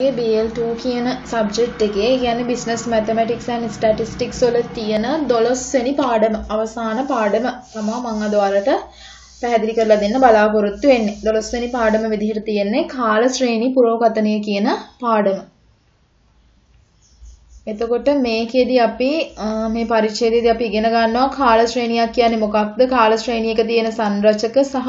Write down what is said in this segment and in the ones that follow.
BL2 කියන subject එකේ කියන්නේ බිස්නස් මැතමැටික්ස් ඇන්ඩ් ස්ටැටිස්ටික්ස් වල තියෙන 12 වෙනි පාඩම අවසාන පාඩම තමයි මම අද ඔයාලට පැහැදිලි කරලා දෙන්න බලාපොරොත්තු වෙන්නේ 12 වෙනි පාඩම විදිහට තියෙන්නේ කාල ශ්‍රේණි පුරෝකථනය කියන පාඩම. එතකොට මේකෙදි අපි මේ පරිච්ඡේදයේදී අපි ඉගෙන ගන්නවා කාල ශ්‍රේණියක් කියන්නේ මොකක්ද? කාල ශ්‍රේණියක තියෙන සංරචක සහ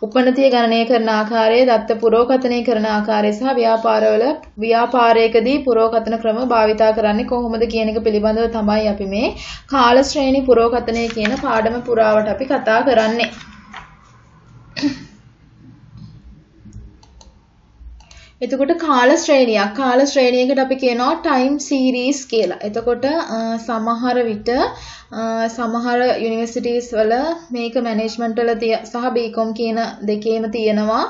උපනතිය ගණනය කරන ආකාරය දත්ත පුරෝකථනය කරන ආකාරය සහ ව්‍යාපාරවල ව්‍යාපාරයකදී පුරෝකථන ක්‍රම භාවිතා කරන්නේ කොහොමද කියන එක පිළිබඳව තමයි අපි මේ කාල ශ්‍රේණි පුරෝකථනය කියන පාඩම පුරාවට අපි කතා කරන්නේ. එතකොට කාල ශ්‍රේණියක් කාල ශ්‍රේණියකට අපි කියනවා ටයිම් සීරීස් කියලා. එතකොට සමහර විට සමහර යුනිවර්සිටිස් වල මේක මැනේජ්මන්ට් වල සහ බීකොම් කියන දෙකේම තියෙනවා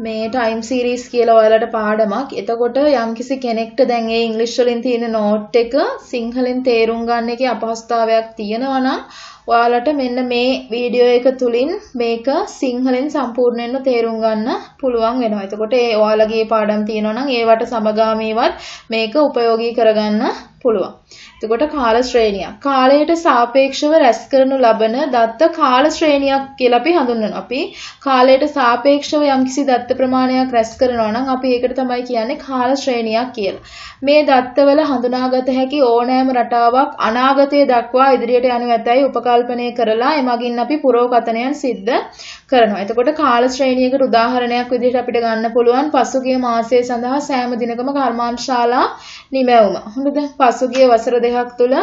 මේ ටයිම් සීරීස් කියලා ඔයාලට පාඩමක්. එතකොට යම්කිසි කෙනෙක්ට දැන් ඒ ඉංග්‍රීසි වලින් තියෙන නෝට් එක සිංහලෙන් තේරුම් ගන්න එකේ අපහසුතාවයක් තියෙනවා නම් ඔයාලට මෙන්න මේ වීඩියෝ එක තුලින් මේක සිංහලෙන් සම්පූර්ණයෙන්ම තේරුම් ගන්න පුළුවන් වෙනවා. එතකොට ඒ ඔයාලගේ පාඩම් තියෙනවා නම් ඒවට සමගාමීවත් මේක ප්‍රයෝගී කරගන්න පුළුවන්. එතකොට කාල ශ්‍රේණියක්. කාලයට සාපේක්ෂව රැස් කරනු ලබන දත්ත කාල ශ්‍රේණියක් කියලා අපි හඳුන්වනවා. අපි කාලයට සාපේක්ෂව යම්කිසි දත්ත ප්‍රමාණයක් රැස් කරනවා නම් අපි ඒකට තමයි කියන්නේ කාල ශ්‍රේණියක් කියලා. මේ දත්තවල හඳුනාගත හැකි ඕනෑම රටාවක් අනාගතය දක්වා ඉදිරියට යනු ඇතැයි උපකල්පනය කරලා එමගින් අපි පුරෝකථනයන් සිද්ධ කරනවා. එතකොට කාල ශ්‍රේණියකට උදාහරණයක් විදිහට අපිට ගන්න පුළුවන් පසුගිය මාසය සඳහා සෑම දිනකම කර්මාන්තශාලා නිමැවුම. හොඳද? පසුගිය වසර දෙකක් තුළ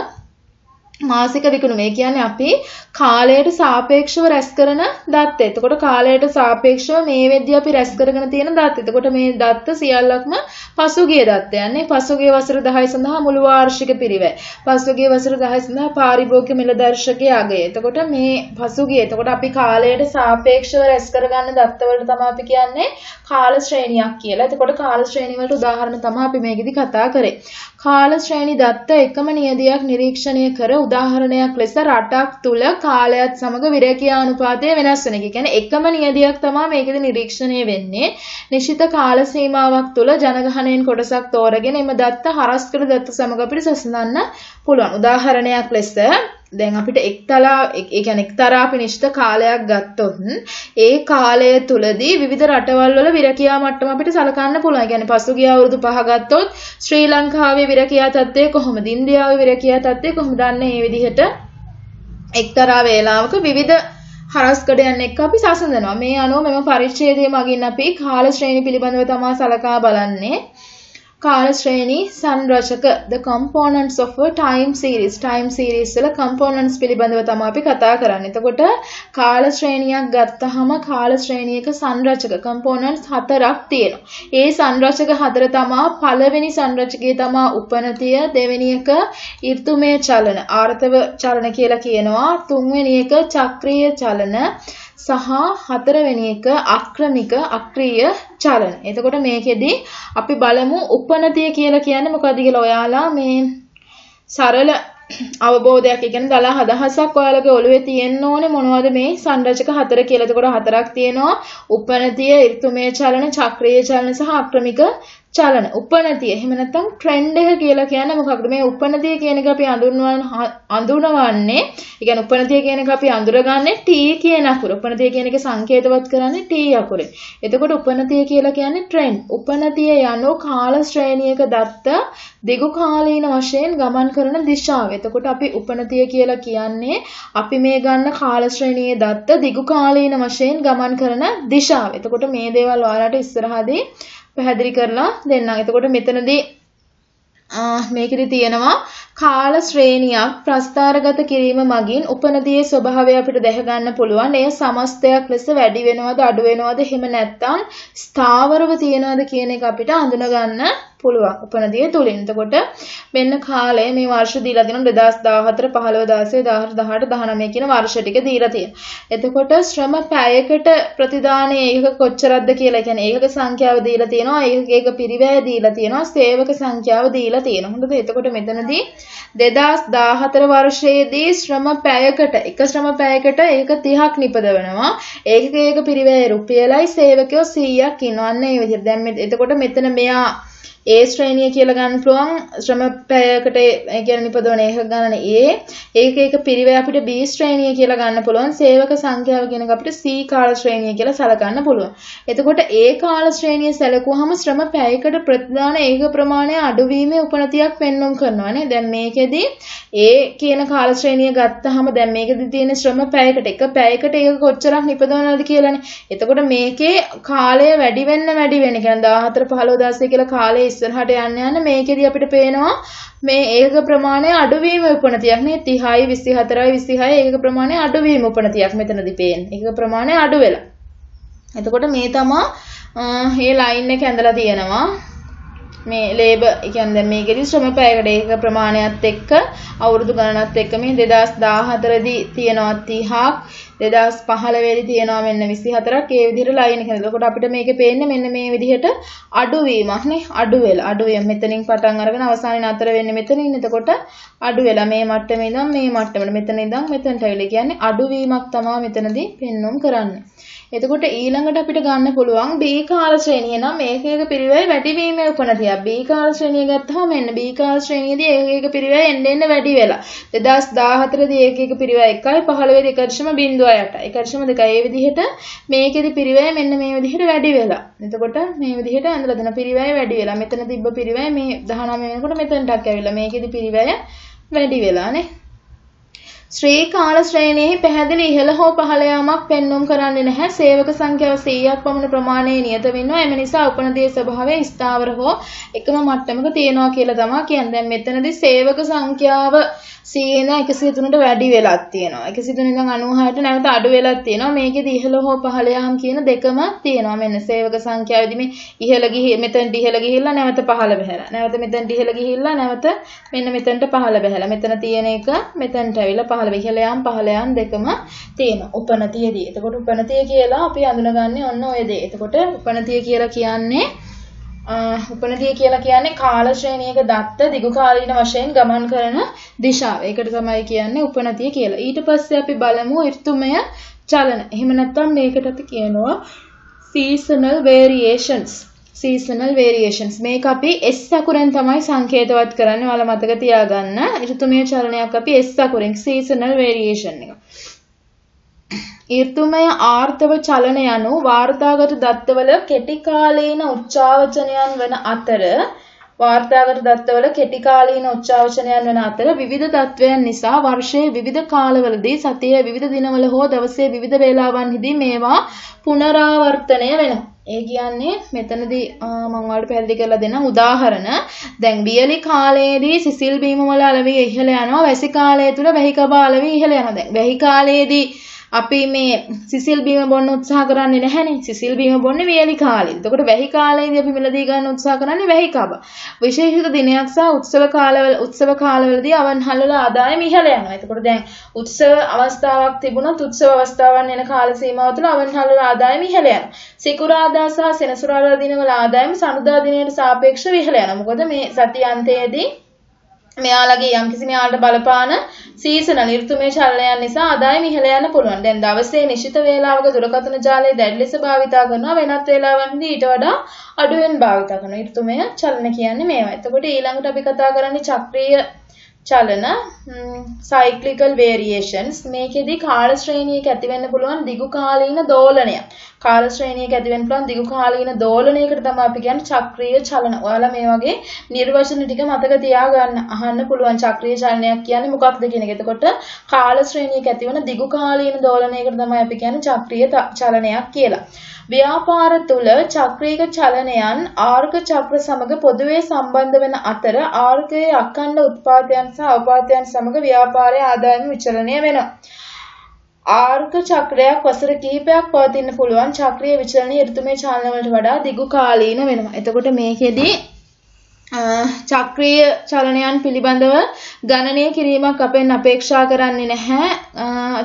මාසික විකුණුම. ඒ කියන්නේ අපි කාලයට සාපේක්ෂව රැස් කරන දත්ත. එතකොට කාලයට සාපේක්ෂව මේ වෙද්දී අපි රැස් කරගෙන තියෙන දත්ත. එතකොට මේ දත්ත සියල්ලක්ම පසුගිය දත්තයන්නේ. පසුගිය වසර 10 සඳහා මුළු වාර්ෂික පිරිවැය. පසුගිය වසර 10 සඳහා පාරිභෝගික මිල දර්ශකයේ අගය. එතකොට මේ පසුගිය. එතකොට අපි කාලයට සාපේක්ෂව රැස් කරගන්න දත්තවලට තමයි අපි කියන්නේ කාල ශ්‍රේණියක් කියලා. එතකොට කාල ශ්‍රේණි වලට උදාහරණ තමයි අපි මේකෙදි කතා කරේ. කාල ශ්‍රේණි දත්ත එකම නියදියක් නිරීක්ෂණය කර උදාහරණයක් ලෙස රටක් තුල කාලයත් සමග විරකියා අනුපාතය වෙනස් වෙන එක. කියන්නේ එකම නියදියක් තමයි මේකෙදි නිරීක්ෂණය වෙන්නේ. නිශ්චිත කාල සීමාවක් තුල ජනගහනයෙන් කොටසක් තෝරගෙන එම දත්ත හරස් කළ දත්ත සමග අපිට සසඳන්න පුළුවන්. උදාහරණයක් ලෙස දැන් අපිට එක්තරා ඒ කියන්නේ එක්තරා පිනිෂ්ඨ කාලයක් ගත්තොත් ඒ කාලය තුලදී විවිධ රටවල් වල විරකියා මට්ටම අපිට සලකන්න පුළුවන්. ඒ කියන්නේ පසුගිය අවුරුදු පහ ගත්තොත් ශ්‍රී ලංකාවේ විරකියා තත්ත්වය කොහොමද? ඉන්දියාවේ විරකියා තත්ත්වය කොහොමද? අන්න ඒ විදිහට එක්තරා වේලාවක විවිධ හරස්කඩයන් එක්ක අපි සසඳනවා. මේ අනුව මෙම පරිච්ඡේදය මගින් අපි කාල ශ්‍රේණි පිළිබඳව තමයි සලකා බලන්නේ. කාල ශ්‍රේණි සංරචක the components of a time series time series වල components පිළිබඳව තමයි අපි කතා කරන්නේ. එතකොට කාල ශ්‍රේණියක් ගත්තහම කාල ශ්‍රේණියක සංරචක components හතරක් තියෙනවා. ඒ සංරචක හතර තමා පළවෙනි සංරචකයේ තමා උපනතිය, දෙවෙනි එක ඍතුමය චලන, ආර්තව චලන කියලා කියනවා. තුන්වෙනි එක චක්‍රීය චලන සහ හතරවෙනි එක අක්‍රමික අක්‍රීය චලන. එතකොට මේකෙදි අපි බලමු උපනතිය කියලා කියන්නේ මොකක්ද කියලා ඔයාලා මේ සරල අවබෝධයක් ඒ කියන්නේ දලා හදහසක් ඔයාලගේ ඔළුවේ තියෙන්න ඕනේ මොනවද මේ සංරචක හතර කියලා. එතකොට හතරක් තියෙනවා. උපනතිය, ඍතුමය චලන, චක්‍රීය චලන සහ අක්‍රමික චලන උපනතිය. එහෙම නැත්නම් ට්‍රෙන්ඩ් එක කියලා කියන්නේ මොකක්ද මේ උපනතිය කියන එක අපි අඳුන්වන අඳුනවන්නේ ඒ කියන්නේ උපනතිය කියන එක අපි අඳුරගන්නේ T කියන අකුර. උපනතිය කියන එක සංකේතවත් කරන්නේ T අකුරෙන්. එතකොට උපනතිය කියලා කියන්නේ ට්‍රෙන්ඩ් උපනතිය යනු කාල ශ්‍රේණියක දත්ත දිගු කාලීන වශයෙන් ගමන් කරන දිශාව. එතකොට අපි උපනතිය කියලා කියන්නේ අපි මේ ගන්න කාල ශ්‍රේණියේ දත්ත දිගු කාලීන වශයෙන් ගමන් කරන දිශාව. එතකොට මේ දේවල් ඔයාලට ඉස්සරහදී පැහැදිලි කරලා දෙන්නම්. එතකොට මෙතනදී මේකෙදි තියෙනවා කාල ශ්‍රේණියක් ප්‍රස්ථාරගත කිරීම මගින් උපනදියේ ස්වභාවය අපිට දැක ගන්න පුළුවන්. එය සමස්තයක් ලෙස වැඩි වෙනවද අඩු වෙනවද එහෙම නැත්නම් ස්ථාවරව තියෙනවද කියන එක අපිට අඳුන ගන්න පුළුවන් උපනදිය තුලින්. එතකොට මෙන්න කාලය මේ වර්ෂ දීලා තියෙනවා 2014 15 16 17 18 19 කියන වර්ෂ ටික දීලා තියෙනවා. එතකොට ශ්‍රම පැයකට ප්‍රතිදානයේ ඒකක කොච්චරක්ද කියලා කියන්නේ ඒකක සංඛ්‍යාව දීලා තියෙනවා. ඒකක ඒක පිරිවැය දීලා තියෙනවා. සේවක සංඛ්‍යාව දීලා තියෙනවා. හොඳද? එතකොට මෙතනදී 2014 වර්ෂයේදී ශ්‍රම පැයකට එක ශ්‍රම පැයකට ඒක 30ක් නිපදවනවා. ඒකක ඒක පිරිවැය රුපියලයි සේවකයෝ 100ක් ඉන්නවන්නේ ඒ විදිහට. දැන් එතකොට මෙතන මෙයා A ශ්‍රේණිය කියලා ගන්න පුළුවන් ශ්‍රම පැයකට ඒ කියන්නේ නිපදවන ඒකක ගණන A ඒක එක පිරිවැය අපිට B ශ්‍රේණිය කියලා ගන්න පුළුවන් සේවක සංඛ්‍යාව කියන එක අපිට C කාල ශ්‍රේණිය කියලා සලකන්න පුළුවන්. එතකොට A කාල ශ්‍රේණිය සැලකුවාම ශ්‍රම පැයකට ප්‍රතිදාන ඒක ප්‍රමාණය අඩුවීමේ උපනතියක් පෙන්වම් කරනවානේ. දැන් මේකෙදි A කියන කාල ශ්‍රේණිය ගත්තාම දැන් මේකෙදි තියෙන ශ්‍රම පැයකට එක පැයකට ඒක කොච්චරක් නිපදවනවද කියලානේ. එතකොට මේකේ කාලය වැඩි වෙන්න වැඩි වෙන්න කියන්නේ 14 15 16 කියලා කාලය ඉස්සරහට යන්න යන මේකෙදි අපිට පේනවා මේ ඒකක ප්‍රමාණය අඩුවීම උපනතියක් නේ 30යි 24යි 26යි ඒකක ප්‍රමාණය අඩුවීම උපනතියක් මෙතනදී පේන්නේ. ඒකක ප්‍රමාණය අඩු වෙලා. එතකොට මේ තමා මේ ලයින් එක ඇඳලා තියෙනවා. මේ ලේබර් කියන්නේ දැන් මේකෙදි ශ්‍රම පැයකට ඒක ප්‍රමාණයත් එක්ක අවුරුදු ගණනත් එක්ක මේ 2014 දී තියෙනවා 30ක් 2015 දී තියෙනවා මෙන්න 24ක් ඒ විදිහට ලයින් එක. එතකොට අපිට මේකේ පේන්නේ මෙන්න මේ විදිහට අඩුවීමක් නේ. අඩු වෙලා අඩු වෙන මෙතනින් පටන් අරගෙන අවසානයේ නතර වෙන්නේ මෙතනින්. එතකොට අඩු වෙලා මේ මට්ටමේ ඉඳන් මේ මට්ටමට මෙතන ඉඳන් මෙතනට ඇවිල්ලා කියන්නේ අඩුවීමක් තමයි මෙතනදී පෙන්වුම් කරන්නේ. එතකොට ඊළඟට අපිට ගන්න පුළුවන් B කාල ශ්‍රේණිය නම් මේකේක පිරිවැය වැඩිවීමේ උපනතියක්. B කාල ශ්‍රේණිය ගත්තාම මෙන්න B කාල ශ්‍රේණියේදී ඒකේක පිරිවැය එන්න එන්න වැඩි වෙලා. 2014 දී ඒකේක පිරිවැය 1යි 15 දී 1.08යි 1.2යි. ඒ විදිහට මේකේදී පිරිවැය මෙන්න මේ විදිහට වැඩි වෙලා. එතකොට මේ විදිහට ඇඳලා දෙන පිරිවැය වැඩි වෙලා. මෙතන තිබ්බ පිරිවැය මේ 19 වෙනකොට මෙතනටක් ඇවිල්ලා. මේකේදී පිරිවැය වැඩි වෙලානේ. ශ්‍රී කාල ශ්‍රේණියෙහි පැහැදිලි ඉහළ හෝ පහළ යාමක් පෙන්눔 කරන්නේ නැහැ. සේවක සංඛ්‍යාව 100ක් පමණ ප්‍රමාණයේ නියත වෙනවා. එම නිසා උපනදී ස්වභාවය ස්ථාවර හෝ එකම මට්ටමක තියෙනවා කියලා තමයි කියන්නේ. දැන් මෙතනදී සේවක සංඛ්‍යාව 100 ඉඳන් 103ට වැඩි වෙලක් තියෙනවා. 103 ඉඳන් 96ට නැවත අඩු වෙලක් තියෙනවා. මේකෙදි ඉහළ හෝ පහළ යාම් කියන දෙකම තියෙනවා. මෙන්න සේවක සංඛ්‍යාවේදී මේ ඉහළ ගිහි මෙතනට ඉහළ ගිහිල්ලා නැවත පහළ බහැලා. නැවත මෙතනට ඉහළ ගිහිල්ලා නැවත මෙන්න මෙතනට පහළ බහැලා. මෙතන තියෙන එක මෙතනට ඇවිල්ලා පහළ ඉහළ යාම් පහළ යාම් දෙකම තියෙනවා. උපනතියදී. එතකොට උපනතිය කියලා අපි අඳුනගන්නේ ඔන්න ඔය දේ. එතකොට උපනතිය කියලා කියන්නේ උපනදිය කියලා කියන්නේ කාල ශ්‍රේණියක දත්ත දිගු කාලීන වශයෙන් ගමන් කරන දිශාව. ඒකට තමයි කියන්නේ උපනතිය කියලා. ඊට පස්සේ අපි බලමු ඍතුමය චලන. එහෙම නැත්නම් මේකට අපි කියනවා seasonal variations. seasonal variations. මේක අපි S අකුරෙන් තමයි සංකේතවත් කරන්නේ. ඔයාලා මතක තියාගන්න. ඍතුමය චලනයක් අපි S අකුරෙන් seasonal variation එක. ඍතුමය ආර්ථව චලන යනු වාර්තාගත දත්තවල කෙටි කාලීන උච්චාවචනයන් වන අතර වාර්තාගත දත්තවල කෙටි කාලීන උච්චාවචනයන් වන අතර විවිධ තත්වයන් නිසා වර්ෂයේ විවිධ කාලවලදී සතියේ විවිධ දිනවල හෝ දවසේ විවිධ වේලාවන්හිදී මේවා පුනරාවර්තනය වෙනවා. ඒ කියන්නේ මෙතනදී මම ඔයාලට පැහැදිලි කරලා දෙන්නම් උදාහරණ. දැන් වියලි කාලයේදී සිසිල් බීම වල අලෙවි ඉහළ යනවා. වැසි කාලය තුල වැහි කබ අලෙවි ඉහළ යනවා. දැන් වැහි කාලයේදී අපි මේ සිසිල් බීම බොන්න උත්සාහ කරන්නේ නැහැනේ. සිසිල් බීම බොන්නේ වියලි කාලේ. එතකොට වැහි කාලේදී අපි මිලදී ගන්න උත්සාහ කරන්නේ වැහි කබ. විශේෂිත දිනයක් සහ උත්සව කාලවල උත්සව කාලවලදී අවන්හල් වල ආදායම ඉහළ යනවා. එතකොට දැන් උත්සව අවස්ථාවක් තිබුණොත් උත්සව අවස්ථාවන් එන කාල සීමාව තුළ අවන්හල් වල ආදායම ඉහළ යනවා. සිකුරාදා සහ සෙනසුරාදා දිනවල ආදායම සනුදා දිනයට සාපේක්ෂව ඉහළ යනවා. මොකද මේ සති අන්තයේදී මෙයාලගේ යම්කිසි මෙයාලට බලපාන සීසන නිර්තුමේ චලනයන් නිසා ආදායම ඉහළ යන්න පුළුවන්. දැන් දවසේ නිශ්චිත වේලාවක දුරකථන ජාලය දැඩි ලෙස භාවිතා කරනවා වෙනත් වේලාවන්දී ඊට වඩා අඩුවෙන් භාවිතා කරනවා. ඍතුමය චලන කියන්නේ මේවා. එතකොට ඊළඟට අපි කතා කරන්නේ චක්‍රීය චලන සයික්ලිකල් වේරියේෂන්ස් මේකෙදි කාල ශ්‍රේණියක ඇති වෙන්න පුළුවන් දිගු කාලීන දෝලනයක්. කාල ශ්‍රේණියක ඇති වෙන්න පුළුවන් දිගු කාලීන දෝලනයකට තමයි අපි කියන්නේ චක්‍රීය චලන. ඔයාලා මේ වගේ නිර්වචන ටික මතක තියාගන්න අහන්න පුළුවන් චක්‍රීය චලනයක් කියන්නේ මොකක්ද කියන එක. එතකොට කාල ශ්‍රේණියක ඇති වෙන දිගු කාලීන දෝලනයකට තමයි අපි කියන්නේ චක්‍රීය චලනයක් කියලා. ව්‍යාපාර තුල චක්‍රීක චලනයන් ආර්ක චක්‍ර සමග පොදුවේ සම්බන්ධ වෙන අතර ආර්කයේ අඛණ්ඩ උත්පාදයන් සහ අවපාතයන් සමග ව්‍යාපාරයේ ආදායම විචලනය වෙනවා. ආර්ක චක්‍රයක් වසර කිහිපයක් පවතින්න පුළුවන් චක්‍රීය විචලනයේ ඍතුමය චලන වලට වඩා දිගු කාලීන වෙනවා. එතකොට මේකෙදී චක්‍රීය චලනයන් පිළිබඳව ගණනය කිරීමක් අපෙන් අපේක්ෂා කරන්නේ නැහැ.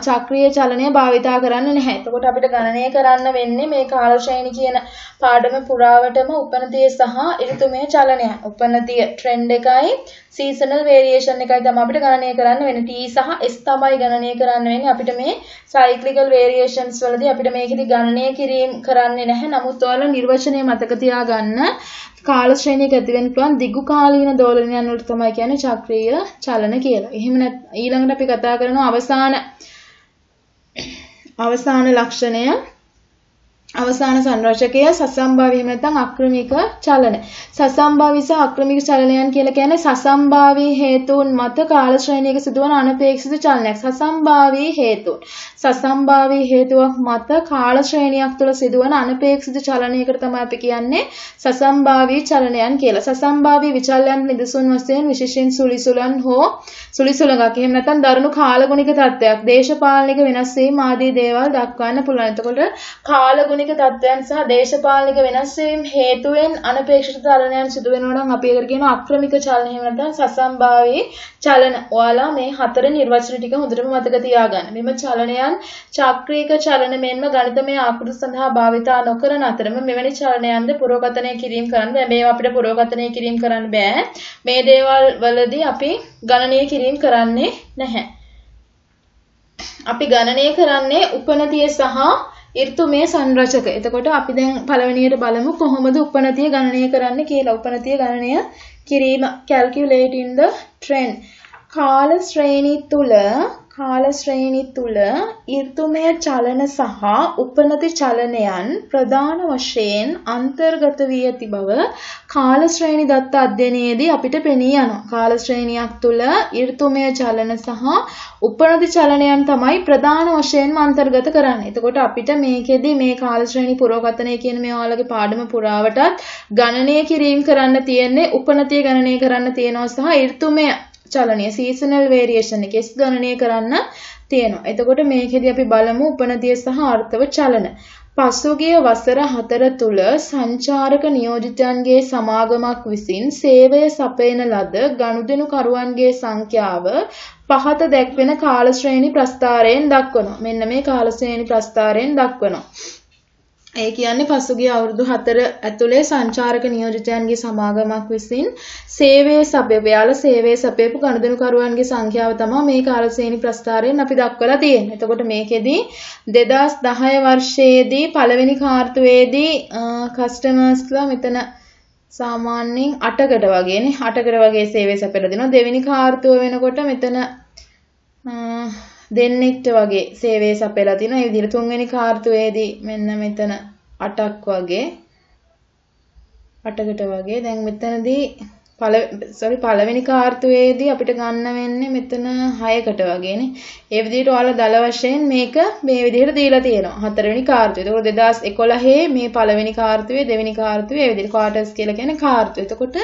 චක්‍රීය චලනය භාවිතා කරන්නේ නැහැ. එතකොට අපිට ගණනය කරන්න වෙන්නේ මේ කාලශ්‍රේණි කියන පාඩම පුරාවටම උපනතිය සහ ඍතුමය චලනය. උපනතිය ට්‍රෙන්ඩ් එකයි සීසනල් වේරියේෂන් එකයි තමයි අපිට ගණනය කරන්න වෙන්නේ. T සහ S තමයි ගණනය කරන්න වෙන්නේ. අපිට මේ සයික්ලිකල් වේරියේෂන්ස් වලදී අපිට මේකෙදි ගණනය කිරීම කරන්නේ නැහැ. නමුත් ඔයාලා නිර්වචනය මතක තියාගන්න කාල ශ්‍රේණියක ඇති වෙන්න පුළුවන් දිගු කාලීන දෝලනයන් වලට තමයි කියන්නේ චක්‍රීය චලන කියලා. එහෙම නැත් ඊළඟට අපි කතා කරනවා අවසාන අවසාන ලක්ෂණය අවසාන සංරචකය සසම්භාවී එහෙම නැත්නම් අක්‍රමික චලන. සසම්භාවී සහ අක්‍රමික චලනයන් කියලා කියන්නේ සසම්භාවී හේතුන් මත කාල ශ්‍රේණියක සිදුවන අනපේක්ෂිත චලනයක්. සසම්භාවී හේතුන්. සසම්භාවී හේතුවක් මත කාල ශ්‍රේණියක් තුළ සිදුවන අනපේක්ෂිත චලනයකට තමයි අපි කියන්නේ සසම්භාවී චලනයන් කියලා. සසම්භාවී විචලයන් නිදසුන් වශයෙන් විශේෂයෙන් සුලිසුලන් හෝ සුලිසුලඟක් එහෙම නැත්නම් දරුණු කාලගුණික තත්ත්වයක්, දේශපාලනික වෙනස් වීම ආදී දේවල් දක්වන්න පුළුවන්. එතකොට කාලගුණික ආර්ථික තත්ත්වයන් සහ දේශපාලනික වෙනස් වීම් හේතුවෙන් අනපේක්ෂිත චලනයන් සිදු වෙනවා නම් අපි ඒකට කියනවා අක්‍රමික චලන එහෙම නැත්නම් සසම්භාවී චලන. ඔයාලා මේ හතර නිර්වචන ටික හොඳටම මතක තියාගන්න. මෙම චලනයන් චක්‍රීක චලන මෙන්ම ගණිතමය ආකෘති සඳහා භාවිතා නොකරන අතරම මෙවැනි චලනයන්ද පුරෝගතනය කිරීම කරන්න බෑ. මේවා අපිට පුරෝගතනය කිරීම කරන්න බෑ. මේ දේවල් වලදී අපි ගණනය කිරීම කරන්නේ නැහැ. අපි ගණනය කරන්නේ උපනතිය සහ ඍතුමය සංරචක. එතකොට අපි දැන් පළවෙනියට බලමු කොහොමද උපනතිය ගණනය කරන්න කියලා. උපනතිය ගණනය කිරීම calculating the trend. කාල ශ්‍රේණි තුල කාල ශ්‍රේණි තුල ඍතුමය චලන සහ උපනති චලනයන් ප්‍රධාන වශයෙන් අන්තර්ගත වී ඇති බව කාල ශ්‍රේණි දත්ත අධ්‍යයනයේදී අපිට පෙනී යනවා. කාල ශ්‍රේණියක් තුල ඍතුමය චලන සහ උපනති චලනයන් තමයි ප්‍රධාන වශයෙන්ම අන්තර්ගත කරන්නේ. එතකොට අපිට මේකෙදි මේ කාල ශ්‍රේණි පුරෝගතනය කියන මේ ඔයාලගේ පාඩම පුරාවටත් ගණනය කිරීම කරන්න තියෙන්නේ උපනතිය ගණනය කරන්න තියෙනවා සහ ඍතුමය චලනය සීසනල් වේරියේෂන් එකේ S ගණනය කරන්න තියෙනවා. එතකොට මේකෙදි අපි බලමු උපනදිය සහ ආර්ථව චලන. පසුගිය වසර හතර තුළ සංචාරක නියෝජිතයන්ගේ සමාගමක් විසින් සේවය සපයන ලද ගනුදෙනුකරුවන්ගේ සංඛ්‍යාව පහත දැක්වෙන කාලශ්‍රේණි ප්‍රස්ථාරයෙන් දක්වනවා. මෙන්න මේ කාලශ්‍රේණි ප්‍රස්ථාරයෙන් දක්වනවා. ඒ කියන්නේ පසුගිය අවුරුදු 4 ඇතුලේ සංචාරක නියෝජිතයන්ගේ සමාගමක් විසින් සේවයේ සපයපු යාලා සේවයේ සපයපු ගනුදෙනුකරුවන්ගේ සංඛ්‍යාව තමයි මේ කාලසේනි ප්‍රස්ථාරයෙන් අපි දක්වලා තියෙන්නේ. එතකොට මේකෙදි 2010 වර්ෂයේදී පළවෙනි කාර්තුවේදී කස්ටමර්ස්ලා මෙතන සාමාන්‍යයෙන් 8කට වගේනේ 8කට වගේ සේවය සපයලා දෙනවා. දෙවෙනි කාර්තුව වෙනකොට මෙතන දෙන්නෙක්ට වගේ සේවය සපයලා තිනවා. ඒ විදිහට තුන්වෙනි කාර්තුවේදී මෙන්න මෙතන 8ක් වගේ 8කට වගේ දැන් මෙතනදී පළ සෝරි පළවෙනි කාර්තුවේදී අපිට ගන්න වෙන්නේ මෙතන 6කට වගේනේ. ඒ විදිහට ඔයාලා දල වශයෙන් මේක මේ විදිහට දීලා තියෙනවා. හතරවෙනි කාර්තුවේ. එතකොට 2011 මේ පළවෙනි කාර්තුවේ දෙවෙනි කාර්තුවේ ඒ විදිහට ක්වාටර්ස් කියලා කියන්නේ කාර්තුව. එතකොට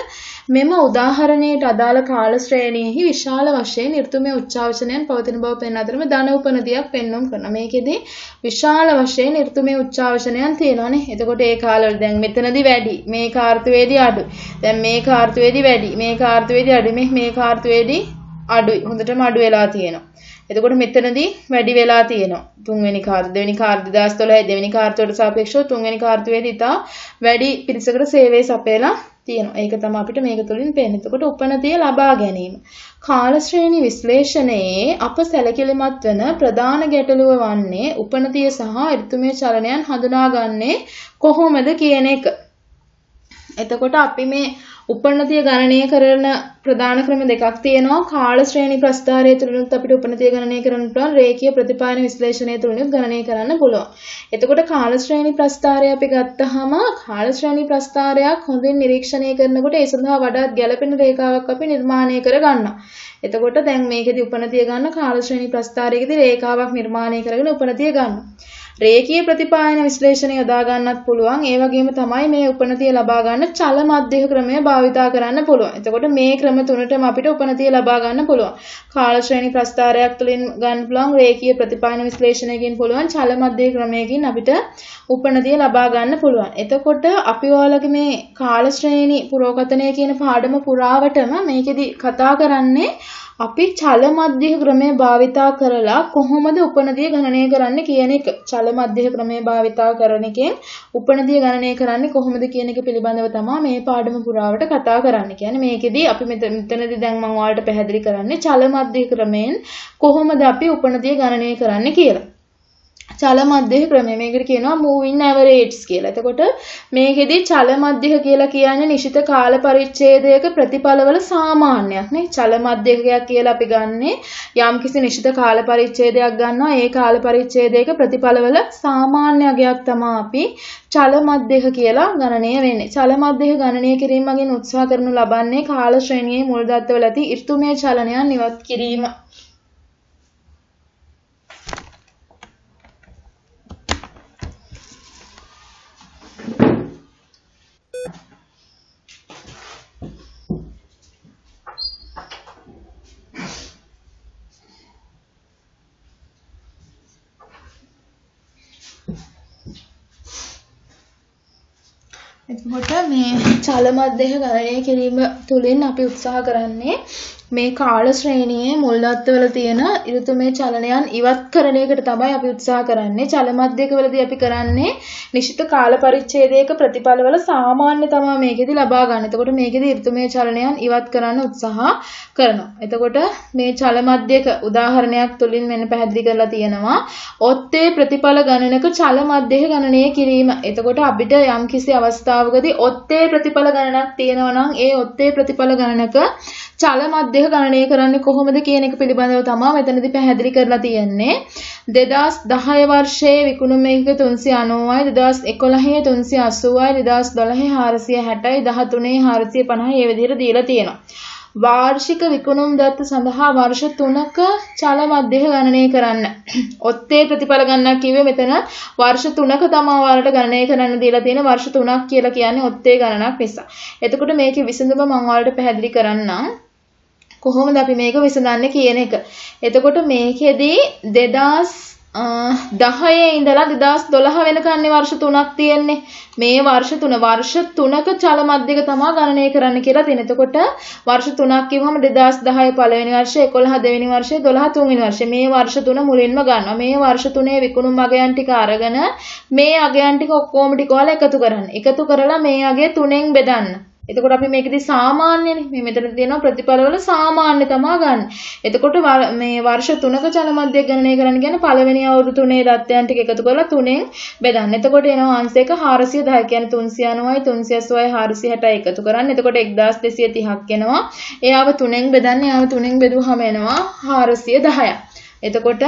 මෙම උදාහරණයට අදාළ කාල ශ්‍රේණියෙහි විශාල වශයෙන් ඍතුමය උච්චාවචනයන් පවතින බව පෙන්වන අතරම ධන උපනදියක් පෙන්වුම් කරනවා. මේකෙදි විශාල වශයෙන් ඍතුමය උච්චාවචනයන් තියෙනවානේ. එතකොට ඒ කාලවල දැන් මෙතනදී වැඩි, මේ කාර්තුවේදී අඩු. දැන් මේ කාර්තුවේදී වැඩි, මේ කාර්තුවේදී අඩු, මේ මේ කාර්තුවේදී අඩුයි. හොඳටම අඩු වෙලා තියෙනවා. එතකොට මෙතනදී වැඩි වෙලා තියෙනවා. තුන්වෙනි කාර්ය දෙවෙනි කාර්ය 2012 දෙවෙනි කාර්යයට සාපේක්ෂව තුන්වෙනි කාර්යයේදී ඉතා වැඩි පිරිසකට සේවය සපයලා තියෙනවා. ඒක තමයි අපිට මේක තුලින් පේන්නේ. එතකොට උපනතිය ලබා ගැනීම. කාල ශ්‍රේණි විශ්ලේෂණයේ අප සැලකිලිමත් වන ප්‍රධාන ගැටලුව වන්නේ උපනතිය සහ ඍතුමය චලනයන් හඳුනාගන්නේ කොහොමද කියන එක. එතකොට අපි මේ උපනතිය ගණනය කරන ප්‍රධාන ක්‍රම දෙකක් තියෙනවා. කාල ශ්‍රේණි ප්‍රස්ථාරය තුලිනුත් අපිට උපනතිය ගණනය කරන්න පුළුවන්. රේඛීය ප්‍රතිපායන විශ්ලේෂණය තුලිනුත් ගණනය කරන්න පුළුවන්. එතකොට කාල ශ්‍රේණි ප්‍රස්ථාරය අපි ගත්තාම කාල ශ්‍රේණි ප්‍රස්ථාරයක් හොඳින් නිරීක්ෂණය කරනකොට ඒ සඳහා වඩාත් ගැළපෙන රේඛාවක් අපි නිර්මාණය කරගන්නවා. එතකොට දැන් මේකෙදි උපනතිය ගන්න කාල ශ්‍රේණි ප්‍රස්ථාරයකදී රේඛාවක් නිර්මාණය කරගෙන උපනතිය ගන්නවා. රේඛීය ප්‍රතිපායන විශ්ලේෂණය යොදා ගන්නත් පුළුවන්. ඒ වගේම තමයි මේ උපනතිය ලබා ගන්න චල මධ්‍යක ක්‍රමය භාවිතා කරන්න පුළුවන්. එතකොට මේ ක්‍රම තුනටම අපිට උපනතිය ලබා ගන්න පුළුවන්. කාල ශ්‍රේණි ප්‍රස්ථාරයක් තුළින් ගන්න පුළුවන් රේඛීය ප්‍රතිපායන විශ්ලේෂණයකින් පුළුවන් චල මධ්‍යක ක්‍රමයකින් අපිට උපනතිය ලබා ගන්න පුළුවන්. එතකොට අපි ඔයාලගේ මේ කාල ශ්‍රේණි පුරෝකතනය කියන පාඩම පුරාවටම මේකෙදි කතා කරන්නේ අපි චල මධ්‍යක ක්‍රමය භාවිතා කරලා කොහොමද උපනදිය ගණනය කරන්න කියන එක. චල මධ්‍යක ක්‍රමය භාවිතා කරන එකෙන් උපනදිය ගණනය කරන්නේ කොහොමද කියන එක පිළිබඳව තමයි මේ පාඩම පුරාවට කතා කරන්න. කියන්නේ මේකෙදි අපි මෙතනදී දැන් මම ඔයාලට පැහැදිලි කරන්නේ චල මධ්‍යක ක්‍රමයෙන් කොහොමද අපි උපනදිය ගණනය කරන්න කියලා. චල මධ්‍යක ක්‍රමය. මේකට කියනවා moving averages කියලා. එතකොට මේකෙදි චල මධ්‍යක කියලා කියන්නේ නිශ්චිත කාල පරිච්ඡේදයක ප්‍රතිඵලවල සාමාන්‍යයක් නේ. චල මධ්‍යකයක් කියලා අපි ගන්නෙ යම්කිසි නිශ්චිත කාල පරිච්ඡේදයක් ගන්නවා. ඒ කාල පරිච්ඡේදයක ප්‍රතිඵලවල සාමාන්‍යයක් තමයි අපි චල මධ්‍යක කියලා ගණනය වෙන්නේ. චල මධ්‍යක ගණනය කිරීම මගින් උත්සාහ කරනු ලබන්නේ කාල ශ්‍රේණියේ මුල් දත්වල ඇති ඍතුමය චලනයන් ඉවත් කිරීම. එතකොට මේ චල මධ්‍යක ගණනය කිරීම තුළින් අපි උත්සාහ කරන්නේ මේ කාල ශ්‍රේණියේ මුල් දත්වල තියෙන ඍතුමය චලනයන් ඉවත් කරන එකට තමයි අපි උත්සාහ කරන්නේ. චල මධ්‍යකවලදී අපි කරන්නේ නිශ්චිත කාල පරිච්ඡේදයක ප්‍රතිඵලවල සාමාන්‍ය තමයි මේකෙදි ලබා ගන්න. එතකොට මේකෙදි ඍතුමය චලනයන් ඉවත් කරන්න උත්සාහ කරනවා. එතකොට මේ චල මධ්‍යක උදාහරණයක් තුලින් මෙන්න පැහැදිලි කරලා තියෙනවා. ඔත්තේ ප්‍රතිඵල ගණනක චල මධ්‍යක ගණනය කිරීම. එතකොට අපිට යම්කිසි අවස්ථාවකදී ඔත්තේ ප්‍රතිඵල ගණනක් තියෙනවා නම් ඒ ඔත්තේ ප්‍රතිඵල ගණනක චල මධ්‍යක ගණනය කරන්නේ කොහොමද කියන එක පිළිබඳව තමයි මෙතනදී පැහැදිලි කරලා තියෙන්නේ 2010 වර්ෂයේ විකුණුම එක 390යි 2011 380යි 2012 460යි 13 450යි මේ විදිහට දීලා තියෙනවා වාර්ෂික විකුණුම් දත්ත සඳහා වර්ෂ 3ක චල මධ්‍යක ගණනය කරන්න. ඔත්තේ ප්‍රතිඵල ගණනක් කිව්වේ මෙතන වර්ෂ 3ක තමයි ඔයාලට ගණනය කරන්න දීලා තියෙන වර්ෂ 3ක් කියලා කියන්නේ ඔත්තේ ගණනක් නිසා. එතකොට මේකේ විසඳුම මම ඔයාලට පැහැදිලි කරන්නම්. කොහොමද අපි මේක විසඳන්නේ කියන එක. එතකොට මේකෙදී 2010 ඉඳලා 2012 වෙනකන් වර්ෂ 3ක් තියෙන්නේ. මේ වර්ෂ 3 වර්ෂ 3ක චල මධ්‍යක තමයි ගණනය කරන්න කියලා තියෙන. එතකොට වර්ෂ 3ක් කිව්වම 2010 පළවෙනි වර්ෂය, 11 දෙවෙනි වර්ෂය, 12 තුන්වෙනි වර්ෂය. මේ වර්ෂ 3 මුලින්ම ගන්නවා. මේ වර්ෂ 3 විකුණුම් අගයන් ටික අරගෙන මේ අගයන් ටික ඔක්කොම ටික ඔයාලා එකතු කරන්න. එකතු කරලා මේ අගය 3ෙන් බෙදන්න. එතකොට අපි මේකෙදි සාමාන්‍යනේ මේ මෙතන තියෙනවා ප්‍රතිඵලවල සාමාන්‍ය තමයි ගන්න. එතකොට මේ වර්ෂ 3ක චල මධ්‍යයක් ගණනය කරන්න කියන්නේ පළවෙනි අවුරුදු තුනේ දත්තයන් ටික එකතු කරලා 3ෙන් බෙදන්න. එතකොට එනවා අංශයක 410 කියන්නේ 390යි 380යි 460යි එකතු කරන්න. එතකොට 1230ක් එනවා. එයාව 3ෙන් බෙදන්න. එයාව 3ෙන් බෙදුවහම එනවා 410ක්. එතකොට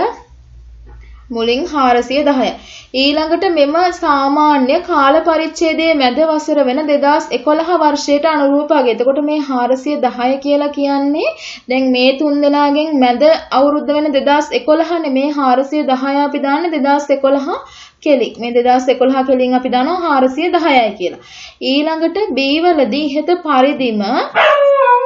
මුලින් 410. ඊළඟට මෙම සාමාන්‍ය කාල පරිච්ඡේදයේ මැද වසර වෙන 2011 වර්ෂයට අනුරූපව. එතකොට මේ 410 කියලා කියන්නේ දැන් මේ තුන් දෙනාගෙන් මැද අවුරුද්ද වෙන 2011 නේ මේ 410 අපි දාන්නේ 2011 කෙලින්. මේ 2011 කෙලින් අපි දානවා 410යි කියලා. ඊළඟට B වලදී ඉහත පරිදිම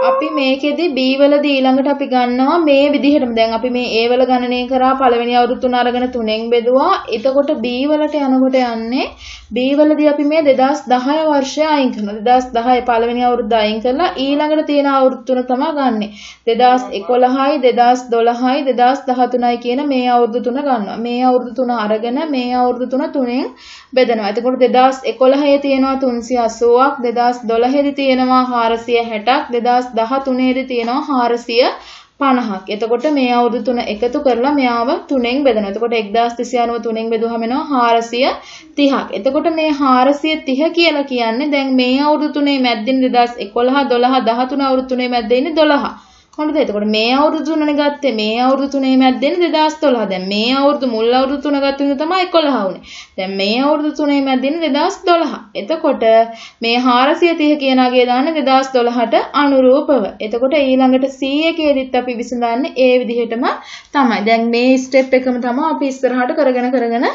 අපි මේකෙදි B වලදී ඊළඟට අපි ගන්නවා මේ විදිහටම. දැන් අපි මේ A වල ගණනය කරා පළවෙනි අවුරුදු තුන අරගෙන තුනෙන් බෙදුවා. එතකොට B වලට යනකොට යන්නේ B වලදී අපි මේ 2010 වර්ෂය අයින් කරනවා. 2010 පළවෙනි අවුරුද්ද අයින් කරලා ඊළඟට තියෙන අවුරුදු තුන තමයි ගන්නෙ. 2011යි 2012යි 2013යි කියන මේ අවුරුදු තුන ගන්නවා. මේ අවුරුදු තුන අරගෙන මේ අවුරුදු තුන තුනෙන් බෙදනවා. එතකොට 2011 තියෙනවා 380ක් 2012 දී තියෙනවා 460ක් 2013 දී තියෙනවා 450ක්. එතකොට මේ අවුරුදු තුන එකතු කරලා මෙයාව තුනෙන් බෙදනවා. එතකොට 1390 තුනෙන් බෙදුවහම එනවා 430ක්. එතකොට මේ 430 කියලා කියන්නේ දැන් මේ අවුරුදු තුනේ මැද්දින් 2011 12 13 අවුරුදු තුනේ මැද්දේ ඉන්නේ 12. හොඳද? එතකොට මේ අවුරුදු තුනනේ ගත්තේ. මේ අවුරුදු තුනේ මැද්දෙන් 2012. දැන් මේ අවුරුදු මුල් අවුරුදු තුන ගත්ත නිසා තමයි 11 වුනේ. දැන් මේ අවුරුදු තුනේ මැද්දෙන් 2012. එතකොට මේ 430 කියන අගය දාන්නේ 2012ට අනුරූපව. එතකොට ඊළඟට C එකේදීත් අපි විසඳන්නේ ඒ විදිහටම තමයි. දැන් මේ ස්ටෙප් එකම තමයි අපි ඉස්සරහට කරගෙන කරගෙන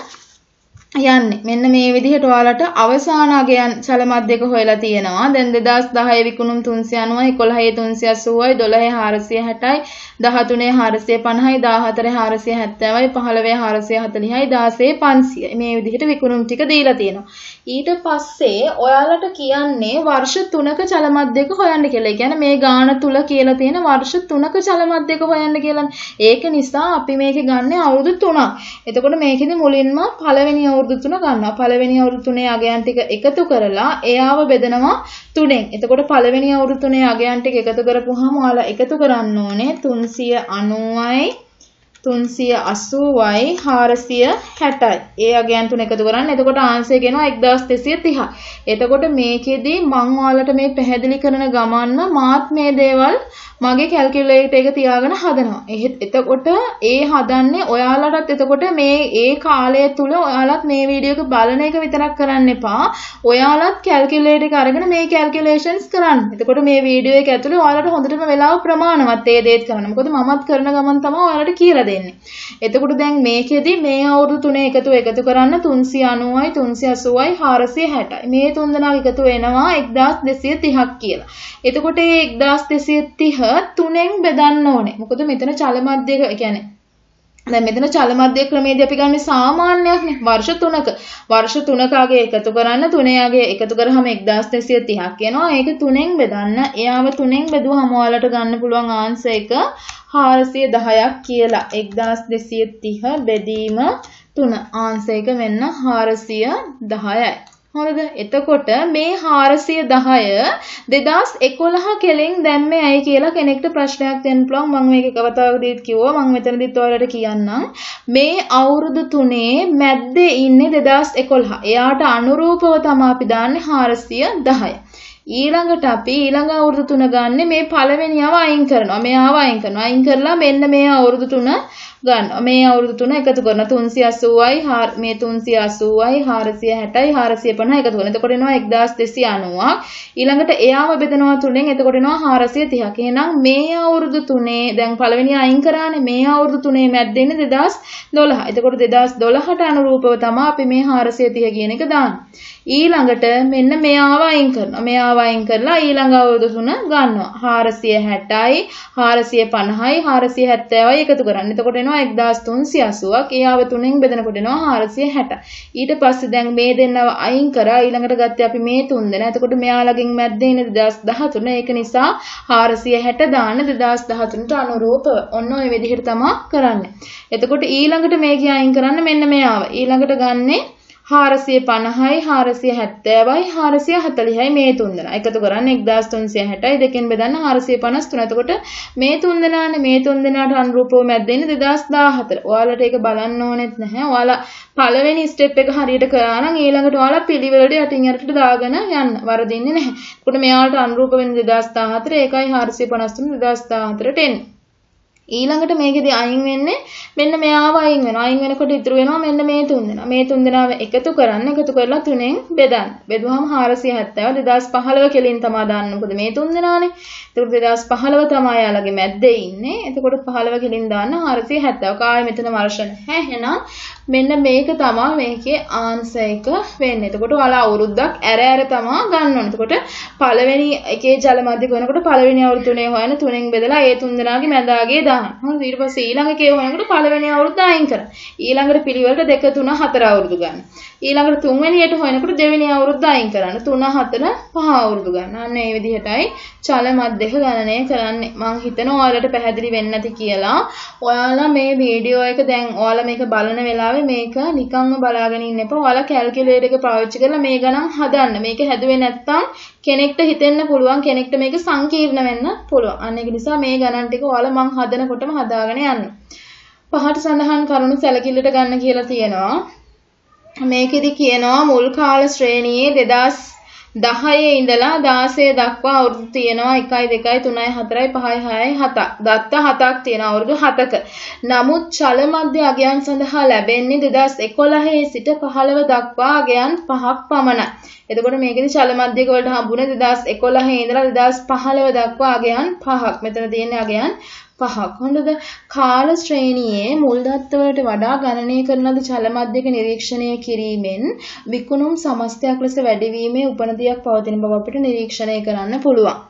යන්නේ. මෙන්න මේ විදිහට ඔයාලට අවසාන අගයන් සලමත් දෙක හොයලා තියෙනවා. දැන් 2010 විකුණුම් 390යි 11 380යි 12 460යි 13 450යි 14 470යි 15 440යි 16 500. මේ විදිහට විකුණුම් ටික දීලා තියෙනවා. ඊට පස්සේ ඔයාලට කියන්නේ වර්ෂ 3ක චලමත් දෙක හොයන්න කියලා. ඒ කියන්නේ මේ ගාන තුල කියලා තියෙන වර්ෂ 3ක චලමත් දෙක හොයන්න කියලා. ඒක නිසා අපි මේකේ ගන්න අවුරුදු 3ක්. එතකොට මේකෙදි මුලින්ම පළවෙනි අවුරුදු තුන ගන්නවා. පළවෙනි අවුරුදු තුනේ අගයන් ටික එකතු කරලා එයාව බෙදනවා තුනෙන්. එතකොට පළවෙනි අවුරුදු තුනේ අගයන් ටික එකතු කරපුවාම ඔයාලා එකතු කරන්න ඕනේ 390යි 380යි 460යි. ඒ අගයන් තුන එකතු කරන්න. එතකොට ආන්සර් ගෙනවා 1230. එතකොට මේකෙදි මම ඔයාලට මේ පැහැදිලි කරන ගමන්න මාත් මේ දේවල් මගේ කැල්කියුලේටර් එක තියාගෙන හදනවා. එතකොට ඒ හදන්නේ ඔයාලටත් එතකොට මේ ඒ කාලය තුල ඔයාලත් මේ වීඩියෝ එක බලන එක විතරක් කරන්න එපා. ඔයාලත් කැල්කියුලේටර් එක අරගෙන මේ කැල්කියුලේෂන්ස් කරන්න. එතකොට මේ වීඩියෝ එක ඇතුලේ ඔයාලට හොඳටම වෙලාව ප්‍රමාණවත් ඒ දේත් කරන්න. මොකද මමත් කරන ගමන් තමයි ඔයාලට කියලා දෙන්නේ. එතකොට දැන් මේකෙදි මේ අවුරුදු තුනේ එකතු එකතු කරන්න 390යි 380යි 460යි. මේ තුන් දෙනා එකතු වෙනවා 1230ක් කියලා. එතකොට මේ 1230 තුනෙන් බෙදන්න ඕනේ. මොකද මෙතන චල මධ්‍යක කියන්නේ දැන් මෙතන චල මධ්‍ය ක්‍රමයේදී අපි ගන්නේ සාමාන්‍යයක්නේ. වර්ෂ 3ක වර්ෂ 3කගේ එකතු කරන්න තුනේගේ එකතු කරාම 1230ක් එනවා. ඒක තුනෙන් බෙදන්න. එයාව තුනෙන් බෙදුවම ඔයාලට ගන්න පුළුවන් ආන්සර් එක 410ක් කියලා. 1230 බෙදීම 3 ආන්සර් එක මෙන්න 410යි හොඳද? එතකොට මේ 410 2011 කෙලින් දැම්මේ ඇයි කියලා කෙනෙක්ට ප්‍රශ්නයක් දෙන්න පුළුවන්. මම මේක කවතාවකදීත් කිව්වා. මම මෙතනදිත් ඔයාලට කියන්නම්. මේ අවුරුදු තුනේ මැද්දේ ඉන්නේ 2011. එයාට අනුරූපව තමයි අපි දාන්නේ 410. ඊළඟට අපි ඊළඟ අවුරුදු තුන ගන්න මේ පළවෙනියව අයින් කරනවා. මෙයාව අයින් කරනවා. අයින් කරලා මෙන්න මේ අවුරුදු තුන ගන්නවා. මේ අවුරුදු තුන එකතු කරන 380යි මේ 380යි 460යි 450 එකතු කරන. එතකොට එනවා 1290ක්. ඊළඟට එයාම බෙදනවා තුනෙන් එතකොට එනවා 430ක්. එහෙනම් මේ අවුරුදු තුනේ දැන් පළවෙනි අයින් කරානේ මේ අවුරුදු තුනේ මැද්ද ඉන්නේ 2012. එතකොට 2012ට අනුරූපව තමයි අපි මේ 430 කියන එක දාන්නේ. ඊළඟට මෙන්න මෙයාව අයින් කරනවා. මෙයාව අයින් කරලා ඊළඟ අවුරුදු තුන ගන්නවා. 460යි 450යි 470යි එකතු කරන්න. එතකොට එනවා 1380ක්. එයාව තුනෙන් බෙදනකොට එනවා 460. ඊට පස්සේ දැන් මේ දෙන්නව අයින් කරා ඊළඟට ගත්තේ අපි මේ තුන් දෙනා. එතකොට මෙයාලගෙන් මැද්දේ ඉන්නේ 2013. ඒක නිසා 460 දාන්න 2013ට අනුරූපව. ඔන්න ඔය විදිහට තමයි කරන්නේ. එතකොට ඊළඟට මේක අයින් කරන්න මෙන්න මෙයාව. ඊළඟට ගන්නේ 450යි 470යි 440යි මේ තුන්දෙනා. එකතු කරන්න 1360යි දෙකෙන් බෙදන්න 453 එතකොට මේ තුන්දෙනානේ මේ තුන්දෙනාට අනුරූපව මැද්දෙන්නේ 2014 ඔයාලට ඒක බලන්න ඕනෙත් නැහැ. ඔයාලා පළවෙනි ස්ටෙප් එක හරියට කරා නම් ඊළඟට ඔයාලා පිළිවෙලට යටින් යටට දාගෙන යන්න. වරදින්නේ නැහැ. එතකොට මෙයාලට අනුරූප වෙන්නේ 2014 ඒකයි 453 2014ට එන්නේ. ඊළඟට මේකෙදි අයින් වෙන්නේ මෙන්න මෙයාව අයින් වෙනවා. අයින් වෙනකොට ඉතුරු වෙනවා මෙන්න මේ තුන් දෙනා. මේ තුන් දෙනාව එකතු කරන්න. එකතු කරලා තුනෙන් බෙදන්න. බෙදුවම 470 2015 කෙලින් තමයි දාන්න. මොකද මේ තුන් දෙනානේ. එතකොට 2015 තමයි යාළගේ මැද්දේ ඉන්නේ. එතකොට 15 කෙලින් දාන්න 470. කායි මෙතන වර්ෂ නැහැ. එහෙනම් මෙන්න මේක තමයි මේකේ ආන්සර් එක වෙන්නේ. එතකොට ඔයාලා අවුරුද්දක් ඇර ඇර තමයි ගන්න ඕනේ. එතකොට පළවෙනි එකේ ජල මධ්‍යක වෙනකොට පළවෙනි අවුරුදු තුනේ හොයන තුනෙන් බෙදලා ඒ තුන් දෙනාගේ මැදාගේ දාන්න. හරිද? ඊට පස්සේ ඊළඟ එකේ හොයනකොට පළවෙනි අවුරුද්ද අයින් කරන්න. ඊළඟට පිළිවෙලට දෙක තුන හතර අවුරුදු ගන්න. ඊළඟට තුන්වෙනියට හොයනකොට දෙවෙනි අවුරුද්ද අයින් කරන්න. තුන හතර පහ අවුරුදු ගන්න. අන්න ඒ විදිහටයි චල මධ්‍යක ගණනය කරන්නේ. මං හිතනවා ඔයාලට පැහැදිලි වෙන්නේ නැති කියලා. ඔයාලා මේ වීඩියෝ එක දැන් ඔයාලා මේක බලන වෙලාවේ මේක නිකම්ම බලාගෙන ඉන්න එපා. ඔයාලා කැල්කියුලේටර් එක පාවිච්චි කරලා මේ ගණන් හදන්න. මේක හැදුවේ නැත්නම් කෙනෙක්ට හිතෙන්න පුළුවන් කෙනෙක්ට මේක සංකීර්ණ වෙන්න පුළුවන්. අන්න ඒක නිසා මේ ගණන් ටික ඔයාලා මං හදනකොටම හදාගෙන යන්න. පහට සඳහන් කරුණු සැලකිල්ලට ගන්න කියලා තියෙනවා. මේකෙදි කියනවා මුල් කාල ශ්‍රේණියේ 2000 10 ඉඳලා 16 දක්වා අවුරුදු තියෙනවා 1 2 3 4 5 6 7 දත්ත 7ක් තියෙන අවුරුදු 7ක. නමුත් චල මධ්‍ය අගයන් සඳහා ලැබෙන්නේ 2011 සිට 15 දක්වා අගයන් 5ක් පමණයි. එතකොට මේකෙදි චල මධ්‍යක වලට හම්බුනේ 2011 ඉඳලා 2015 දක්වා අගයන් 5ක්. මෙතන තියෙන්නේ අගයන් පහක්. හොඳද? කාල ශ්‍රේණියේ මුල් දත්තවලට වඩා ගණනය කරන ලද චල මධ්‍යක නිරීක්ෂණය කිරීමෙන් විකුණුම් සමස්තයක් ලෙස වැඩිවීමේ උපනතියක් පවතින බව අපිට නිරීක්ෂණය කරන්න පුළුවන්.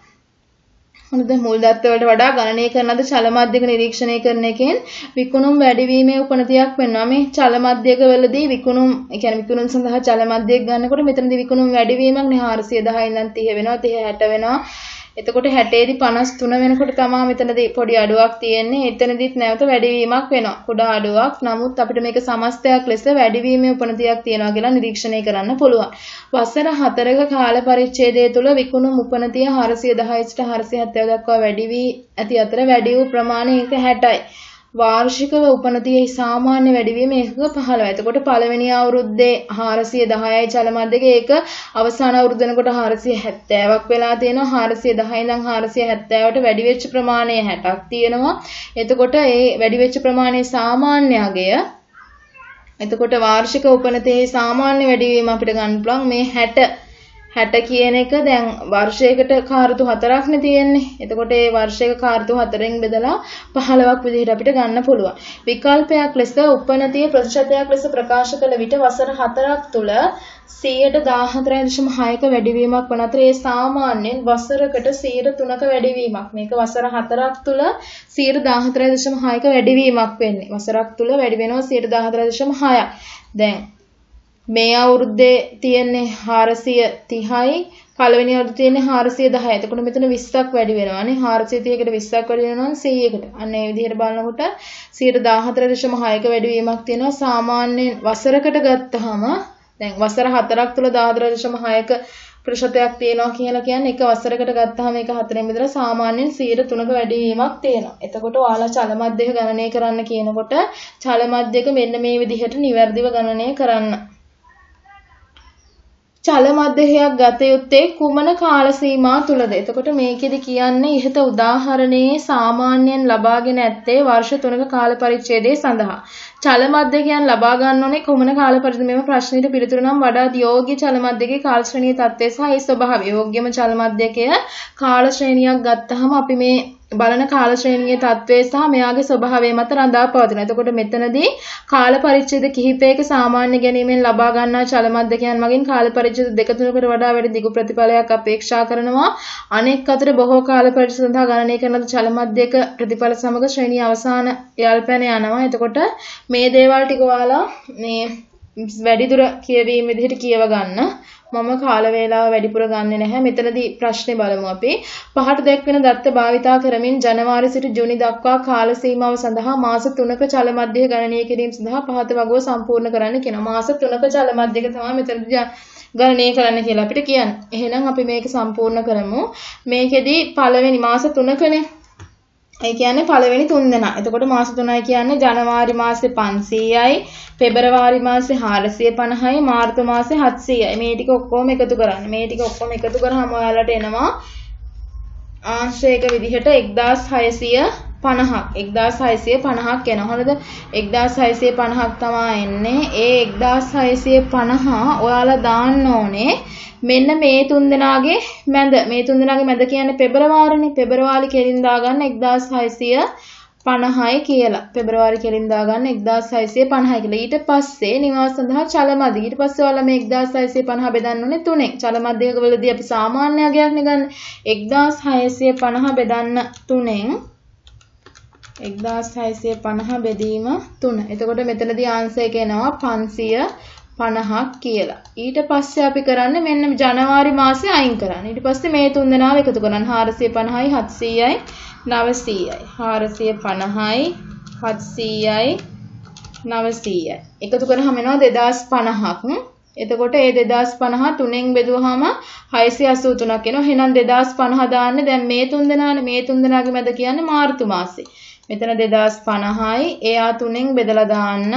හොඳද මුල් දත්තවලට වඩා ගණනය කරන ලද චල මධ්‍යක නිරීක්ෂණය කරන එකෙන් විකුණුම් වැඩිවීමේ උපනතියක් වෙනවා. මේ චල මධ්‍යක වලදී විකුණුම්, ඒ කියන්නේ විකුණුම් සඳහා චල මධ්‍යයක් ගන්නකොට මෙතනදී විකුණුම් වැඩිවීමක් නේ 410 ඉඳන් 30 වෙනවා, 30 60 වෙනවා. එතකොට 60 දී 53 වෙනකොට තමයි මෙතනදී පොඩි අඩුවක් තියෙන්නේ. එතනදිත් නැවත වැඩිවීමක් වෙනවා. කුඩා අඩුවක්. නමුත් අපිට මේක සමස්තයක් ලෙස වැඩිවීමේ උපනතියක් තියෙනවා කියලා නිරීක්ෂණය කරන්න පුළුවන්. වසර 4ක කාල පරිච්ඡේදය තුළ විකුණුම් උපනතිය 410 සිට 470 දක්වා වැඩි වී ඇති අතර වැඩි වූ ප්‍රමාණය 60යි. වාර්ෂිකව උපනතියෙහි සාමාන්‍ය වැඩිවීම ඒකක 15. එතකොට පළවෙනි අවුරුද්දේ 410යි චලමද්දක ඒක අවසාන අවුරුද්ද වෙනකොට 470ක් වෙලා තියෙනවා. 410 ඉඳන් 470ට වැඩි වෙච්ච ප්‍රමාණය 60ක් තියෙනවා. එතකොට ඒ වැඩි වෙච්ච ප්‍රමාණයේ සාමාන්‍ය අගය එතකොට වාර්ෂික උපනතෙහි සාමාන්‍ය වැඩිවීම අපිට ගන්න පුළුවන් මේ 60 60 කියන එක දැන් වර්ෂයකට කාර්තු 4ක්නේ තියෙන්නේ. එතකොට ඒ වර්ෂයක කාර්තු 4න් බෙදලා 15ක් විදිහට අපිට ගන්න පුළුවන්. විකල්පයක් ලෙස උපනතිය ප්‍රතිශතයක් ලෙස ප්‍රකාශ කළ විට වසර 4ක් තුල 114.6ක වැඩිවීමක් වන අතර ඒ සාමාන්‍යයෙන් වසරකට 103ක වැඩිවීමක්. මේක වසර 4ක් තුල 114.6ක වැඩිවීමක් වෙන්නේ. වසරක් තුල වැඩි වෙනවා 114.6ක්. දැන් මේ අවුරුද්දේ තියෙන්නේ 430යි පළවෙනි අවුරුද්දේ තියෙන්නේ 410යි. එතකොට මෙතන 20ක් වැඩි වෙනවානේ. 430කට 20ක් වැඩි වෙනවා නම් 100කට. අන්න ඒ විදිහට බලනකොට 114.6ක වැඩිවීමක් තියෙනවා. සාමාන්‍යයෙන් වසරකට ගත්තාම දැන් වසර 4ක් තුල 14.6ක ප්‍රතිශතයක් තියෙනවා කියලා කියන්නේ එක වසරකට ගත්තාම ඒක හතරෙන් බෙදලා සාමාන්‍යයෙන් 103ක වැඩිවීමක් තියෙනවා. එතකොට ඔයාලා චල මධ්‍යක ගණනය කරන්න කියනකොට චල මධ්‍යක මෙන්න මේ විදිහට නිවැරදිව ගණනය කරන්න. චල මධ්‍යහයක් ගත යුත්තේ කුමන කාල සීමා තුලද? එතකොට මේකෙදි කියන්නේ ඉහත උදාහරණයේ සාමාන්‍යයෙන් ලබාගෙන ඇත්තේ වර්ෂ 3ක කාල පරිච්ඡේදය සඳහා. චල මධ්‍යකයන් ලබා ගන්න ඕනේ කුමන කාල පරිච්ඡේද මෙම ප්‍රශ්නෙට පිළිතුරු නම් වඩාත් යෝග්‍ය චල මධ්‍යකේ කාල ශ්‍රේණියේ තත්ත්වය සහ ඒ ස්වභාවය. යෝග්‍යම චල මධ්‍යකය කාල ශ්‍රේණියක් ගත්තහම අපි මේ බලන කාල ශ්‍රේණියේ තත්වය සහ මෙයාගේ ස්වභාවය මත රඳා පවතිනවා. එතකොට මෙතනදී කාල පරිච්ඡේද කිහිපයක සාමාන්‍ය ගැනීමෙන් ලබා ගන්නා චල මධ්‍යකයන් මගින් කාල පරිච්ඡේද දෙක තුනකට වඩා වැඩි දිගු ප්‍රතිඵලයක් අපේක්ෂා කරනවා. අනෙක් අතර බොහෝ කාල පරිච්ඡේද සඳහා ගණනය කරන චල මධ්‍යක ප්‍රතිඵල සමග ශ්‍රේණිය අවසාන යල්පැන යනවා. එතකොට මේ දේවල් ටික ඔයාලා මේ වැඩිදුර කියවීම විදිහට කියව ගන්න. මම කාල වේලාව වැඩිපුර ගන්නෙ නැහැ. මෙතනදී ප්‍රශ්නේ බලමු අපි. පහට දැක්වෙන දත්ත භාවිතා කරමින් ජනවාරි සිට ජූනි දක්වා කාල සීමාව සඳහා මාස 3ක චල මධ්‍ය ගණනය කිරීම සඳහා පහත වගුව සම්පූර්ණ කරන්න කියනවා. මාස 3ක චල මධ්‍යක තමයි මෙතනදී ගණනය කරන්න කියලා අපිට කියන්නේ. එහෙනම් අපි මේක සම්පූර්ණ කරමු. මේකෙදි පළවෙනි මාස 3කනේ ඒ කියන්නේ පළවෙනි තුන් දෙනා. එතකොට මාස 3යි කියන්නේ ජනවාරි මාසේ 500යි, පෙබරවාරි මාසේ 450යි, මාර්තු මාසේ 700යි. මේ ටික ඔක්කොම එකතු කරන්න. මේ ටික ඔක්කොම එකතු කරාම ඔයාලට එනවා ආංශයක විදිහට 1650ක් 1650ක් එනවා. හරිද? 1650ක් තමයි එන්නේ. ඒ 1650 ඔයාලා දාන්න ඕනේ. මෙන්න මේ තුන්දෙනාගේ මැද. මේ තුන්දෙනාගේ මැද කියන්නේ පෙබරවාරිනේ. පෙබරවාරි කෙලින් දාගන්න 1650යි කියලා. පෙබරවාරි කෙලින් දාගන්න 1650යි කියලා. ඊට පස්සේ නිවාස සඳහා චලමදි ඊට පස්සේ ඔයාලා මේ 1650 බෙදන්න ඕනේ තුනෙන් චලමද්දක වලදී අපි සාමාන්‍ය අගයක් නේ ගන්න. 1650 බෙදන්න තුනෙන් 1650 බෙදීම 3. එතකොට මෙතනදී ආන්සර් එක එනවා 500 50ක් කියලා. ඊට පස්සේ අපි කරන්නේ මෙන්න ජනවාරි මාසේ අයින් කරන්න. ඊට පස්සේ මේ තුන් දෙනාව එකතු කරන්න 450යි 700යි 900යි. 450යි 700යි 900යි. එකතු කරාම එනවා 2050ක්. එතකොට ඒ 2050 තුනෙන් බෙදුවාම 683ක් එනවා. එහෙනම් 2050 දාන්නේ දැන් මේ තුන් දෙනානේ මේ තුන් දෙනාගේ මැද කියන්නේ මාර්තු මාසේ. මෙතන 2050යි එයා තුනෙන් බෙදලා දාන්න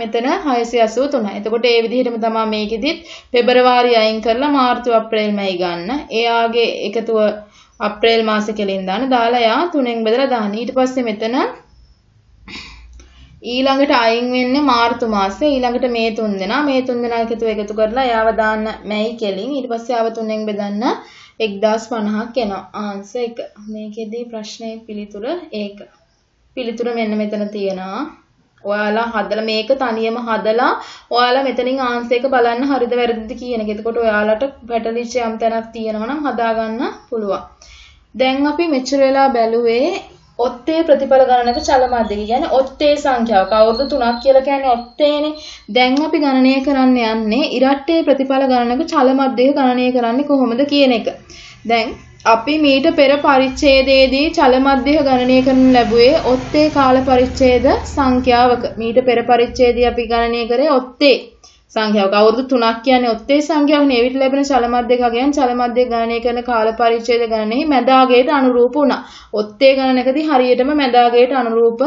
මෙතන 683. එතකොට ඒ විදිහටම තමයි මේකෙදිත් පෙබරවාරි අයින් කරලා මාර්තු අප්‍රේල් මැයි ගන්න. එයාගේ එකතුව අප්‍රේල් මාසෙ කෙලින් දාන දාලා යා තුනෙන් බෙදලා දාන්න. ඊට පස්සේ මෙතන ඊළඟට අයින් වෙන්නේ මාර්තු මාසේ ඊළඟට මේ තුන් දෙනා මේ තුන් දෙනා එකතු එකතු කරලා යාව දාන්න මැයි කෙලින් ඊට පස්සේ ආව තුනෙන් බෙදන්න 1050ක් එනවා. ආන්සර් 1. මේකෙදී ප්‍රශ්නේ පිළිතුර ඒක. පිළිතුර මෙන්න මෙතන තියෙනවා. ඔයාලා හදලා මේක තනියම හදලා ඔයාලා මෙතනින් ආන්සර් එක බලන්න හරිද වැරදිද කියන එක. එතකොට ඔයාලට පැටලිච්ච යම් තැනක් තියෙනවා නම් හදාගන්න පුළුවන්. දැන් අපි මෙච්චර වෙලා බැලුවේ ඔත්තේ ප්‍රතිඵල ගණනක චල මධ්‍යක කියන්නේ ඔත්තේ සංඛ්‍යාව. අවුරුදු 3ක් කියලා කියන්නේ ඔත්තේනේ. දැන් අපි ගණනය කරන්න යන්නේ ඉරට්ටේ ප්‍රතිඵල ගණනක චල මධ්‍යක ගණනය කරන්නේ කොහොමද කියන එක. දැන් අපි මීට පෙර පරිච්ඡේදයේදී චල මධ්‍යක ගණනය කරන ලැබුවේ ඔත්තේ කාල පරිච්ඡේද සංඛ්‍යාවක. මීට පෙර පරිච්ඡේදයේ අපි ගණනය කරේ ඔත්තේ සංඛ්‍යාවක අවුරුදු 3ක් කියන්නේ ඔත්තේ සංඛ්‍යාවනේ එවිට ලැබෙන චලමද්දක ගයන් චලමද්දක ගණනය කරන කාල පරිච්ඡේද ගණනෙහි මැදාගයට අනුරූප වුණා. ඔත්තේ ගණනකදී හරියටම මැදාගයට අනුරූප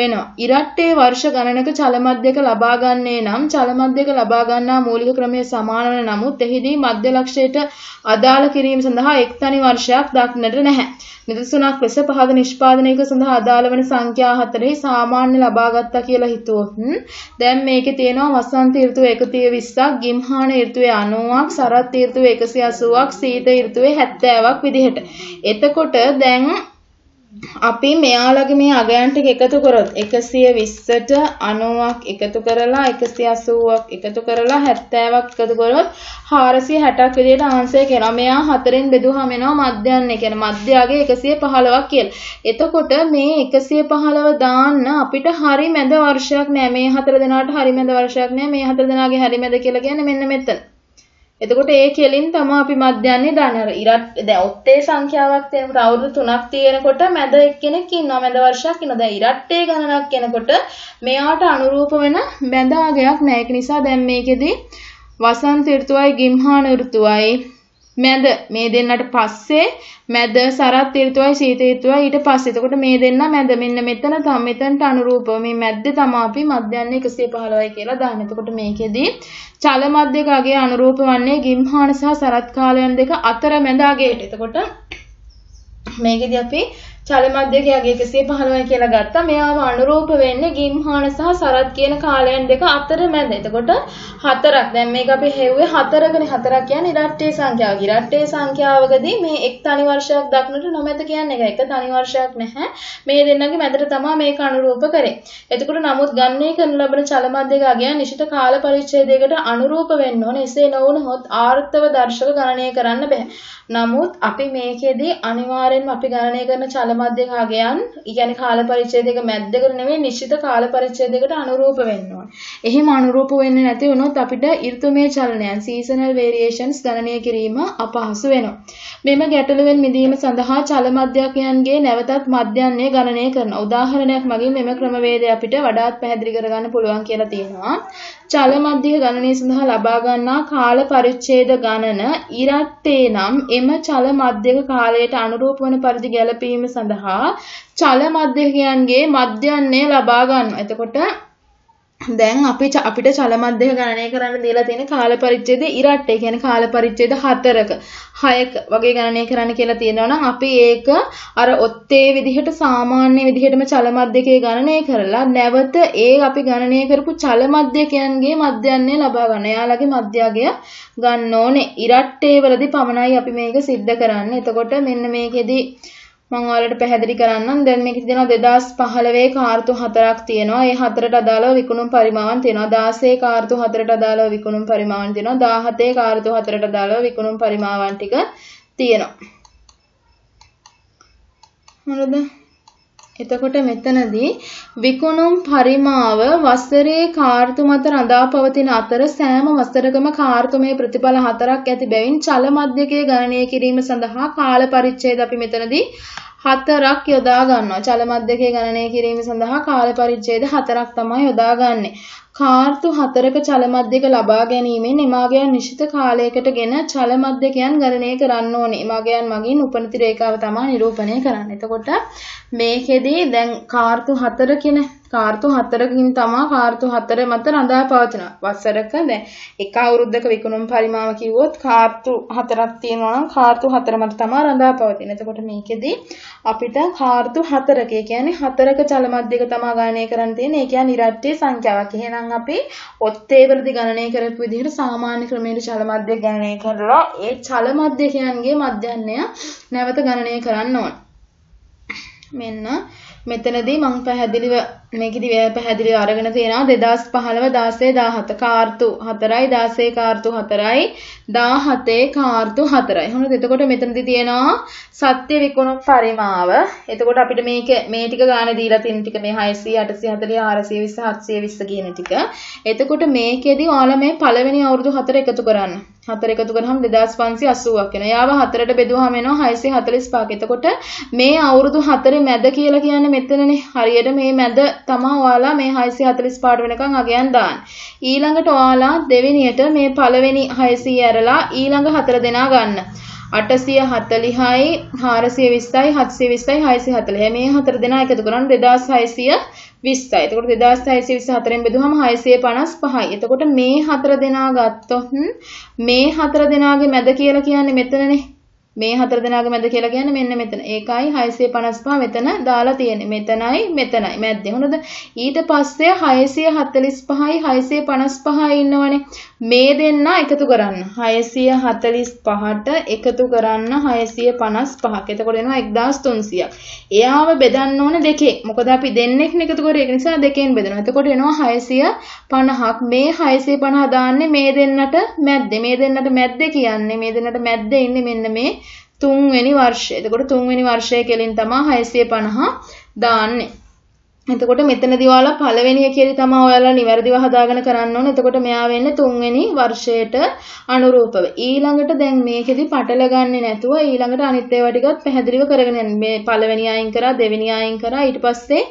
වෙනවා. ඉරට්ටේ වර්ෂ ගණනක චලමද්දක ලබා ගන්නේ නම් චලමද්දක ලබා ගන්නා මූලික ක්‍රමය සමාන වන නමුත් එහිදී මධ්‍ය ලක්ෂයට අදාළ කිරීම සඳහා එක්තනි වර්ෂයක් දක්නට නැහැ. නිදසුනක් ලෙස පහද නිෂ්පාදනයක සඳහා අදාළ වන සංඛ්‍යා හතරෙහි සාමාන්‍ය ලබා ගත්තා කියලා හිතුවොත් දැන් මේකේ තියෙනවා වසන්ත ඍතුව 120ක්, ගිම්හාන ඍතුවේ 90ක්, සරත් ඍතුවේ 180ක්, සීත ඍතුවේ 70ක් විදිහට. එතකොට දැන් අපි මෙයාලගේ මේ අගයන් ටික එකතු කරොත් 120ට 90ක් එකතු කරලා 180ක් එකතු කරලා 70ක් එකතු කරොත් 460ක් විදිහට ආන්සර් කියනවා. මෙයා හතරෙන් බෙදුවාම එනවා මධ්‍යයන්. ඒ කියන්නේ මධ්‍යයගේ 115ක් කියලා. එතකොට මේ 115 දාන්න අපිට හරි මැද වර්ෂයක් නෑ. මේ හතර දෙනාට හරි මැද වර්ෂයක් නෑ. මේ හතර දෙනාගේ හරි මැද කියලා කියන්නේ මෙන්න මෙතන. එතකොට ඒ කෙලින් තමයි අපි මධ්‍යන්නේ දාන්නේ. අර ඉරත් දැන් ඔත්තේ සංඛ්‍යාවක් තියෙනකොට අවුරුදු 3ක් තියෙනකොට මැද එක්කෙනෙක් ඉන්නවා මැද වර්ෂයක් ඉන්නවා. දැන් ඉරට්ටේ ගණනක් එනකොට මෙයාට අනුරූප වෙන මැදාගයක් නැහැ. ඒක නිසා දැන් මේකෙදි වසන්ත ඍතුවයි ගිම්හාන ඍතුවයි මැද මේ දෙන්නට පස්සේ මැද සරත් ඍතුවයි සීත ඍතුවයි ඊට පස්සේ. එතකොට මේ දෙන්න මැද මෙන්න මෙතන තම මෙතනට අනුරූපව මේ මැද්දේ තමයි අපි මධ්‍යන්නේ 115යි කියලා දාන්නේ. එතකොට මේකෙදි චල මධ්‍යකගේ අනුරූප වන්නේ ගිම්හාන සහ සරත් කාලයන් දෙක අතර මැද අගයට. එතකොට මේකෙදි අපි චල මධ්‍යකයේ 115යි කියලා ගත්තා. මෙයාව අනුරූප වෙන්නේ ගිම්හාන සහ සරත් කියන කාලයන් දෙක අතර මැද. එතකොට හතරක්. දැන් මේක අපි හෙව්වේ හතරකනේ. හතරක් කියන්නේ ඉරට්ටේ සංඛ්‍යාව. ඉරට්ටේ සංඛ්‍යාවකදී මේ එක් තනි වර්ෂයක් දක්නට නොමැත කියන්නේ එක. එක තනි වර්ෂයක් නැහැ. මේ දෙන්නගේ මැදට තමයි මේක අනුරූප කරේ. එතකොට නමුත් ගණනය කරන ලබන චල මධ්‍යක අගයන් නිශ්චිත කාල පරිච්ඡේදයකට අනුරූප වෙන්න ඕනේ. එසේ නොවුනොත් ආර්ථව දර්ශක ගණනය කරන්න බෑ. නමුත් අපි මේකෙදී අනිවාර්යෙන්ම අපි ගණනය කරන චල මධ්‍යකාගයන්, ඒ කියන්නේ කාල පරිච්ඡේදයක මැද්දකට නෙමෙයි නිශ්චිත කාල පරිච්ඡේදයකට අනුරූප වෙන්න ඕනේ. එහෙම අනුරූප වෙන්නේ නැති වුණොත් අපිට ඍතුමය චලනයන් seasonal variations ගණනය කිරීම අපහසු වෙනවා. මෙම ගැටලුවෙන් මිදීම සඳහා චල මධ්‍යකයන්ගේ නැවතත් මධ්‍යන්නේ ගණනය කරන උදාහරණයක් මගින් මෙම ක්‍රමවේදය අපිට වඩාත් පැහැදිලි කරගන්න පුළුවන් කියලා තියෙනවා. චල මධ්‍යක ගණනය සඳහා ලබා ගන්නා කාල පරිච්ඡේද ගණන ඉරත්තේ නම් එම චල මධ්‍යක කාලයට අනුරූප වන පරිදි ගැලපීම සඳහා චල මධ්‍යකයන්ගේ මධ්‍යන්නේ ලබා ගන්නවා. එතකොට දැන් අපි අපිට චල මධ්‍යක ගණනය කරන්න දීලා තියෙන කාල පරිච්ඡේදය ඉරට්ට. ඒ කියන්නේ කාල පරිච්ඡේද 4ක 6ක වගේ ගණනය කරන්න කියලා තියෙනවා නම් අපි ඒක අර ඔත්තේ විදිහට සාමාන්‍ය විදිහටම චල මධ්‍යකයේ ගණනය කරලා නැවත ඒ අපි ගණනය කරපු චල මධ්‍යකයන්ගේ මධ්‍යන්නේ ලබා ගන්න. එයාලගේ මධ්‍යගය ගන්න ඕනේ. ඉරට්ටේ වලදී පමණයි අපි මේක सिद्ध කරන්නේ. එතකොට මෙන්න මේකෙදී මම ඔයාලට පැහැදිලි කරන්නම්. දැන් මේකේ තියෙනවා 2015 කාර්තු හතරක් තියෙනවා. ඒ හතරට අදාළව විකුණුම් පරිමාණ තියෙනවා. 16 කාර්තු හතරට අදාළව විකුණුම් පරිමාණ තියෙනවා. 17 කාර්තු හතරට අදාළව විකුණුම් පරිමාණ ටික තියෙනවා. හරිද? එතකොට මෙතනදී විකුණුම් පරිමාව වසරේ කාර්තු මත රඳා පවතින අතර සෑම වසරකම කාර්තුමය ප්‍රතිඵල හතරක් ඇති බැවින් චල මධ්‍යකයේ ගණනය කිරීම සඳහා කාල පරිච්ඡේද අපි මෙතනදී හතරක් යොදා ගන්නවා. චල මධ්‍යකයේ ගණනය කිරීම සඳහා කාල පරිච්ඡේද හතරක් තමයි යොදාගන්නේ. කාර්තු හතරක චල මධ්‍යක ලබා ගැනීමෙන් එමාගයන් නිශ්චිත කාලයකටගෙන චල මධ්‍යකයන් ගණනය කරන්න ඕනේ. එමාගයන් මගින් උපනති රේඛාව තමයි නිරූපණය කරන්නේ. එතකොට මේකෙදී දැන් කාර්තු හතර කියන කාර්තු හතරකින් තමා කාර්තු හතර මත රඳා පවතිනවා. වසරක දැන් එක අවුරුද්දක විකුණුම් පරිමාව කිව්වොත් කාර්තු හතරක් තියෙනවා නම් කාර්තු හතර මත තමා රඳා පවතින. එතකොට මේකෙදී අපිට කාර්තු හතරක කියන්නේ හතරක චල මධ්‍යක තමා ගණනය කරන්න තියෙන්නේ. ඒ කියන්නේ ඉරට්ටේ සංඛ්‍යාවක්. එහෙනම් නම් අපි ඔත්තේවලදී ගණනය කරපු විදිහට සාමාන්‍ය ක්‍රමයට චල මධ්‍ය ගණනය කරලා ඒ චල මධ්‍යකයන්ගේ මධ්‍යන්නය නැවත ගණනය කරන්න ඕන. මෙන්න මෙතනදී මම පැහැදිලිව මේකෙදි පැහැදිලිව අරගෙන තියෙනවා 2015 16 17 කාර්තු 4යි 16 කාර්තු 4යි 17 කාර්තු 4යි. හොඳද? එතකොට මෙතනදී තියෙනවා සත්‍ය විකුණුම් පරිමාව. එතකොට අපිට මේක මේ ටික ගානේ දීලා තියෙන ටික මේ 600 840 420 720 කියන ටික. එතකොට මේකෙදි ඔයාලා මේ පළවෙනි අවුරුදු 4 එකතු කරන්න. 4 එකතු කරාම 2580ක් වෙනවා. යාව 4ට බෙදුවාම එනවා 645ක්. එතකොට මේ අවුරුදු 4 මැද කියලා කියන්නේ මෙතනනේ. හරියට මේ මැද තමයි ඔයාලා මේ 645 වෙනකන් අගයන් දාන්නේ. ඊළඟට ඔයාලා දෙවෙනියට මේ පළවෙනි 600 ඇරලා ඊළඟ හතර දෙනා ගන්න. 840යි 420යි 720යි 640. මේ හතර දෙනා එකතු කරන් 2600 20යි. එතකොට 2624න් බෙදුවම 655යි. එතකොට මේ හතර දෙනා ගත්තොත් මේ හතර දෙනාගේ මැද කියලා කියන්නේ මෙතනනේ. මේ හතර දෙනාගේ මැද කියලා කියන්නේ මෙන්න මෙතන. ඒකයි 655 මෙතන දාලා තියෙන්නේ. මෙතනයි මෙතනයි මැද්දේ. හොඳද? ඊට පස්සේ 645යි 655යි ඉන්නවනේ. මේ දෙන්න එකතු කරන්න. 645ට එකතු කරන්න 655ක්. එතකොට එනවා 1300ක්. එයාව බෙදන්න ඕන දෙකේ. මොකද අපි දෙන්නෙක් එකතු කරේ. ඒක නිසා දෙකෙන් බෙදනවා. එතකොට එනවා 650ක්. මේ 650 දාන්නේ මේ දෙන්නට මැද්දේ. මේ දෙන්නට මැද්දේ කියන්නේ මේ දෙන්නට මැද්දේ ඉන්නේ මෙන්න මේ තුන්වෙනි වර්ෂය. එතකොට තුන්වෙනි වර්ෂය කෙලින් තමයි 650 දාන්නේ. එතකොට මෙතනදී ඔයාලා පළවෙනි එකේදී තමයි ඔයාලා නිවැරදිව හදාගෙන කරන්න ඕනේ. එතකොට මෙයා වෙන්නේ තුන්වෙනි වර්ෂයට අනුරූපව. ඊළඟට දැන් මේකෙදි පටල ගන්නෙ නැතුව ඊළඟට අනිත් ඒවා ටිකත් පැහැදිලිව කරගෙන යන්න. මේ පළවෙනි අයින් කරා, දෙවෙනි අයින් කරා, ඊට පස්සේ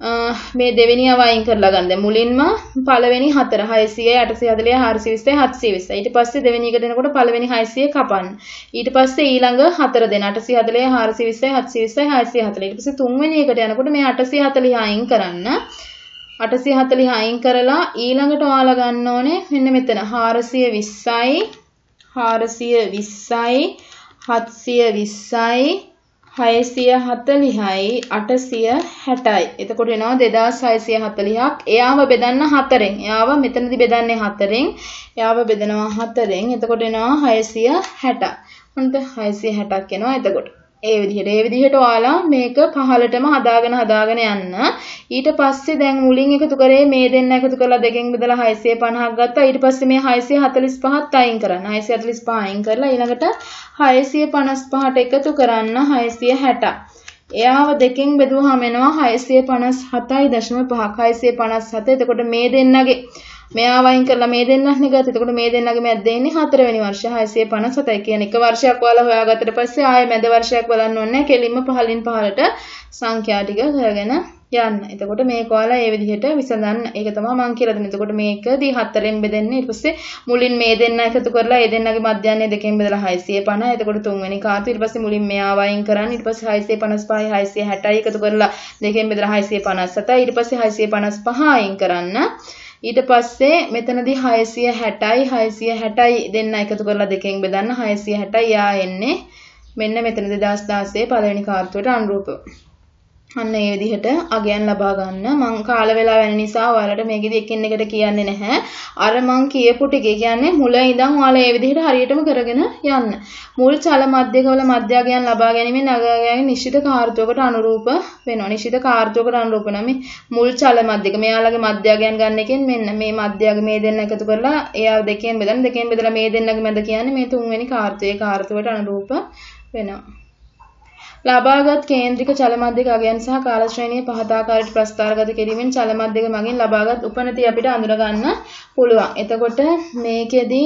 මේ දෙවෙනි අවයින් කරලා ගන්න. දැන් මුලින්ම පළවෙනි 4 600 840 420 720. ඊට පස්සේ දෙවෙනි එකට එනකොට පළවෙනි 600 කපන්න. ඊට පස්සේ ඊළඟ 4 දෙන 840 420 720 640. ඊට පස්සේ තුන්වෙනි එකට යනකොට මේ 840 අයින් කරන්න. 840 අයින් කරලා ඊළඟට ඔයාලා ගන්න ඕනේ මෙන්න මෙතන 420යි 420යි 720යි හයසිය හතලිහයි අටසිය හැටයි. එතකොට එනවා දෙදස් හයසිය හතලිහක්. එයාව බෙදන්න හතරෙන්. එයාව මෙතනදි බෙදන්නේ හතරෙන්. එයාව බෙදනවා හතරෙන්. එතකොට එනවා හයසිය හැට හොඳ හයසිය හැටක් එනවා. එතකොට ඒ විදිහට ඒ විදිහට ඔයාලා මේක පහලටම හදාගෙන හදාගෙන යන්න. ඊට පස්සේ දැන් මුලින් එකතු කරේ මේ දෙන්න එකතු කරලා දෙකෙන් බෙදලා 650ක් ගත්තා. ඊට පස්සේ මේ 645ත් අයින් කරන්න. 645 අයින් කරලා ඊළඟට 655ට එකතු කරන්න 660. එයාව දෙකෙන් බෙදුවාම එනවා 657.5ක් 657 එතකොට මේ දෙන්නගේ මෙයා වයින් කරලා මේ දෙන්නක්නේ ගත්තා. එතකොට මේ දෙන්නගේ මැද්ද ඉන්නේ හතරවෙනි වර්ෂය 657යි කියන්නේ එක වර්ෂයක් ඔයාලා හොයාගත්තට පස්සේ ආයෙ මැද වර්ෂයක් බලන්න ඕනේ නැහැ. කෙලින්ම පහලින් පහලට සංඛ්‍යා ටික හොයාගෙන යන්න. එතකොට මේක ඔයාලා ඒ විදිහට විසඳන්න. ඒක තමයි මම කියලා දෙන්නේ. එතකොට මේකදී හතරෙන් බෙදෙන්නේ. ඊට පස්සේ මුලින් මේ දෙන්න එකතු කරලා ඒ දෙන්නගේ මධ්‍යන්නේ දෙකෙන් බෙදලා 650. එතකොට තුන්වෙනි කාර්තු ඊට පස්සේ මුලින් මෙයා වයින් කරන්න. ඊට පස්සේ 655යි 660යි එකතු කරලා දෙකෙන් බෙදලා 657යි. ඊට පස්සේ 655 අයින් කරන්න. ඊට පස්සේ මෙතනදී 660යි 660යි දෙන්න එකතු කරලා දෙකෙන් බෙදන්න 660යි යා එන්නේ මෙන්න මෙතන 2016 පළවෙනි කාර්තුවට අනුරූපව. අන්න ඒ විදිහට අගයන් ලබා ගන්න මං කාල වෙලා වෙන නිසා ඔයාලට මේකෙදි එකින් එකට කියන්නේ නැහැ. අර මං කියපු ටික කියන්නේ මුල ඉඳන් ඔයාලා ඒ විදිහට හරියටම කරගෙන යන්න. මුල් චල මධ්‍යකවල මධ්‍යගයන් ලබා ගැනීමෙන් අගයන් නිශ්චිත කාර්තුවකට අනුරූප වෙනවා. නිශ්චිත කාර්තුවකට අනුරූප නම් මුල් චල මධ්‍යක මෙයාලගේ මධ්‍යගයන් ගන්න එකෙන් මෙන්න මේ මධ්‍යග මේ දෙන්න එකතු කරලා එයා දෙකෙන් බෙදන්න දෙකෙන් බෙදලා මේ දෙන්නගේ මැද කියන්නේ මේ තුන්වෙනි කාර්තුවේ කාර්තුවට අනුරූප වෙනවා. ලබාගත් කේන්ද්‍රික චලමද්දික අගයන් සහ කාල ශ්‍රේණිය පහත ආකාරයට ප්‍රස්ථාරගත කිරීමෙන් චලමද්දික මගින් ලබාගත් උපනති අපිට අඳුර ගන්න පුළුවන්. එතකොට මේකෙදි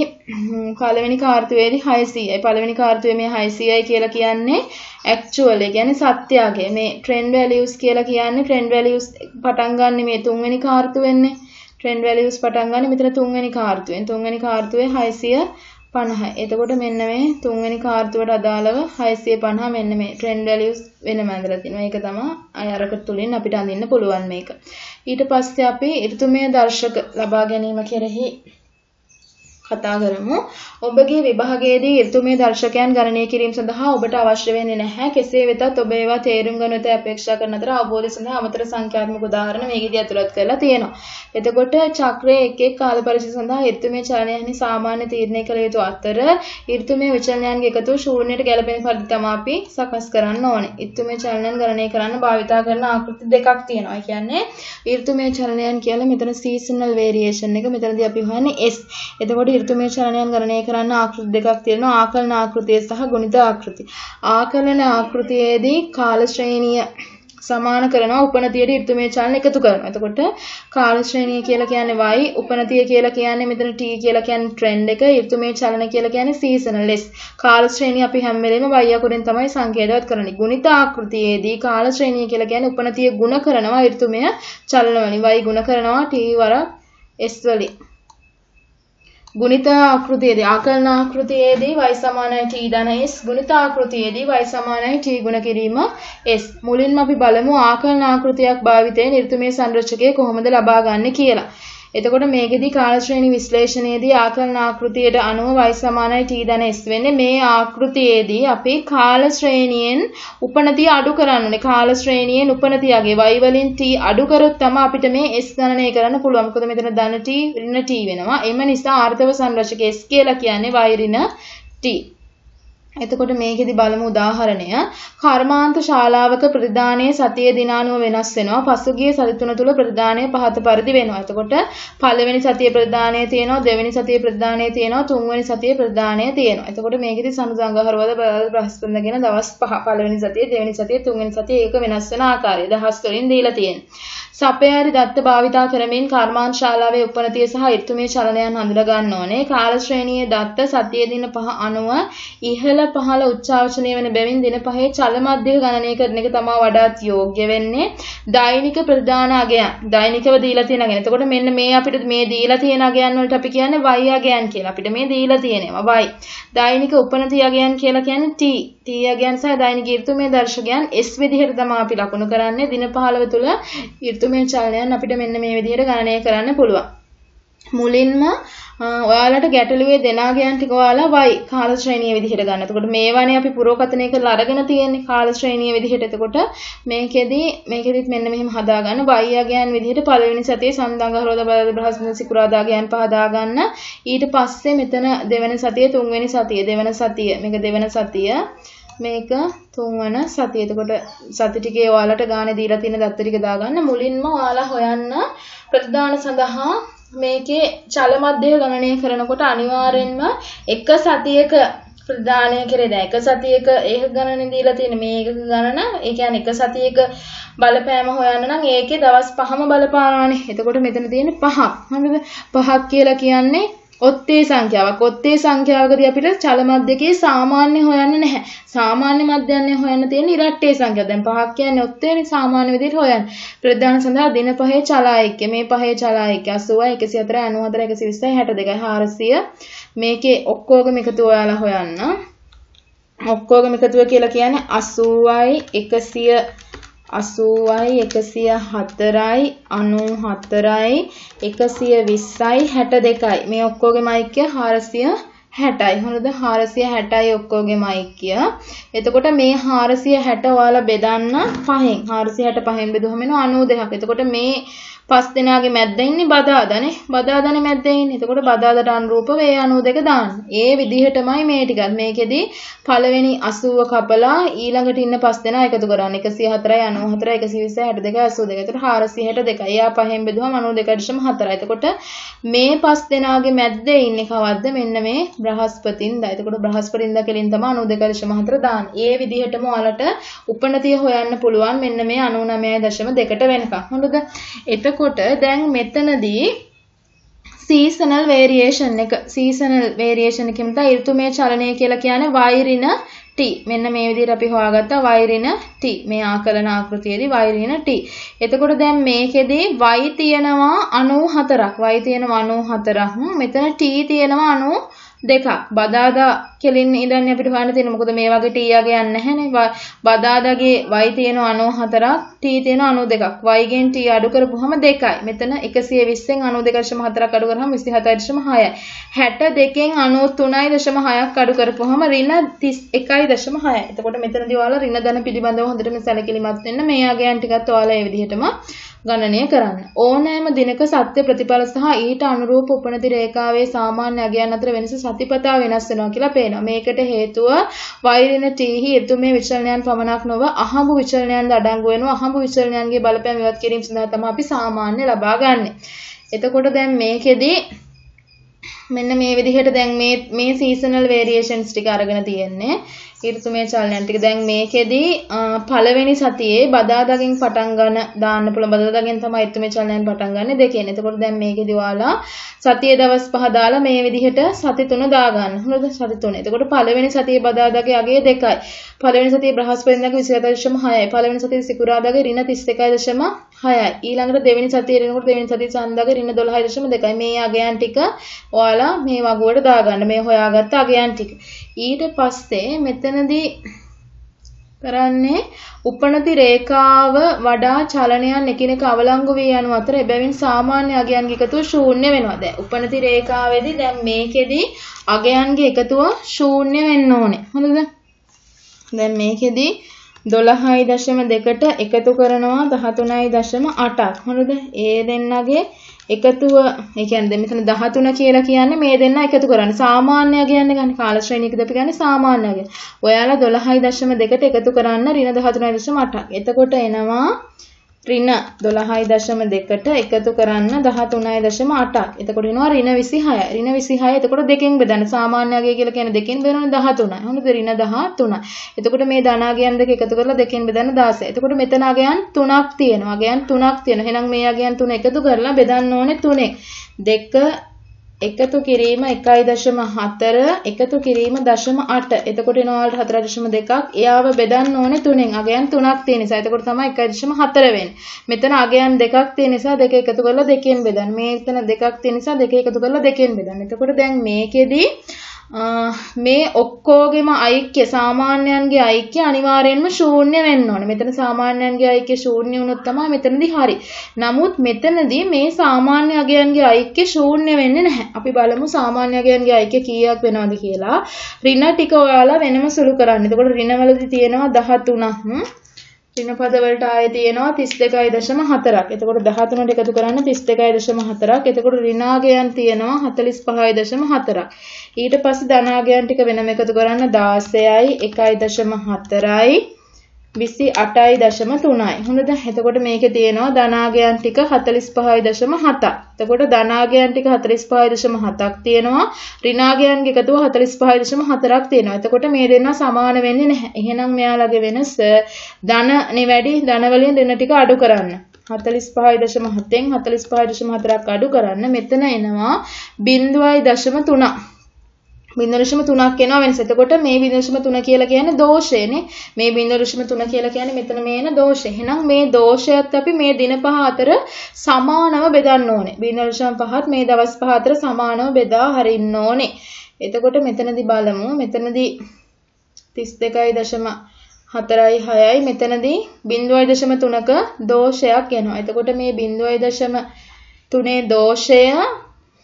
පළවෙනි කාර්තුවේදී 600යි. පළවෙනි කාර්තුවේ මේ 600යි කියලා කියන්නේ ඇක්චුවල් ඒ කියන්නේ සත්‍යයගේ මේ ට්‍රෙන්ඩ් වැලියුස් කියලා කියන්නේ ට්‍රෙන්ඩ් වැලියුස් පටන් ගන්න මේ තුන්වෙනි කාර්තුවෙන්නේ. ට්‍රෙන්ඩ් වැලියුස් පටන් ගන්න මෙතන තුන්වෙනි කාර්තුවෙන්. තුන්වෙනි කාර්තුවේ 600 50. එතකොට මෙන්න මේ තුන්වෙනි කාර්තුවට අදාළව 650 මෙන්න මේ ට්‍රෙන්ඩ් වැලියුස් වෙනම ඇඳලා තිනවා. ඒක තමයි අය අරක තුලින් අපිට අඳින්න පුළුවන් මේක. ඊට පස්සේ අපි ඍතුමය දර්ශක ලබා ගැනීම කෙරෙහි කතා කරමු. ඔබගේ විභාගයේදී ඍතුමය දර්ශකයන් ගණනය කිරීම සඳහා ඔබට අවශ්‍ය වෙන්නේ නැහැ. කෙසේ වෙතත් ඔබ ඒවා තේරුම් ගන්නට අපේක්ෂා කරන අතර අවබෝධ සඳහා අමතර සංඛ්‍යාත්මක උදාහරණ මේකෙදී ඇතුළත් කරලා තියෙනවා. එතකොට චක්‍රයේ එක් එක් කාල පරිච්ඡේද සඳහා ඍතුමය චලනයන්හි සාමාන්‍ය තීරණය කළ යුතු අතර ඍතුමය විචලනයන්ගේ එකතුව ශූන්‍යයට ගැලපෙන පරිදි තමයි අපි සකස් කරන්න ඕනේ. ඍතුමය චලනයන් ගණනය කරන්න භාවිතා කරන ආකෘති දෙකක් තියෙනවා. ඒ කියන්නේ ඍතුමය චලනයන් කියලා මෙතන සීසනල් වේරියේෂන් එක මෙතනදී අපි හොයන්නේ S. එතකොට ඍතුමය චලනයන් ගණනය කරන්න ආකෘති දෙකක් තියෙනවා ආකලන ආකෘතිය සහ ගුණිත ආකෘතිය. ආකලන ආකෘතියේදී කාල ශ්‍රේණිය සමාන කරනවා උපනතියට ඍතුමය චලන එකතු කරනවා. එතකොට කාල ශ්‍රේණිය කියලා කියන්නේ y, උපනතිය කියලා කියන්නේ මෙතන t කියලා කියන්නේ ට්‍රෙන්ඩ් එක, ඍතුමය චලන කියලා කියන්නේ සීසනල් s. කාල ශ්‍රේණිය අපි හැම වෙලේම y අකුරෙන් තමයි සංකේතවත් කරන්නේ. ගුණිත ආකෘතියේදී කාල ශ්‍රේණිය කියලා කියන්නේ උපනතිය ගුණ කරනවා ඍතුමය චලන වලින්. y ගුණ කරනවා t වරක් s වලින්. ගුණිත ආකෘතියේදී ආකලන ආකෘතියේදී y සමානයි t ධන s ගුණිත ආකෘතියේදී y සමානයි t ගුණ කිරීම s මුලින්ම අපි බලමු ආකලන ආකෘතියක් භාවිතයෙන් ඍතුමය සංරචකය කොහොමද ලබා ගන්න කියලා. එතකොට මේකෙදි කාල ශ්‍රේණි විශ්ලේෂණයේදී ආකලන ආකෘතියට අනුව y සමානයි t ධන s වෙන්නේ. මේ ආකෘතියේදී අපි කාල ශ්‍රේණියෙන් උපනතිය අඩු කරන්න ඕනේ. කාල ශ්‍රේණියෙන් උපනතියගේ y වලින් t අඩු කරොත් තමයි අපිට මේ s ගණනය කරන්න පුළුවන්. මොකද මෙතන ධන t ඍණ t වෙනවා. එම නිසා ආර්ථව සංරචක s කියලා කියන්නේ y ඍණ t. එතකොට මේකෙදි බලමු උදාහරණය. කර්මාන්ත ශාලාවක ප්‍රතිදානයේ සතියේ දිනානුව වෙනස් වෙනවා. පසුගිය සති තුන තුල ප්‍රතිදානය පහත පරිදි වෙනවා. එතකොට පළවෙනි සතියේ ප්‍රතිදානය තියෙනවා දෙවෙනි සතියේ ප්‍රතිදානය තියෙනවා තුන්වෙනි සතියේ ප්‍රතිදානය තියෙනවා. එතකොට මේකෙදි සනුසංගහරවද බ්‍රහස්පතින්ද කියන දවස් පහ. පළවෙනි සතියේ දෙවෙනි සතියේ තුන්වෙනි සතියේ ඒක වෙනස් වෙන ආකාරය. දහස් වලින් දීලා තියෙනවා. සපයාරි දත්ත භාවිතා කරමින් කර්මාන්ත ශාලාවේ උපනතිය සහ ඍතුමය චලනයන් හඳුනා ගන්න ඕනේ. කාල ශ්‍රේණියේ දත්ත සතියේ දින පහ අනුව ඉහළ පහළ උච්චාවචනීය වෙන බැවින් දින පහේ චල මධ්‍යක ගණනය කරන එක තමයි වඩාත් යෝග්‍ය වෙන්නේ. දෛනික ප්‍රධාන අගයන්. දෛනිකව දීලා තියෙන අගයන්. එතකොට මෙන්න මේ අපිට මේ දීලා තියෙන අගයන් වලට අපි කියන්නේ y අගයන් කියලා. අපිට මේ දීලා තියෙනවා y. දෛනික උපනති අගයන් කියලා කියන්නේ t. t අගයන් සහ දෛනික ඍතුමය දර්ශකයන් s විදිහට තමයි අපි ලකුණු කරන්නේ. දින 15 තුල ඍතු මේ චලනයන් අපිට මෙන්න මේ විදිහට ගණනය කරන්න පුළුවන්. මුලින්ම ඔයාලට ගැටලුවේ දෙනාගයන් ටික ඔයාලා y කාල ශ්‍රේණිය විදිහට ගන්න. එතකොට මේවානේ අපි පුරෝකථනය කරලා අරගෙන තියෙන්නේ කාල ශ්‍රේණිය විදිහට. එතකොට මේකෙදි මේකෙදිත් මෙන්න මෙහෙම හදාගන්න y යගයන් විදිහට පළවෙනි සතියේ සම්දංග හරෝද බල බ්‍රහස්පති සිකුරාදා ගයන් පහ දාගන්න. ඊට පස්සේ මෙතන දෙවෙනි සතියේ තුන්වෙනි සතියේ දෙවෙනි සතිය මේක දෙවෙනි සතිය මේක තුන්වන සතිය. එතකොට සති ටිකේ ඔයාලට ගානේ දීලා තියෙන දත්ත ටික දාගන්න. මුලින්ම ඔයාලා හොයන්න ප්‍රතිදාන සඳහා මේකේ චල මධ්‍ය ගණනය කරනකොට අනිවාර්යෙන්ම එක සතියක ප්‍රදානය කරේ දැන් එක සතියක ඒක ගණන දීලා තියෙන මේක ගණන ඒ කියන්නේ එක සතියක බලපෑම හොයන්න නම් ඒකේ දවස් පහම බලපානවානේ. එතකොට මෙතන තියෙන පහක්. හරිද? පහක් කියලා කියන්නේ ඔත්තේ සංඛ්‍යාවක්. ඔත්තේ සංඛ්‍යාවකදී අපිට චල මධ්‍යකයේ සාමාන්‍ය හොයන්න නැහැ. සාමාන්‍ය මධ්‍යන්නේ හොයන්න තියෙන ඉරට්ටේ සංඛ්‍යාව. දැන් පහක් කියන්නේ ඔත්තේනේ සාමාන්‍ය විදිහට හොයන්න. ප්‍රධාන සඳහා දින පහේ චලායික්‍ය. මේ පහේ චලායික්‍ය 80යි 104 94 120යි 62යි 400 මේකේ ඔක්කොගම එකතු ඔයාලා හොයන්න. ඔක්කොගම එකතුව කියලා කියන්නේ 80යි 100 80යි 104යි 94යි 120යි 62යි මේ ඔක්කොගේම ඓක්‍ය 460යි හොඳද? 460යි ඔක්කොගේම ඓක්‍ය. එතකොට මේ 460 ඔයාලා බෙදන්න පහෙන්. 460 පහෙන් බෙදුවම එනවා 92ක් එතකොට මේ පස් දෙනාගේ මැද්ද ඉන්නේ බදාදානේ. බදාදානේ මැද්ද ඉන්නේ. එතකොට බදාදට අනුරූපව ඒ 92 දාන්න. ඒ විදිහටමයි මේ ටිකත්. මේකෙදි පළවෙනි 80 කපලා ඊළඟට ඉන්න පස් දෙනා එකතු කරන්න. 104යි 94යි 120යි 62යි 82. එතකොට 462. එයා පහෙන් බෙදුවම 92.4. එතකොට මේ පස් දෙනාගේ මැද්දේ ඉන්නේ කවද්ද? මෙන්න මේ බ්‍රහස්පතින්දා. එතකොට බ්‍රහස්පතින්දා කෙලින් තමයි 92.4 දාන්නේ. ඒ විදිහටම ඔයාලට උපනතිය හොයන්න පුළුවන් මෙන්න මේ 99.2ට වෙනකම්. හොඳද? එතකොට එතකොට දැන් මෙතනදී සීසනල් වේරියේෂන් එක සීසනල් වේරියේෂන් එකකින් තමයි ඍතුමය චලනය කියලා කියන්නේ වෛරින t. මෙන්න මේ විදිහට අපි හොයාගත්තා වෛරින t. මේ ආකලන ආකෘතියේදී වෛරින t. එතකොට දැන් මේකෙදී y තියෙනවා 94ක් y තියෙනවා 94ක් මෙතන t තියෙනවා දෙකක්. බදාදා කෙලින් ඉඳන් අපිට හොයන්න තියෙන මොකද මේ වගේ t යගේ යන්නේ නැහැනේ බදාදාගේ y තියෙනවා 94ක් t තියෙනවා 92ක් y ගෙන් t අඩු කරපුවම දෙකයි. මෙතන 120න් 92.4ක් අඩු කරාම 27.6යි 62න් 93.6ක් අඩු කරපුවම ඍණ 31.6යි එතකොට මෙතනදී ඔයාලා ඍණ ධන පිළිබඳව හොඳටම සැලකිලිමත් වෙන්න මේ යගයන් ටිකත් ඔයාලා ඒ විදිහටම ගණනය කරන්න. ඕනෑම දිනක සත්‍ය ප්‍රතිඵල සහ ඊට අනුරූප උපනති රේඛාවේ සාමාන්‍ය අගයන් අතර වෙනස සතිපතා වෙනස් වෙනවා කියලා පේනවා. මේකට හේතුව වෛරින තීහි එතුමේ විචලනයන් පමණක් නොව අහඹු විචලනයන්ද අඩංගු වෙනවා. අහඹු විචලනයන්ගේ බලපෑම ඉවත් කිරීම සඳහා තමයි අපි සාමාන්‍ය ලබා ගන්නෙ. එතකොට දැන් මේකෙදි මෙන්න මේ විදිහට දැන් මේ මේ සීසනල් වේරියේෂන්ස් ටික අරගෙන තියෙන්නේ. ඍතුමය චලනයන් ටික දැන් මේකෙදි පළවෙනි සතියේ බදාදාගෙන් පටන් ගන්න දාන්න පුළුවන් බදාදාගෙන් තමයි ඍතුමය චලනයන් පටන් ගන්න දෙකෙන්. එතකොට දැන් මේකෙදි ඔයාලා සතියේ දවස් පහ දාලා මේ විදිහට සති තුන දාගන්න. හොඳද? සති තුන. එතකොට පළවෙනි සතියේ බදාදාගේ අගය දෙකයි. පළවෙනි සතියේ බ්‍රහස්පතින්දාගේ 27.6යි. පළවෙනි සතියේ සිකුරාදාගේ ඍණ 31.6යි. ඊළඟට දෙවෙනි සතියේ එනකොට දෙවෙනි සතියේ සඳාගේ ඍණ 12.2යි. මේ අගයන් ටික ඔයාලා මේ වගුවට දාගන්න. මේ හොයාගත්ත අගයන් ටික. ඊට පස්සේ මෙතනදී කරන්නේ උපනති රේඛාව වඩා චලනයන් එකිනෙක අවලංගු වී යන අතර එබැවින් සාමාන්‍ය අගයන්ගේ එකතුව ශූන්‍ය වෙනවා. දැන් උපනති රේඛාවේදී දැන් මේකෙදි අගයන්ගේ එකතුව ශූන්‍ය වෙන්න ඕනේ. හොඳද? දැන් මේකෙදි 12.2ට එකතු කරනවා 13.8ක්. හොඳද? ඒ දෙන්නගේ එකතුව ඒ කියන්නේ මෙතන 13 කියලා කියන්නේ මේ දෙන්න එකතු කරන්නේ. සාමාන්‍ය කියන්නේ ගන්න කාල ශ්‍රේණියකද අපි ගන්නේ සාමාන්‍ය. ඔයාලා 12.2ට එකතු කරන්න ඍණ 13.8ක්. එතකොට එනවා ඍණ 12.2ට එකතු කරන්න 13.8ක්. එතකොට එනවා ඍණ 26. ඍණ 26 එතකොට දෙකෙන් බෙදන්න. සාමාන්‍යය කියලා කියන්නේ දෙකෙන් බෙදනවනේ 13යි. හොඳද? ඍණ 13යි. එතකොට මේ ධනාගයන් දෙක එකතු කරලා දෙකෙන් බෙදන්න 16. එතකොට මෙතන අගයන් 3ක් තියෙනවා. අගයන් 3ක් තියෙනවා. එහෙනම් මේ අගයන් 3 එකතු කරලා බෙදන්න ඕනේ 3. 2 එකතු කිරීම 1.4 එකතු කිරීම 0.8 එතකොට එනවා 4.2ක් එයාව බෙදන්න ඕනේ තුනෙන්. අගයන් තුනක් තියෙන නිසා එතකොට තමයි 1.4 වෙන්නේ. මෙතන අගයන් දෙකක් තියෙන නිසා දෙක එකතු කරලා දෙකෙන් බෙදන්න. මේතන දෙකක් තියෙන නිසා දෙක එකතු කරලා දෙකෙන් බෙදන්න. එතකොට දැන් මේකෙදී මේ ඔක්කෝගෙම ඓක්‍ය සාමාන්‍යයන්ගේ ඓක්‍ය අනිවාර්යෙන්ම ශූන්‍ය වෙන්න ඕනේ. මෙතන සාමාන්‍යයන්ගේ ඓක්‍ය ශූන්‍ය වුණොත් තමයි මෙතනදී හරි. නමුත් මෙතනදී මේ සාමාන්‍ය අගයන්ගේ ඓක්‍ය ශූන්‍ය වෙන්නේ නැහැ. අපි බලමු සාමාන්‍ය අගයන්ගේ ඓක්‍ය කීයක් වෙනවද කියලා. ඍණ ටික ඔයාලා වෙනම සුළු කරන්න. එතකොට ඍණවලදී තියෙනවා 13ක්. ඍණපද වලට ආයේ තියෙනවා 32.4ක්. එතකොට 13ට එකතු කරන්න 32.4ක්. එතකොට ඍණාගයන් තියෙනවා 45.4ක්. ඊට පස්සේ ධනාගයන් ටික වෙනම එකතු කරන්න 16යි 1.4යි 28.3යි. හොඳද? එතකොට මේකේ තියෙනවා ධනාගයන් ටික 45.7ක්. එතකොට ධනාගයන් ටික 45.7ක් තියෙනවා. ඍණාගයන්ගේ එකතුව 45.4ක් තියෙනවා. එතකොට මේ දෙන්නා සමාන වෙන්නේ නැහැ. එහෙනම් මෙයාලගේ වෙනස ධන නෙවැඩි ධන වලින් ඍණ ටික අඩු කරන්න. 45.7න් 45.4ක් අඩු කරන්න මෙතන එනවා 0.3 බින්දරශම තුනක් එනවා වෙනස. එතකොට මේ බින්දරශම තුන කියලා කියන්නේ දෝෂයනේ. මේ බින්දරශම තුන කියලා කියන්නේ මෙතන මේන දෝෂය. එහෙනම් මේ දෝෂයත් අපි මේ දින පහ අතර සමානව බෙදන්න ඕනේ. බින්දරශම පහත් මේ දවස් පහ අතර සමානව බෙදා හරින්න ඕනේ. එතකොට මෙතනදී බලමු. මෙතනදී 32.4යි 6යි මෙතනදී 0.3ක දෝෂයක් එනවා. එතකොට මේ 0.3 දෝෂය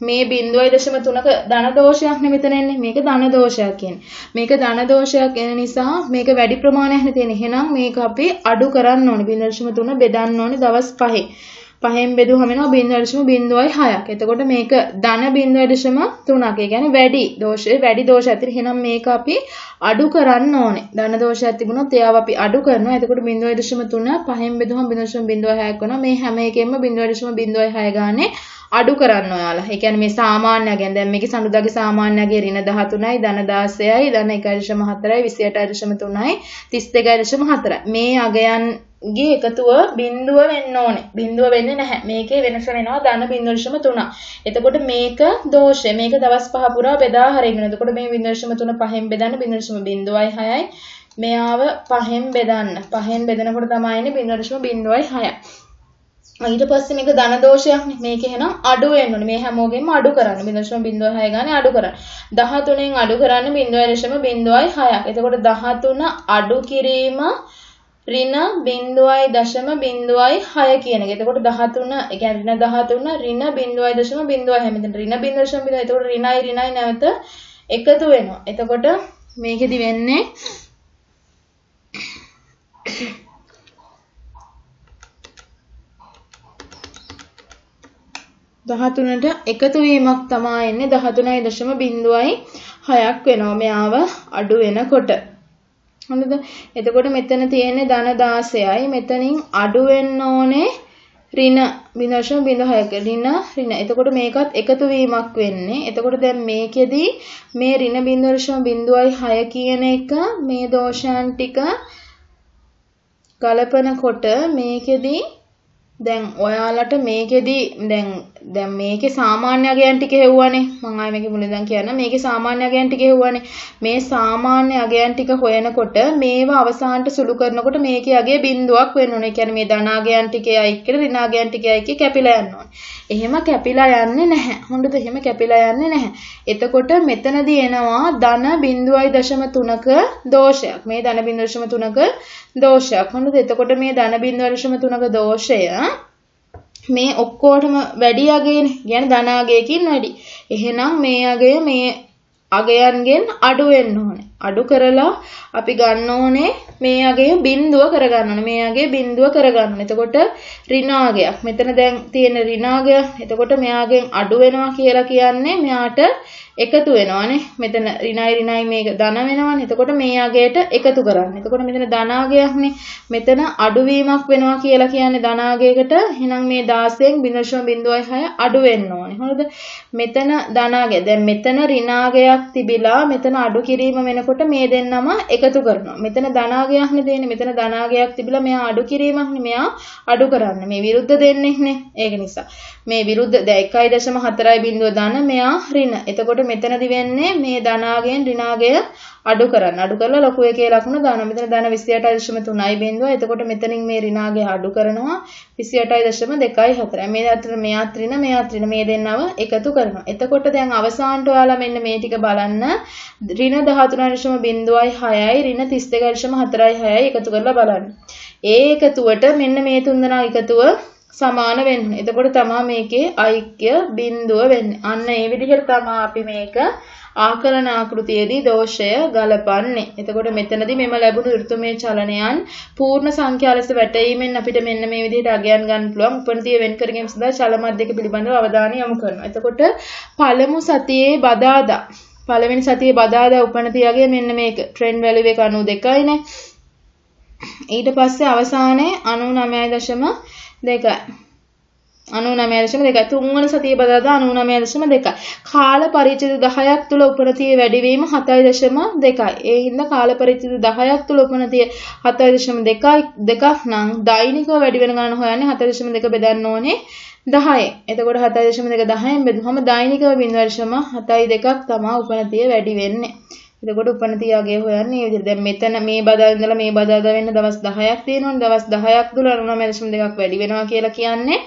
මේ 0.3ක ධන දෝෂයක් නෙමෙතන එන්නේ. මේක ධන දෝෂයක් කියන්නේ. මේක ධන දෝෂයක් එන නිසා මේක වැඩි ප්‍රමාණයක් නේ තියෙන්නේ. එහෙනම් මේක අපි අඩු කරන්න ඕනේ. 0.3 බෙදන්න ඕනේ දවස් 5. පහෙන් බෙදුවම එනවා 0.06ක්. එතකොට මේක ධන 0.3ක්. ඒ කියන්නේ වැඩි දෝෂය වැඩි දෝෂ ඇතිර. එහෙනම් මේක අපි අඩු කරන්න ඕනේ. ධන දෝෂයක් තිබුණොත් එයාව අපි අඩු කරනවා. එතකොට 0.3 පහෙන් බෙදුවම 0.06ක් වෙනවා. මේ හැම එකෙම 0.06 ගානේ අඩු කරන්න ඔයාලා. ඒ කියන්නේ මේ සාමාන්‍යයෙන් දැන් මේකේ සඳුදාගේ සාමාන්‍යගේ ඍණ 13යි, ධන 16යි, ධන 1.4යි, 28.3යි, 32.4යි. මේ අගයන්ගේ එකතුව බිඳුව වෙන්න ඕනේ. බිඳුව වෙන්නේ නැහැ. මේකේ වෙනස වෙනවා ධන 0.3. එතකොට මේක දෝෂය. මේක දවස් පහ පුරා බෙදා හරින්න. එතකොට මේ 0.3 පහෙන් බෙදන්න 0.06යි. මෙයාව පහෙන් බෙදන්න. පහෙන් බෙදනකොට තමයි එන්නේ 0.06යි. ඊට පස්සේ මේක ධන දෝෂයක්නේ. මේක එහෙනම් අඩු වෙන්න ඕනේ. මේ හැමෝගෙම අඩු කරන්න. 0.06 ගානේ අඩු කරන්න. 13න් අඩු කරන්න 0.06ක්. එතකොට 13 අඩු කිරීම ඍණ 0.06 කියන එක. එතකොට 13 ඒ කියන්නේ ඍණ 13 ඍණ 0.06 මෙතන ඍණ 0.0 එතකොට ඍණයි ඍණයි නැවත එකතු වෙනවා. එතකොට මේකෙදි වෙන්නේ 13ට එකතු වීමක් තමා එන්නේ 13.06ක් වෙනවා මෙයාව අඩු වෙනකොට. හරිද? එතකොට මෙතන තියෙන්නේ ධන 16යි. මෙතනින් අඩු වෙන්න ඕනේ ඍණ 0.06ක ඍණ ඍණ. එතකොට මේකත් එකතු වීමක් වෙන්නේ. එතකොට දැන් මේකෙදි මේ ඍණ 0.06 කියන එක මේ දෝෂයන් ටික ගලපනකොට මේකෙදි දැන් ඔයාලට මේකෙදි දැන් දැන් මේකේ සාමාන්‍ය අගයන් ටික හෙව්වනේ මම ආයෙ මේකේ මුලින් දැන් කියන්න මේකේ සාමාන්‍ය අගයන් ටික හෙව්වනේ මේ සාමාන්‍ය අගයන් ටික හොයනකොට මේවා අවසානට සුළු කරනකොට මේකේ අගය බිඳුවක් වෙන්න ඕනේ. ඒ කියන්නේ මේ ධනාගයන් ටිකේ අයි කියලා ඍණාගයන් ටිකේ අයි කිය කැපිලා යන්න ඕනේ. එහෙම කැපිලා යන්නේ නැහැ. හොඳද? එහෙම කැපිලා යන්නේ නැහැ. එතකොට මෙතනදී එනවා ධන 0.3ක දෝෂයක්. මේ ධන 0.3ක දෝෂයක්. හොඳද? එතකොට මේ ධන 0.3ක දෝෂය මේ ඔක්කොටම වැඩි අගයනේ. කියන්නේ ධන අගයකින් වැඩි. එහෙනම් මේ අගය මේ අගයන්ගෙන් අඩු වෙන්න ඕනේ. අඩු කරලා අපි ගන්න ඕනේ මේ අගය බිඳුව කරගන්න ඕනේ. මේ අගය බිඳුව කරගන්න ඕනේ. එතකොට ඍණාගයක්. මෙතන දැන් තියෙන ඍණාගය. එතකොට මෙයාගෙන් අඩු වෙනවා කියලා කියන්නේ මෙයාට එකතු වෙනවානේ. මෙතන ඍණයි ඍණයි මේක ධන වෙනවානේ. එතකොට මේ අගයට එකතු කරන්න. එතකොට මෙතන ධනාගයක්නේ. මෙතන අඩුවීමක් වෙනවා කියලා කියන්නේ ධනාගයකට. එහෙනම් මේ 16න් 0.06 අඩු වෙන්න ඕනේ. හරිද? මෙතන ධනාගය. දැන් මෙතන ඍණාගයක් තිබිලා මෙතන අඩු කිරීම වෙනකොට මේ දෙන්නම එකතු කරනවා. මෙතන ධනාගයක්නේ දෙන්නේ. මෙතන ධනාගයක් තිබිලා මෙයා අඩු කිරීමක්නේ මෙයා අඩු කරන්නේ. මේ විරුද්ධ දෙන්නේනේ. ඒක නිසා. මේ විරුද්ධ දැන් 1.4යි බිඳුව ධන මෙයා ඍණ. එතකොට මෙතනදි වෙන්නේ මේ ධනාගයෙන් ඍණාගය අඩු කරන්න. අඩු කරලා ලොකු එකේ ලකුණ දානවා. මෙතන ධන 28.3යි බිඳුව. එතකොට මෙතනින් මේ ඍණාගය අඩු කරනවා 28.2.4. මේ අතර මෙයාත් ඍණ මෙයාත් ඍණ මේ දෙන්නව එකතු කරනවා. එතකොට දැන් අවසානට ඔයාලා මෙන්න මේ ටික බලන්න. ඍණ 13.06යි ඍණ 32.46යි එකතු කරලා බලන්න. ඒ එකතුවට මෙන්න මේ තුන්දෙනා එකතුව සමාන වෙන්න. එතකොට තමා මේකේ ඓක්‍ය බිඳුව වෙන්නේ. අන්න ඒ විදිහට තමා අපි මේක ආකලන ආකෘතියේදී දෝෂය ගලපන්නේ. එතකොට මෙතනදී මෙම ලැබුණු ඍතුමේ චලනයන් පූර්ණ සංඛ්‍යා ලෙස වැටීමෙන් අපිට මෙන්න මේ විදිහට අගයන් ගන්න පුළුවන්. උපනතිය වෙන් කර ගැනීම සඳහා චල මධ්‍යක පිළිබඳව අවධානය යොමු කරනවා. එතකොට පළමු සතියේ බදාදා පළවෙනි සතියේ බදාදා උපනතියගේ මෙන්න මේක ට්‍රෙන්ඩ් වැලියු එක 92යිනේ. ඊට පස්සේ අවසානයේ 99.2 දෙකයි. 99.2 තුන්වන සතිය බදාදා 99.2 කාල පරිච්ඡේද 10ක් තුල උපනතිය වැඩිවීම 7.2යි ඒ හින්දා කාල පරිච්ඡේද 10ක් තුල උපනතිය 7.2යි දෙකක් නම් දෛනිකව වැඩි වෙන ගණන හොයන්නේ 7.2 බෙදන්න ඕනේ 10. එතකොට 7.2 10න් බෙදුවම දෛනිකව 0.72ක් තමයි උපනතිය වැඩි වෙන්නේ. එතකොට උපනතිය අගය හොයන්නේ මේ විදිහට. දැන් මෙතන මේ බදා ඉඳලා මේ බදාද වෙන්න දවස් 10ක් තියෙනවනේ. දවස් 10ක් තුල 99.2ක් වැඩි වෙනවා කියලා කියන්නේ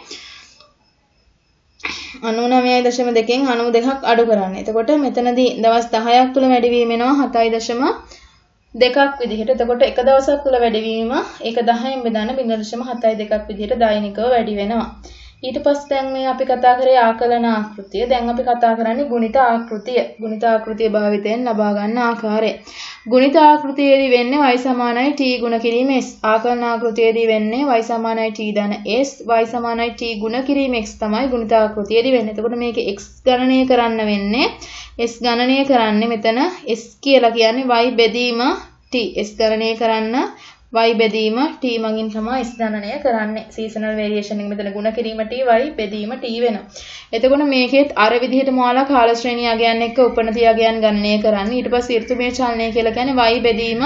99.2කින් 92ක් අඩු කරන්න. එතකොට මෙතනදී දවස් 10ක් තුල වැඩිවීම වෙනවා 7.2ක් විදිහට. එතකොට එක දවසක් තුල වැඩිවීම ඒක 10න් බෙදන්න 0.72ක් විදිහට දෛනිකව වැඩි වෙනවා. ඊට පස්සේ දැන් මේ අපි කතා කරේ ආකලන ආකෘතිය. දැන් අපි කතා කරන්නේ ගුණිත ආකෘතිය. ගුණිත ආකෘතිය භාවිතයෙන් ලබා ගන්න ආකාරය. ගුණිත ආකෘතියේදී වෙන්නේ y සමානයි t ගුණ කිරීම s. ආකලන ආකෘතියේදී වෙන්නේ y සමානයි t ධන s, y සමානයි t ගුණ කිරීම x තමයි ගුණිත ආකෘතියේදී වෙන්නේ. එතකොට මේක x ගණනය කරන්න වෙන්නේ s ගණනය කරන්නේ මෙතන s කියලා කියන්නේ y බෙදීම t s ගණනය කරන්න y බෙදීම t මගින් තමයි s ගණනය කරන්නේ. සීසනල් වේරියේෂන් එක මෙතන ගුණ කිරීම t y බෙදීම t වෙනවා. එතකොට මේකෙත් අර විදිහටම ඔයාලා කාල ශ්‍රේණිය අගයන් එක්ක උපනති අගයන් ගණනය කරන්නේ. ඊට පස්සේ ඍතුමය චලනය කියලා කියන්නේ y බෙදීම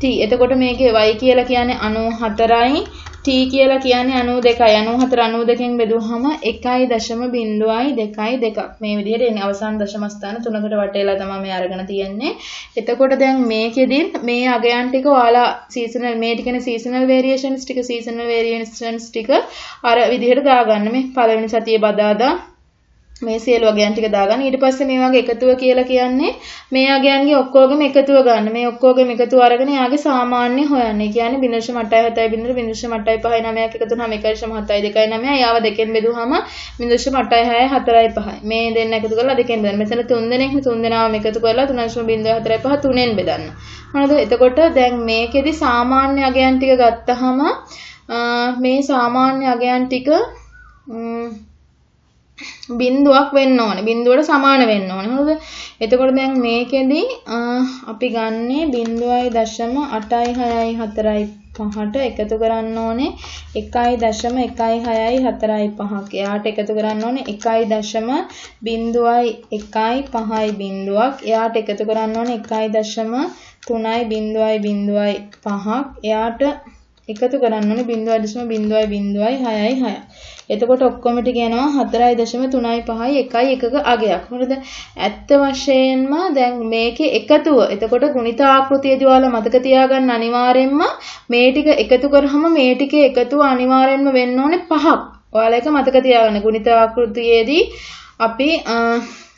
t. එතකොට මේකේ y කියලා කියන්නේ 94යි t කියලා කියන්නේ 92යි 94 92කින් බෙදුවහම 1.02යි දෙකක්. මේ විදිහට එන්නේ අවසාන දශම ස්ථාන තුනකට වටේලා තමයි මේ අරගෙන තියෙන්නේ. එතකොට දැන් මේකෙදි මේ අගයන් ටික ඔයාලා සීසනල් මේ ටිකනේ සීසනල් වේරියේෂන්ස් ටික සීසනල් වේරියේෂන්ස් ටික අර විදිහට දාගන්න. මේ පළවෙනි සතියේ බදාදා මේ සියලු අගයන් ටික දාගන්න. ඊට පස්සේ මේ වගේ එකතුව කියලා කියන්නේ මේ අගයන්ගේ ඔක්කොගේම එකතුව ගන්න. මේ ඔක්කොගේම එකතුව අරගෙන යාගේ සාමාන්‍ය හොයන්න. ඒ කියන්නේ 0.8 7 0.8 5 9ක් එකතු වුණාම 1.7 2 9 යාව දෙකෙන් බෙදුවාම 0.8 6 4 5. මේ දෙන්න එකතු කරලා දෙකෙන් බෙදන්න. මෙතන තුන් දෙනෙක් තුන් දෙනාම එකතු කරලා 3.4 5 තුනෙන් බෙදන්න. හරිද? එතකොට දැන් මේකෙදි සාමාන්‍ය අගයන් ටික ගත්තහම මේ සාමාන්‍ය අගයන් ටික බින්දුවක් වෙන්න ඕනේ. බින්දුවට සමාන වෙන්න ඕනේ. හරිද? එතකොට දැන් මේකෙදි අපි ගන්නේ 0.8යි 6යි 4යි 5ට එකතු කරන්න ඕනේ 1.164යි 5ක්. එයාට එකතු කරන්න ඕනේ 1.0.1යි 5යි බින්දුවක්. එයාට එකතු කරන්න ඕනේ 1.3යි 0.0යි 5ක්. එයාට එකතු කරන්න ඕනේ 0.0.0යි 6යි 6යි. එතකොට ඔක්කොම ටික යනවා 4.3යි 5යි 1යි එකක අගයක්. හරිද? ඇත්ත වශයෙන්ම දැන් මේකේ එකතුව. එතකොට ගුණිත ආකෘතියදී ඔයාලා මතක තියාගන්න අනිවාර්යෙන්ම මේ ටික එකතු කරාම මේ ටිකේ එකතුව අනිවාර්යෙන්ම වෙන්න ඕනේ 5ක්. ඔයාලා එක මතක තියාගන්න. ගුණිත ආකෘතියේදී අපි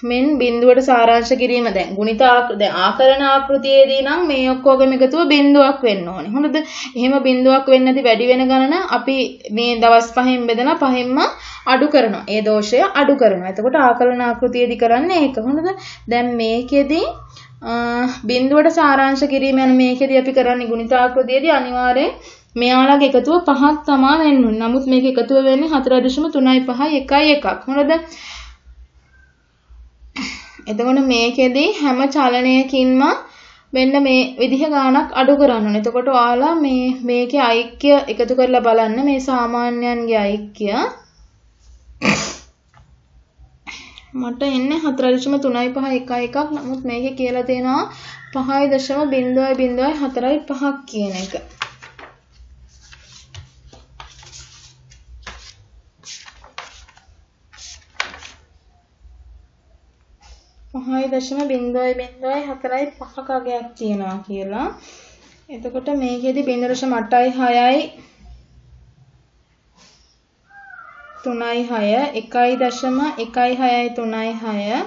මෙන් බිඳුවට සාරාංශ කිරීම දැන් ගුණිත දැන් ආකරණ ආකෘතියේදී නම් මේ ඔක්කොගෙම එකතුව බිඳුවක් වෙන්න ඕනේ. හොඳද? එහෙම බිඳුවක් වෙන්නේ නැති වැඩි වෙන ගණන අපි මේ දවස් පහෙන් බෙදලා පහෙන්ම අඩු කරනවා. ඒ දෝෂය අඩු කරනවා. එතකොට ආකලන ආකෘතියේදී කරන්නේ ඒක. හොඳද? දැන් මේකෙදී බිඳුවට සාරාංශ කිරීම යන මේකෙදී අපි කරන්නේ ගුණිත ආකෘතියේදී අනිවාර්යෙන් මෙයාලගේ එකතුව පහක් තමා වෙන්න ඕනේ. නමුත් මේක එකතුව වෙන්නේ 4.35 1යි එකක්. හොඳද? එතකොට මේකෙදි හැම චලනයකින්ම මෙන්න මේ විදිහ ගාණක් අඩු කරන්න ඕනේ. එතකොට ඔයාලා මේ මේකේ ඓක්‍ය එකතු කරලා බලන්න මේ සාමාන්‍යයන්ගේ ඓක්‍ය මට එන්නේ 4.35 එකක්. නමුත් මේකේ කියලා තියෙනවා 5.0.045 කියන එක. පහයි දශම බිංදුවයි බිංදුවයි හතරයි පහක අගයක් තියෙනවා කියලා. එතකොට මේකෙදි බිංදුව දශම 8යි 6යි 3යි 6 1යි දශම 1යි 6යි 3යි 6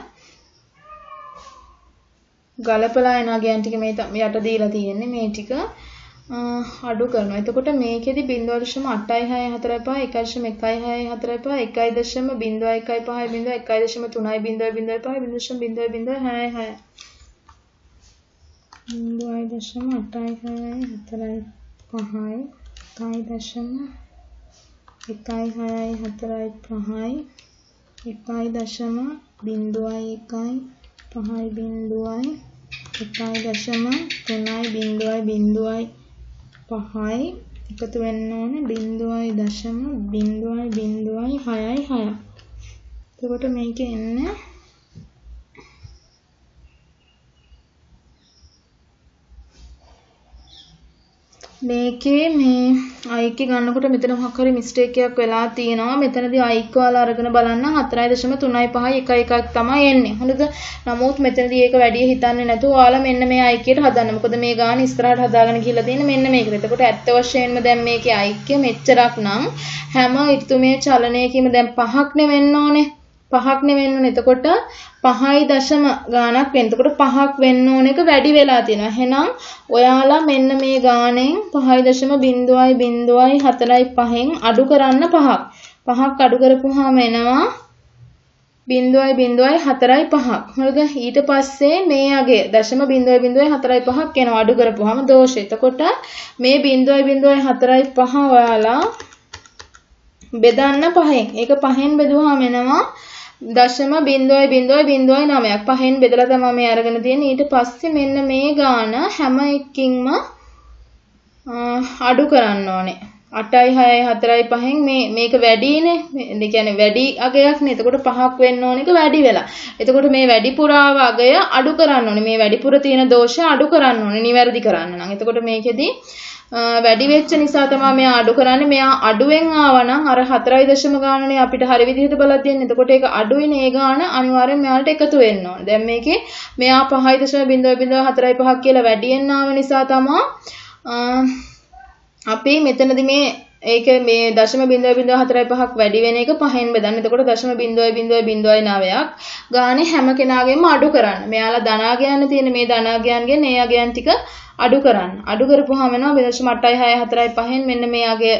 ගලපලා එන අගයන් ටික මේ යට දීලා තියෙන්නේ මේ ටික අඩු කරනවා. එතකොට මේකෙදි 0.8යි 6යි 4යි 5 1.1යි 6යි 4යි 5 1.0.1යි 5යි 1.3යි 0.0.5 0.0.6යි 6යි 0.8යි 6යි 4යි පහයි එකතු වෙන්න ඕනේ බිංදුවයි දශම බිංදුවයි බිංදුවයි හයයි හයක්. එතකොට මේකේ එන්නේ මේකේ මේ අයික ගන්නකොට මෙතන මොකක් හරි මිස්ටේක් එකක් වෙලා තියෙනවා. මෙතනදී අයික වල අරගෙන බලන්න 4.35 1 එකක් තමයි එන්නේ. හරිද? නමුත් මෙතනදී ඒක වැඩි හිතන්නේ නැතුව ඔයාලා මෙන්න මේ අයිකයට හදන්න. මොකද මේ ගාන ඉස්සරහට හදාගෙන ගිහිල්ලා තියෙන්නේ මෙන්න මේකට. එතකොට ඇත්ත වශයෙන්ම දැන් මේකේ අයික්‍ය මෙච්චරක් නම් හැම ඍතුමේ චලනයකම දැන් පහක් නෙවෙන්න ඕනේ. පහක් නෙවෙන්න ඕනේ. එතකොට පහයි දශම ගාණක් වෙන්න. එතකොට පහක් වෙන්න ඕන එක වැඩි වෙලා තියෙනවා. එහෙනම් ඔයාලා මෙන්න මේ ගාණෙන් පහයි දශම බිංදුවයි බිංදුවයි 4යි 5න් අඩු කරන්න පහක්. පහක් අඩු කරපුවාම එනවා බිංදුවයි බිංදුවයි 4යි 5ක්. හරිද? ඊට පස්සේ මේ අගේ දශම බිංදුවයි බිංදුවයි 4යි 5ක් එනවා අඩු කරපුවාම දෝෂය. එතකොට මේ බිංදුවයි බිංදුවයි 4යි 5 ඔයාලා බෙදන්න පහෙන්. ඒක පහෙන් බෙදුවාම එනවා දශම බිඳුවයි බිඳුවයි බිඳුවයි නමයක් පහෙන් බෙදලා තමයි මේ අරගෙන තියෙන්නේ. ඊට පස්සේ මෙන්න මේ ගාන හැම එකකින්ම අඩු කරන්න ඕනේ. 8යි 6යි 4යි 5න් මේ මේක වැඩිනේ. ඒ කියන්නේ වැඩි අගයක් නේ. එතකොට පහක් වෙන්න ඕන එක වැඩි වෙලා. එතකොට මේ වැඩිපුරාව අගය අඩු කරන්න ඕනේ. මේ වැඩිපුර තියෙන දෝෂ අඩු කරන්න ඕනේ. නිවැරදි කරන්න නම්. එතකොට මේකෙදි වැඩි වෙච්ච නිසා තමයි මෙයා අඩු කරන්නේ. මෙයා අඩුවෙන් ආවනම් අර 4.0 ගානනේ අපිට හරි විදිහට බලලා දෙන්නේ. එතකොට ඒක අඩුයිනේ ඒ ගාන අනිවාර්යෙන් මෙයාලට එකතු වෙන්න ඕනේ. දැන් මේකේ මෙයා 5.0.05 කියලා වැඩියෙන් ආව නිසා තමයි අපි මෙතනදි මේ ඒක මේ දශම බිඳුව බිඳුව හතරයි පහක් වැඩි වෙන එක පහෙන් බෙදන්න. එතකොට දශම බිඳුවයි බිඳුවයි බිඳුවයි නවයක් ගානේ හැම කෙනාගේම අඩු කරන්න. මෙයාලා ධනාගයන් තියෙන මේ ධනාගයන්ගෙන් ඒ අගයන් ටික අඩු කරන්න. අඩු කරපුවාම වෙනවා 0.86 4යි 5න් මෙන්න මේ අගය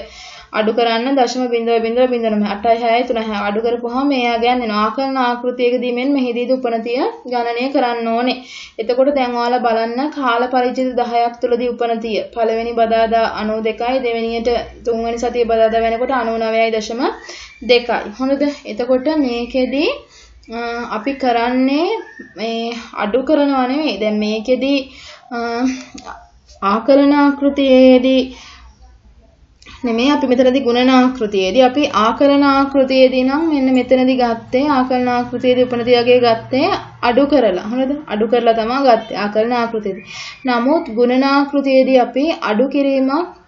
අඩු කරන්න දශම බිඳුව බිඳුව බිඳුව 8යි 6යි 3යි අඩු කරපුවාම මේ ආගයන් එනවා. ආකලන ආකෘතියකදී මෙන් මෙහිදීද උපනතිය ගණනය කරන්න ඕනේ. එතකොට දැන් ඔයාලා බලන්න කාල පරිච්ඡේද 10ක් තුලදී උපනතිය. පළවෙනි බදාදා 92යි දෙවෙනියට තුන්වෙනි සතිය බදාදා වෙනකොට 99.2යි. හොඳද? එතකොට මේකෙදී අපි කරන්නේ මේ අඩු කරනවා නෙවෙයි. දැන් මේකෙදී ආකලන ආකෘතියේදී නෙමෙයි අපි මෙතනදී ගුණන ආකෘතියේදී. අපි ආකලන ආකෘතියේදී නම් මෙන්න මෙතනදී ගත්තේ ආකලන ආකෘතියේදී උපනතියගේ ගත්තේ අඩු කරලා. හරිද අඩු කරලා තමයි ගත්තේ ආකලන ආකෘතියේදී. නමුත් ගුණන ආකෘතියේදී අපි අඩු කිරීමක්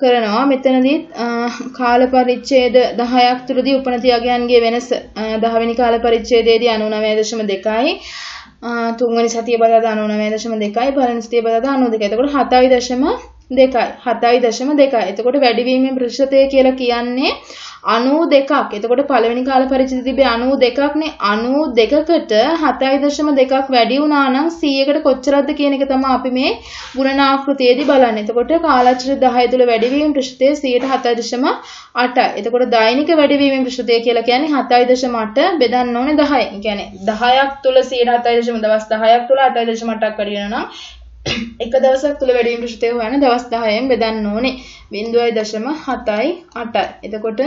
කරනවා. මෙතනදී කාල පරිච්ඡේද 10ක් තුලදී උපනතියගයන්ගේ වෙනස. 10 වෙනි කාල පරිච්ඡේදයේදී 99.2යි තුන්වෙනි සතිය බදාදා 99.2යි පළවෙනි සතිය බදාදා 92යි. එතකොට 7.2 දෙකයි. 7.2. එතකොට වැඩිවීමේ ප්‍රතිශතය කියලා කියන්නේ 92ක්. එතකොට පළවෙනි කාල පරිච්ඡේදයේ තිබේ 92ක් නේ. 92කට 7.2ක් වැඩි වුණා නම් 100කට කොච්චරද කියන එක තමයි අපි මේ ගුණනාකෘතියේදී බලන්නේ. එතකොට කාලච්ඡර 10 තුල වැඩිවීම ප්‍රතිශතය 107.8. එතකොට දෛනික වැඩිවීම ප්‍රතිශතය කියලා කියන්නේ 7.8 බෙදන්න ඕනේ 10. ඒ කියන්නේ 10ක් තුල 107.8 දවස් 10ක් තුල 8.8ක් වැඩි වෙනවා නම් එක දවසක් තුළ වැඩිවීම ප්‍රතිශතය හොයන්න දවස් 10න් බෙදන්න ඕනේ 0.78යි. එතකොට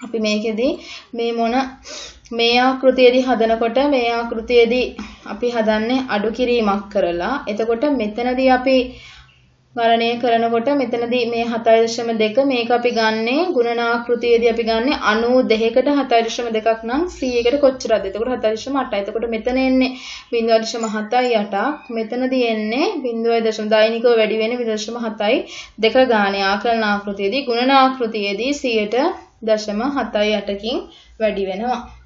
අපි මේකෙදි මේ මොන මේ ආකෘතියේදී හදනකොට මේ ආකෘතියේදී අපි හදන්නේ අඩු කිරීමක් කරලා. එතකොට මෙතනදී අපි වර්ණය කරනකොට මෙතනදී මේ 7.2 මේක අපි ගන්නෙ ගුණනාකෘතියේදී අපි ගන්නෙ 92කට 7.2ක් නම් 100කට කොච්චරද? එතකොට 7.8. එතකොට මෙතන එන්නේ 0.78ක්. මෙතනදී එන්නේ 0.0 දෛනිකව වැඩි වෙන්නේ 0.7යි 2 ගානේ ආකලන ආකෘතියේදී ගුණනාකෘතියේදී 100.78කින් වැඩි වෙනවා.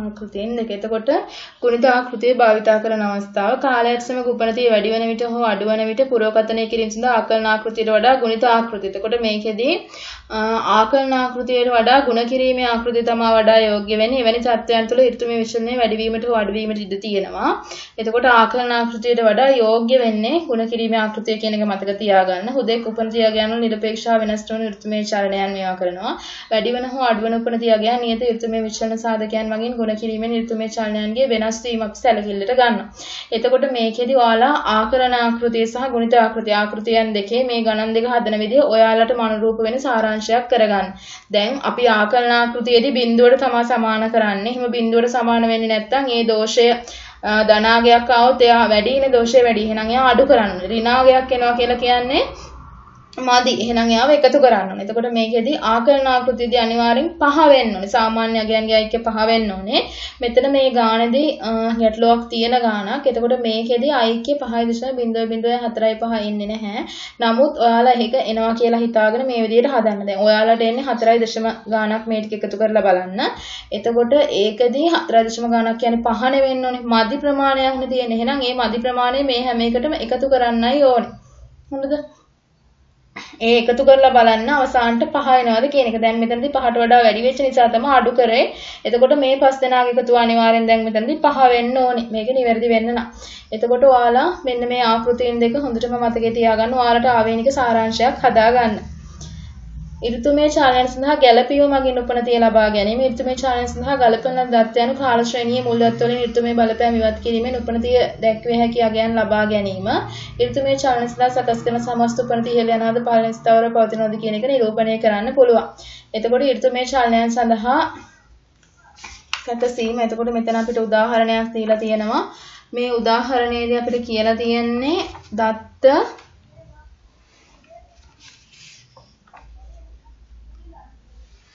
ආකෘතියෙන් දෙක. එතකොට ගුණිත ආකෘතිය භාවිතා කරන අවස්ථාව කාලයට සමග උපනතිය වැඩි වෙන විට හෝ අඩු වෙන විට පුරවකථනය කිරීම සඳහා ආකලන ආකෘතියට වඩා ගුණිත ආකෘතිය. එතකොට මේකෙදී ආකලන ආකෘතියට වඩා ගුණ කිරීමේ ආකෘතිය තමයි වඩා යෝග්‍ය වෙන්නේ. එවැනි තත්ත්වයන් තුළ ඍතුමය විශ්ලේෂණය වැඩි වීමට හෝ අඩු වීමට ඉඩ තියෙනවා. එතකොට ආකලන ආකෘතියට වඩා යෝග්‍ය වෙන්නේ ගුණ කිරීමේ ආකෘතිය කියන එක මතක තියාගන්න. හුදෙක් උපනතිය ගැන නිරපේක්ෂව වෙනස් වන ඍතුමය චලනයන් මේවා කරනවා. වැඩි වෙන හෝ අඩු වෙන උපනතිය ගැන නියත ඍතුමය විශ්ලේෂණ සාධකයන් වගේන් ගුණ කිරීමෙන් ඍතුමය චලනයන්ගේ වෙනස් වීමක් සැලකිල්ලට ගන්නවා. එතකොට මේකෙදි ඔයාලා ආකරණ ආකෘතිය සහ ගුණිත ආකෘතිය ආකෘතියන් දෙකේ මේ ගණන් දෙක හදන විදිහ ඔයාලට මනුරූප වෙන සාරාංශයක් කරගන්න. දැන් අපි ආකරණ ආකෘතියේදී බිඳුවට තමා සමාන කරන්නේ. එහෙම බිඳුවට සමාන වෙන්නේ නැත්නම් ඒ දෝෂය ධනාගයක් ආවොත් එයා වැඩිනේ දෝෂය වැඩි. එහෙනම් එයා අඩු කරන්න. ඍණාගයක් එනවා කියලා කියන්නේ මදි. එහෙනම් එයාව එකතු කරන්න ඕනේ. එතකොට මේකෙදි ආකලන ආකෘතියදී අනිවාර්යෙන් පහ වෙන්න ඕනේ. සාමාන්‍ය අගයන්ගේ ඓක්‍ය පහ වෙන්න ඕනේ. මෙතන මේ ගානේදී ගැටලුවක් තියෙන ගානක්. එතකොට මේකෙදි ඓක්‍ය 5.0.4.5 එන්නේ නැහැ. නමුත් ඔයාලා ඒක එනවා කියලා හිතාගෙන මේ විදිහට හදන්න. දැන් ඔයාලට එන්නේ 4 ගානක් මේ ටික එකතු කරලා බලන්න. එතකොට ඒකදී 4 ගානක් කියන්නේ පහනේ වෙන්න ඕනේ. මදි ප්‍රමාණයක් නේ තියෙන්නේ. එහෙනම් මේ මදි ප්‍රමාණය මේ හැම එකටම එකතු කරන්නයි ඕනේ. හොඳද? ඒ එකතු කරලා බලන්න අවසානට පහ වෙනවද කියන එක. දැන් මෙතනදී පහට වඩා වැඩි වෙච්ච නිසා තමයි අඩු කරේ. එතකොට මේ පස් දෙනාගේ එකතුව අනිවාර්යෙන් දැන් මෙතනදී පහ වෙන්න ඕනේ. මේක නිවැරදි වෙන්න නම්. එතකොට ඔයාලා මෙන්න මේ ආකෘතීන් දෙක හොඳටම මතකේ තියාගන්න. ඔයාලට ආවේනික සාරාංශයක් හදාගන්න. ඍතුමය චාලනය සඳහා ගැළපීම මගින් උපනතිය ලබා ගැනීම ඍතුමය චාලනය සඳහා ගලපන දත්ත යනු කාල ශ්‍රේණියේ මුල් දත් වලින් ඍතුමය බලපෑම ඉවත් කිරීමෙන් උපනතිය දැක්විය හැකි අගයන් ලබා ගැනීම ඍතුමය චාලනය සඳහා සකස් කරන සමස්ත උපනතිය ඉහළ යනවාද පහළ ස්ථාවර පවතිනවද කියන එක නිරූපණය කරන්න පුළුවන්. එතකොට ඍතුමය චාලනයන් සඳහා සැකසීම එතකොට මෙතන අපිට උදාහරණයක් දීලා තියෙනවා. මේ උදාහරණයේදී අපිට කියලා තියෙන්නේ දත්ත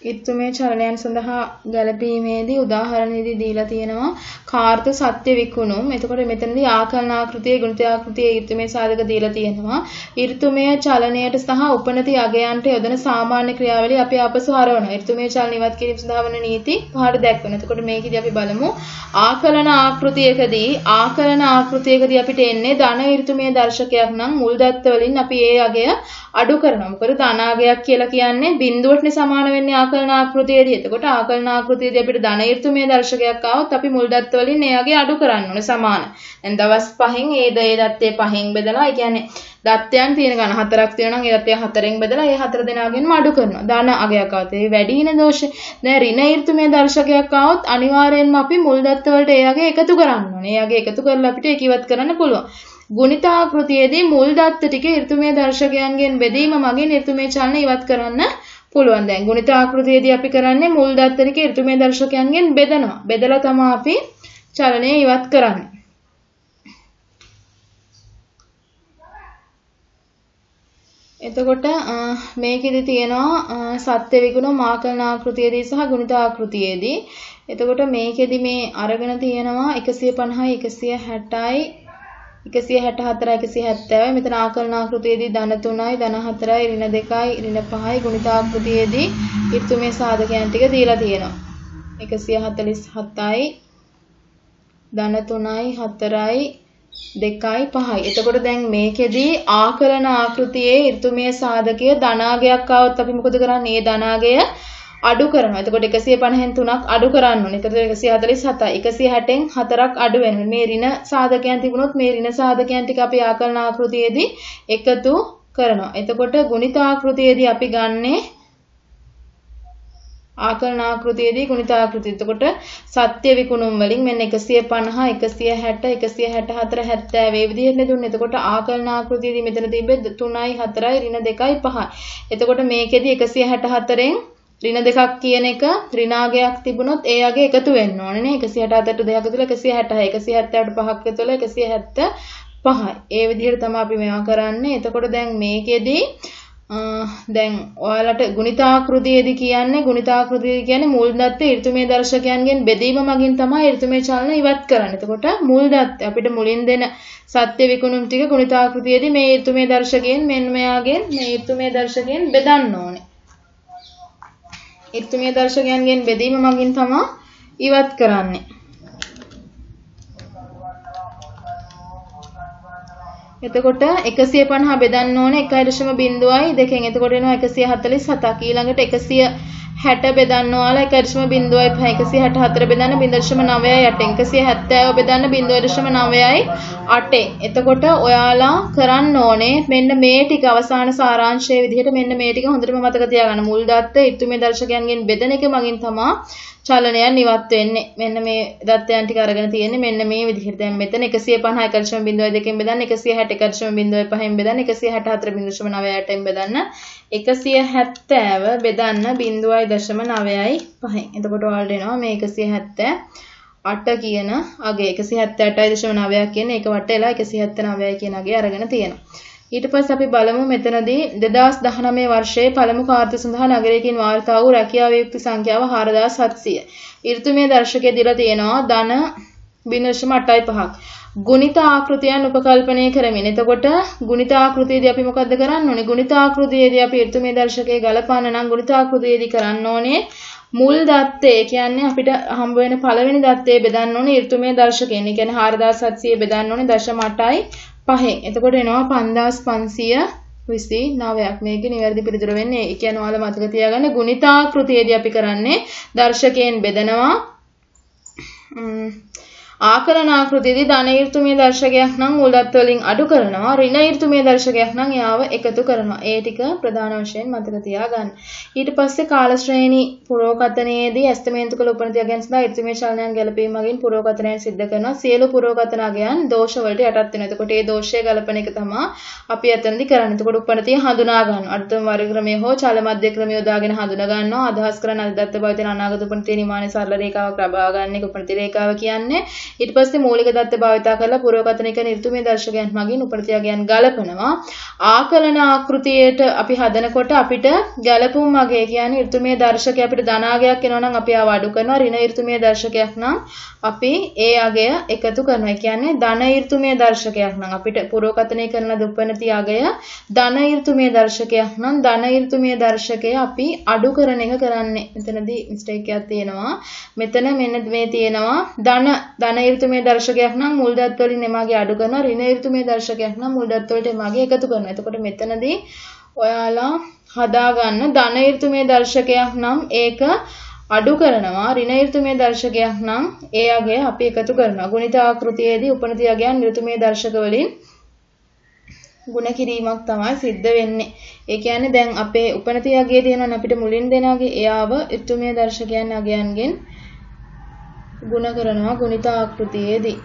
ඍතුමය චලනයන් සඳහා ගැලපීමේදී උදාහරණයේදී දීලා තියෙනවා කාර්ත සත්‍ය විකුණුම්. එතකොට මෙතනදී ආකලනාකෘතියේ ගුණිතාකෘතියේ ඍතුමය සාධක දීලා තියෙනවා. ඍතුමය චලනයට සහ උපනති අගයන්ට යොදන සාමාන්‍ය ක්‍රියාවලිය අපි අපසු හරවනවා. ඍතුමය චලන ඉවත් කිරීම සඳහා වන නීති පහට දැක්වෙනවා. එතකොට මේකෙදී අපි බලමු ආකලන ආකෘතියකදී ආකලන ආකෘතියකදී අපිට එන්නේ ධන ඍතුමය දර්ශකයක් නම් මුල් දත්ත වලින් අපි ඒ අගය අඩු කරනවා. මොකද ධනාගයක් කියලා කියන්නේ බිඳුවටනේ සමාන වෙන්නේ ආකලන ආකෘතියේදී. එතකොට ආකලන ආකෘතියේදී අපිට ධන ඍතුමය දර්ශකයක් ආවොත් අපි මුල් දත්ත වලින් එයාගේ අඩු කරන්න ඕනේ සමාන. දැන් දවස් 5න් ඒ ද ඒ දත්තේ 5න් බෙදලා ඒ කියන්නේ දත්තයන් තියෙන ගණ හතරක් තියෙනවා නම් ඒ දත්තය හතරෙන් බෙදලා ඒ හතර දෙනාගෙන්ම අඩු කරනවා. ධන අගයක් ආවොත් ඒ වැඩි වෙන දෝෂ. දැන් ඍණ ඍතුමය දර්ශකයක් ආවොත් අනිවාර්යයෙන්ම අපි මුල් දත්ත වලට එයාගේ එකතු කරන්න ඕනේ. එයාගේ එකතු කරලා අපිට ඒක ඉවත් කරන්න පුළුවන්. ගුණිතාකෘතියේදී මුල් දත්ත ටික ඍතුමය දර්ශකයන්ගෙන් බෙදීම මගින් ඍතුමය චලන ඉවත් කරන්න පුළුවන්. දැන් ගුණිත ආකෘතියේදී අපි කරන්නේ මුල් දත්තරික ඍතුමය දර්ශකයන්ගෙන් බෙදනවා. බෙදලා තමයි අපි චලනය ඉවත් කරන්නේ. එතකොට මේකෙදි තියෙනවා සත්‍ය විගුණ මාකලන ආකෘතියේදී සහ ගුණිත ආකෘතියේදී. එතකොට මේකෙදි මේ අරගෙන තියෙනවා 150යි 160යි 164 170 මෙතන ආකලන ආකෘතියේදී ධන 3යි ධන 4යි ඍණ 2යි ඍණ 5යි ගුණිත ආකෘතියේදී ඍතුමේ සාධකයන් ටික දීලා තියෙනවා. 147යි ධන 3යි 4යි 2යි 5යි එතකොට දැන් මේකෙදී ආකලන ආකෘතියේ ඍතුමේ සාධකය ධනාගයක් ආවොත් අපි මොකද කරන්නේ? ඒ ධනාගය අඩු කරනවා. එතකොට 150න් 3ක් අඩු කරන්න ඕනේ. එතකොට 147යි. 160න් 4ක් අඩු වෙනවා. මේ ඍණ සාධකයන් තිබුණොත් මේ ඍණ සාධකයන් ටික අපි ආකලන ආකෘතියේදී එකතු කරනවා. එතකොට ගුණිත ආකෘතියේදී අපි ගන්නේ ආකලන ආකෘතියේදී ගුණිත ආකෘතිය. එතකොට සත්‍ය විකුණුම් වලින් මෙන්න 150 160 164 70 මේ විදිහට දුන්නේ. එතකොට ආකලන ආකෘතියේදී මෙතන තිබ්බේ 3යි 4යි ඍණ 2යි 5යි. එතකොට මේකෙදී 164න් ඍණ දෙකක් කියන එක ඍණාගයක් තිබුණොත් ඒ යගේ එකතු වෙන්න ඕනේ නේ 168ට දෙකක් තුල 160යි 170ට පහක් තුල 175යි ඒ විදිහට තමයි අපි මේවා කරන්නේ එතකොට දැන් මේකෙදී දැන් ඔයාලට ගුණිතාකෘතියේදී කියන්නේ ගුණිතාකෘතිය කියන්නේ මුල් දත්තේ ඍතුමේ දර්ශකයන්ගෙන් බෙදීම මගින් තමයි ඍතුමේ චලන ඉවත් කරන්නේ. එතකොට මුල් දත්ත අපිට මුලින් දෙන සත්‍ය විකුණුම් ටික ගුණිතාකෘතියේදී මේ ඍතුමේ දර්ශකයෙන් මෙන්න මෙයාගෙන් මේ ඍතුමේ දර්ශකයෙන් බෙදන්න ඕනේ. ඍතුමය දර්ශකයන්ගෙන් බෙදීම මගින් තමා ඉවත් කරන්නේ. එතකොට 150 බෙදන්න ඕනේ 1.0යි දෙකෙන්. එතකොට එනවා 147ක්. ඊළඟට 100 60 බෙදන්න ඔයාලා 1.05 164 බෙදන්න 0.9යි 8 170 බෙදන්න 0.9යි 8 එතකොට ඔයාලා කරන්න ඕනේ මෙන්න මේ ටික අවසාන සාරාංශයේ විදිහට මෙන්න මේ ටික හොඳටම මතක තියාගන්න. මුල් දත්ත ඉතුමේ දර්ශකයන්ගෙන් බෙදෙන එක මගින් තමා චලනයන් ඉවත් වෙන්නේ. මෙන්න මේ දත්තයන් ටික අරගෙන තියෙන්නේ මෙන්න මේ විදිහට. දැන් මෙතන 150 1.02කින් බෙදන්න 160 1.05න් බෙදන්න 164.98න් බෙදන්න 170 බෙදන්න 0.9යි 5න්. එතකොට ඔයාලට එනවා මේ 178 කියන අගය 178.9ක් කියන එක වටේලා 179යි කියන අගය අරගෙන තියෙනවා. ඊට පස්සේ අපි බලමු මෙතනදී 2019 වර්ෂයේ පළමු කාර්ය සඳහා නගරයකින් වාර්තා වූ රැකියාව යුක්ති සංඛ්‍යාව 4700. ඍතුමය දර්ශකයේ දීලා තියෙනවා ධන 0.85ක්. ගුණිත ආකෘතියන් උපකල්පනය කරමින්. එතකොට ගුණිත ආකෘතියේදී අපි මොකද්ද කරන්න ඕනේ? ගුණිත ආකෘතියේදී අපි ඍතුමය දර්ශකයේ ගලපන්න නම් ගුණිත ආකෘතියේදී කරන්න ඕනේ මුල් දත්තේ කියන්නේ අපිට හම්බ වෙන පළවෙනි දත්තේ බෙදන්න ඕනේ ඍතුමය දර්ශකයෙන්. ඒ කියන්නේ 4700 බෙදන්න ඕනේ දශම 8යි පහෙන්. එතකොට එනවා 5529ක්. මේකේ නිවැරදි පිළිතුර වෙන්නේ. ඒ කියන්නේ ඔයාලා මතක තියාගන්න ගුණිතාකෘතියේදී අපි කරන්නේ දර්ශකයෙන් බෙදනවා. ආකලන ආකෘතියේදී ධන ඍතුමය දර්ශකයක් නම් මුල් දත්ත වලින් අඩු කරනවා ඍණ ඍතුමය දර්ශකයක් නම් යාව එකතු කරනවා. ඒ ටික ප්‍රධාන වශයෙන් මතක තියාගන්න. ඊට පස්සේ කාල ශ්‍රේණි පුරෝකතනයේදී ඇස්තමේන්තු කළ උපනතියයන් සඳහා ඍතුමය චලනයන් ගැලපීම මගින් පුරෝකතනයන් සිද්ධ කරනවා. සියලු පුරෝකතන අගයන් දෝෂ වලට යටත් වෙනවා. එතකොට ඒ දෝෂය ගලපන එක තමයි අපි එතනදී කරන්නේ. එතකොට උපනතිය හඳුනා ගන්නවා අර්ථම වර්ග ක්‍රමය හෝ චල මධ්‍ය ක්‍රමය යොදාගෙන හඳුනා ගන්නවා. අදහස් කරන අදත්ත භවිතන අනාගත උපනතිය නිමානේ සරල රේඛාවක් ලබා ගන්න එක උපනති රේඛාව කියන්නේ. ඊට පස්සේ මූලික දත්ත භාවිතා කරලා පුරවකථනය කරන ඍතුමය දර්ශකයන් මගින් උපනතියගයන් ගලපනවා. ආකලන ආකෘතියට අපි හදනකොට අපිට ගැලපුම් මගේ කියන්නේ ඍතුමය දර්ශකය අපිට ධනාගයක් එනවා නම් අපි ආව අඩු කරනවා. ඍණ ඍතුමය දර්ශකයක් නම් අපි ඒ අගය එකතු කරනවා. ඒ කියන්නේ ධන ඍතුමය දර්ශකයක් නම් අපිට පුරවකථනය කරන දුප්පනති අගය ධන ඍතුමය දර්ශකයක් නම් ධන ඍතුමය දර්ශකය අපි අඩු කරන එක කරන්නේ. මෙතනදී මිස්ටේක් එකක් තියෙනවා. මෙතන මෙන්න මේ තියෙනවා ධන ධන ඍතුමය දර්ශකයක් නම් මුල් දත් වලින් එමාගේ අඩු කරනවා. ඍණ ඍතුමය දර්ශකයක් නම් මුල් දත් වලට එමාගේ එකතු කරනවා. එතකොට මෙතනදී ඔයාලා හදාගන්න ධන ඍතුමය දර්ශකයක් නම් ඒක අඩු කරනවා ඍණ ඍතුමය දර්ශකයක් නම් ඒ අගය අපි එකතු කරනවා. ගුණිත ආකෘතියේදී උපනති අගයන් ඍතුමය දර්ශක වලින් ಗುಣ කිරීමක් තමයි සිද්ධ වෙන්නේ. ඒ කියන්නේ දැන් අපේ උපනති අගය තියෙනවනේ අපිට මුලින් දෙන අගය එයාව ඍතුමය දර්ශකයන් අගයන්ගෙන් ಗುಣ කරනවා ගුණිත ආකෘතියේදී.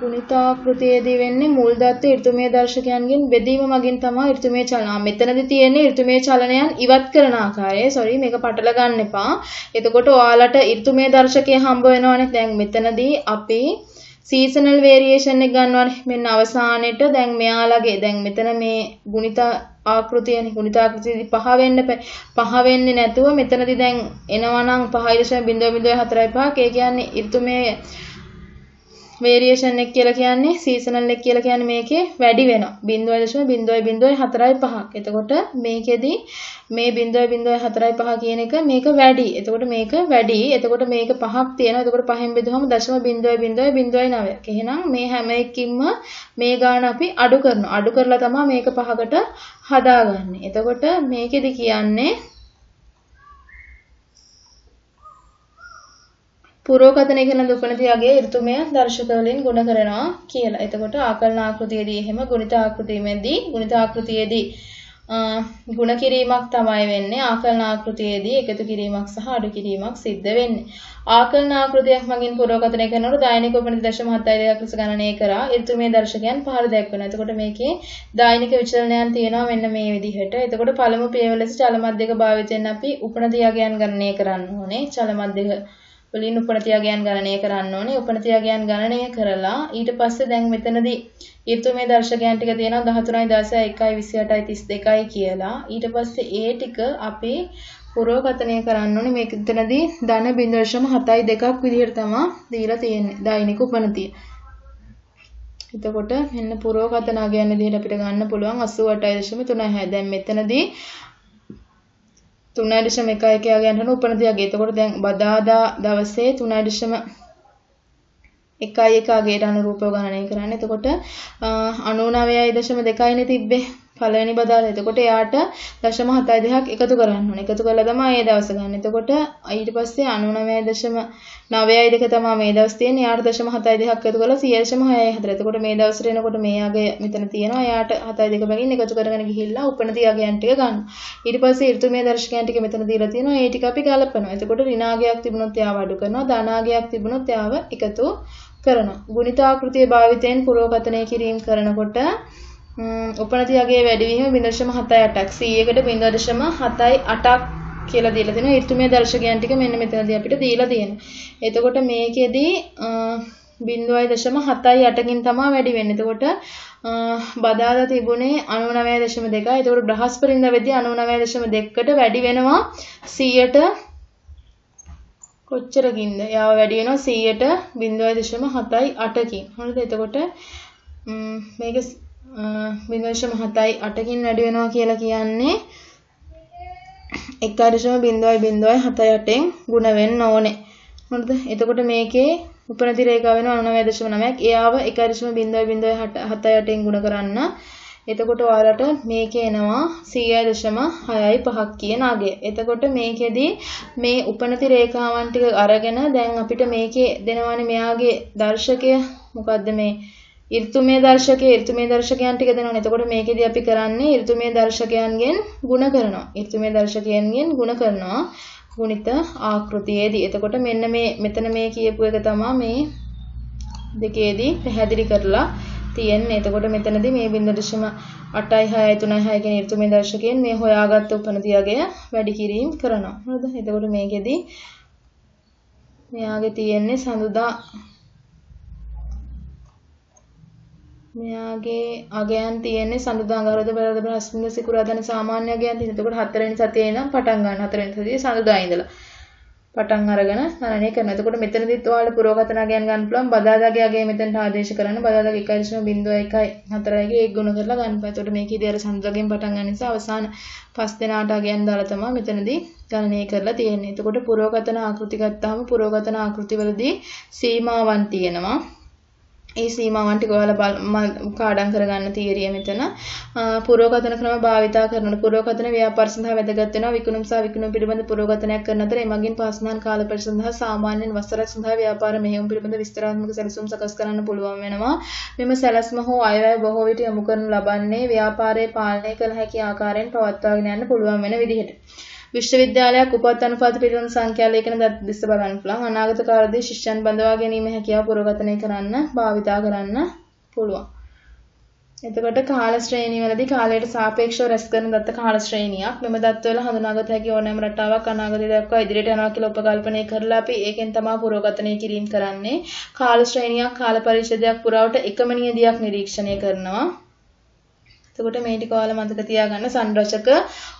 ගුණිත ආකෘතියේදී වෙන්නේ මුල් දත්ත ඍතුමය දර්ශකයන්ගෙන් බෙදීම මගින් තමයි ඍතුමය චලන. මෙතනදී තියෙන්නේ ඍතුමය චලනයන් ඉවත් කරන ආකාරය. සෝරි මේක පටල ගන්න එපා. එතකොට ඔයාලට ඍතුමය දර්ශකය හම්බ වෙනවනේ. දැන් මෙතනදී අපි සීසනල් වේරියේෂන් එක ගන්නවානේ. මෙන්න අවසානෙට දැන් මෙයාලගේ දැන් මෙතන මේ ගුණිත ආකෘතියනේ ගුණිත ආකෘතියදී පහ වෙන්න පහ වෙන්නේ නැතුව මෙතනදී දැන් එනවා නම් 5.0.04.5 ඒ කියන්නේ ඍතුමේ වේරියේෂන් එක කියලා කියන්නේ සීසනල් එක කියලා කියන්නේ මේකේ වැඩි වෙනවා 0.0.0.45ක්. එතකොට මේකෙදි මේ 0.0.45 කියන එක මේක වැඩි. එතකොට මේක වැඩි. එතකොට මේක පහක් තියෙනවා. එතකොට පහෙන් බෙදුවම 0.0.0.9. එහෙනම් මේ හැම එකකින්ම මේ ගාන අපි අඩු කරනවා. අඩු කරලා තමයි මේක පහකට හදාගන්නේ. එතකොට මේකෙදි කියන්නේ පුරෝකථනය කරන දුපනතියගේ ඍතුමය දර්ශක වලින් ගුණ කරනවා කියලා. එතකොට ආකලන ආකෘතියේදී එහෙම ගුණිත ආකෘතියෙදී ගුණිත ආකෘතියේදී ගුණ කිරීමක් තමයි වෙන්නේ ආකලන ආකෘතියේදී එකතු කිරීමක් සහ අඩු කිරීමක් සිද්ධ වෙන්නේ. ආකලන ආකෘතියක් මගින් පුරෝකථනය කරනකොට දෛනික උපනිත දශම 7.2ක් ලෙස ගණනය කරා ඍතුමය දර්ශකයන් පහළ දැක්වෙනවා. එතකොට මේකේ දෛනික විචලනයන් තියෙනවා මෙන්න මේ විදිහට. එතකොට පළමු පියවර ලෙස චල මධ්‍යක භාවිතයෙන් අපි උපනතියගයන් ගණනය කරන්න ඕනේ. චල මධ්‍යක වලින් උපනතියාගයන් ගණනය කරන්න ඕනේ. උපනතියාගයන් ගණනය කරලා ඊට පස්සේ දැන් මෙතනදී ඍතුමේ දර්ශකයන් ටික තියෙනවා 13යි 16යි 1යි 28යි 32යි කියලා. ඊට පස්සේ ඒ ටික අපි පුරෝගතනය කරන්න ඕනේ. මේක එතනදී ධන 0.7යි 2ක් විදිහට තමයි දීලා තියෙන්නේ. දෛනික උපනතිය. එතකොට මෙන්න පුරෝගතන අගයන් විදිහට අපිට ගන්න පුළුවන් 88.36. දැන් මෙතනදී 3.1 යාගේ යන උපනතියගේ. එතකොට දැන් බදාදා දවසේ 3.1 1 අගේට අනුරූපව ගණනය කරන්නේ. එතකොට 99.2යිනේ තිබ්බේ. පළවෙනි බදාලා. එතකොට එයාට 0.72ක් එකතු කරන්න ඕනේ. එකතු කරලා තමයි ඒ දවස ගන්න. එතකොට ඊට පස්සේ 99.9යි තමයි මේ දවස් තියෙන්නේ. එයාට 0.72ක් එකතු කරලා 100.64. එතකොට මේ දවසට එනකොට මේ අගය මෙතන තියෙනවා. එයාට 7.2 බැගින් එකතු කරගෙන ගිහිල්ලා උපනති අගයන් ටික ගන්න. ඊට පස්සේ ඍතුමය දර්ශකයන් ටික මෙතන දීලා තියෙනවා. ඒ ටික අපි ගලපනවා. එතකොට ඍණාගයක් තිබුණොත් එයාව අඩු කරනවා. ධනාගයක් තිබුණොත් එයාව එකතු කරනවා. ගුණිතාකෘතිය භාවිතයෙන් පුරෝගතනය කිරීම කරනකොට උපනතියගේ වැඩිවීම 0.78ක් 100කට 0.78ක් කියලා දීලා තිනවා ඍතුමය දර්ශකයන් ටික මෙන්න මෙතනදී අපිට දීලා තියෙනවා. එතකොට මේකෙදී 0.78කින් තමයි වැඩි වෙන්නේ. එතකොට බදාදා තිබුණේ 99.2. එතකොට බ්‍රහස්පතින්දා වෙද්දී 99.2කට වැඩි වෙනවා 100ට කොච්චරකින්ද? යාව වැඩි වෙනවා 100ට 0.78කින්. හරිද? එතකොට මේක බිඳුවශ මහතයි අටකින් වැඩි වෙනවා කියලා කියන්නේ එක් අරිශම බිඳුවයි බිඳුවයි හතයි අටෙන් ගුණ වෙන්න ඕනේ. හරිද? එතකොට මේකේ උපනති රේඛාව වෙනවා 99.9ක්. එයාව එක් අරිශම බිඳුවයි බිඳුවයි හතයි අටෙන් ගුණ කරන්න. එතකොට ඔයාලට මේකේ එනවා 100.6යි 5ක් කියන අගය. එතකොට මේකෙදි මේ උපනති රේඛාවන් ටික අරගෙන දැන් අපිට මේකේ දෙනවනේ මෙයාගේ දර්ශකය මොකද්ද මේ ඍතුමය දර්ශකයේ ඍතුමය දර්ශකයන් ටික දෙනවනේ. එතකොට මේකෙදි අපි කරන්නේ ඍතුමය දර්ශකයන්ගෙන් ಗುಣ කරනවා. ඍතුමය දර්ශකයන්ගෙන් ಗುಣ කරනවා ගුණිත ආකෘතියේදී. එතකොට මෙන්න මේ මෙතන මේ කියපු එක තමයි මේ දෙකේදී පැහැදිලි කරලා තියෙන්නේ. එතකොට මෙතනදී මේ 0.8යි 6යි 3යි 6 කියන ඍතුමය දර්ශකයෙන් මේ හොයාගත්ත උපනතියගය වැඩි කිරීම කරනවා. හරිද? එතකොට මේකෙදී මෙයාගේ තියෙන්නේ සඳුදා මෙයාගේ අගයන් තියෙන්නේ සඳුදා අඟහරුවාදා බෙරළදා බ්‍රහස්පතින්දා සිකුරාදා සාමාන්‍ය අගයන් තියෙන. එතකොට හතරවෙනි සතියේ ඉඳන් පටන් ගන්න. හතරවෙනි සතියේ සඳුදා ඉඳලා. පටන් අරගෙන ගණනය කරනවා. එතකොට මෙතනදිත් ඔයාලට පුරෝගතන අගයන් ගන්න පුළුවන්. බදාදාගේ අගය මෙතනට ආදේශ කරන්න. බදාදාගේ 1.01 ඒක ගුණ කරලා ගන්න පුළුවන්. එතකොට මේකේදී අර සඳුදාගෙන් පටන් ගන්න නිසා අවසාන පස් දෙනාට අගයන් දාලා තමයි මෙතනදී ගණනය කරලා තියෙන්නේ. එතකොට පුරෝගතන ආකෘති ගත්තාම පුරෝගතන ආකෘතිවලදී සීමාවන් තියෙනවා. ඒ සීමාවන් ටික ඔයාලා කාඩම් කරගන්න තීරිය මෙතන. පුරෝගතන ක්‍රම භාවිතා කරනකොට පුරෝගතන ව්‍යාපාර සඳහා වැදගත් වෙනවා. විකුණුම් සහ විකුණුම් පිළිබඳ පුරෝගතනයක් කරන අතර එමගින් පාසුදාන කාල පරිසර සඳහා සාමාන්‍යයෙන් වසරක් සඳහා ව්‍යාපාර මෙහෙයුම් පිළිබඳ විස්තරාත්මක සැලසුම් සකස් කරන්න පුළුවන් වෙනවා. මෙම සැලැස්ම හෝ අයවැය බොහෝ විට යොමු කරනු ලබන්නේ ව්‍යාපාරය පාලනය කළ හැකි ආකාරයෙන් පවත්වාගෙන යන්න පුළුවන් වෙන විදිහට. විශ්වවිද්‍යාලයක් උපත් අනුපාත පිළිබඳ සංඛ්‍යා ලේඛන දෙස බලන්න පුළුවන්. අනාගත කාලයේදී ශිෂ්‍යයන් බඳවා ගැනීම හැකියාව පුරවතනය කරන්න, භාවිතා කරන්න පුළුවන්. එතකොට කාල ශ්‍රේණිවලදී කාලයට සාපේක්ෂව රැස් කරන දත්ත කාල ශ්‍රේණියක්. මෙම දත්වල හඳුනාගත හැකි ඕනෑම රටාවක් අනාගතය දක්වා ඉදිරියට යනවා කියලා උපකල්පනය කරලා අපි ඒකෙන් තමයි පුරවතනය කිරීම කරන්නේ. කාල ශ්‍රේණියක් කාල පරිච්ඡේදයක් පුරවට එකම නියදියක් නිරීක්ෂණය කරනවා. එතකොට මේ ටික ඔයාලා මතක තියාගන්න. සංරචක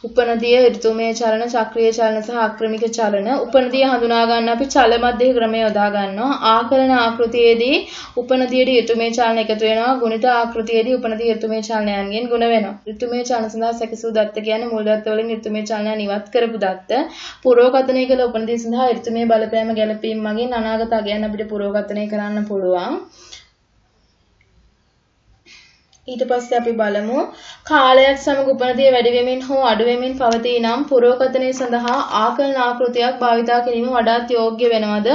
උපනදිය ඍතුමය චලන චක්‍රීය චලන සහ ආක්‍රමික චලන. උපනදිය හඳුනා ගන්න අපි චල මැද ක්‍රමය යොදා ගන්නවා. ආකලන ආකෘතියේදී උපනදියට ඍතුමය චලන එකතු වෙනවා. ගුණිත ආකෘතියේදී උපනදිය ඍතුමය චලනයන්ගෙන් ගුණ වෙනවා. ඍතුමය චලන සඳහා සැකසූ දත්ත කියන්නේ මුල් දත්ත වලින් ඍතුමය චලනයන් ඉවත් කරපු දත්ත. පුරෝගතනය කළ උපනදිය සඳහා ඍතුමය බලපෑම ගැලපීම මගින් අනාගත අගයන් අපිට පුරෝගතනය කරන්න පුළුවන්. ඊට පස්සේ අපි බලමු. කාලයත් සමග උපනදිය වැඩි වෙමින් හෝ අඩු වෙමින් පවතී නම් පුරෝකථනය සඳහා ආකලන ආකෘතියක් භාවිතා කිරීම වඩාත් යෝග්‍ය වෙනවද?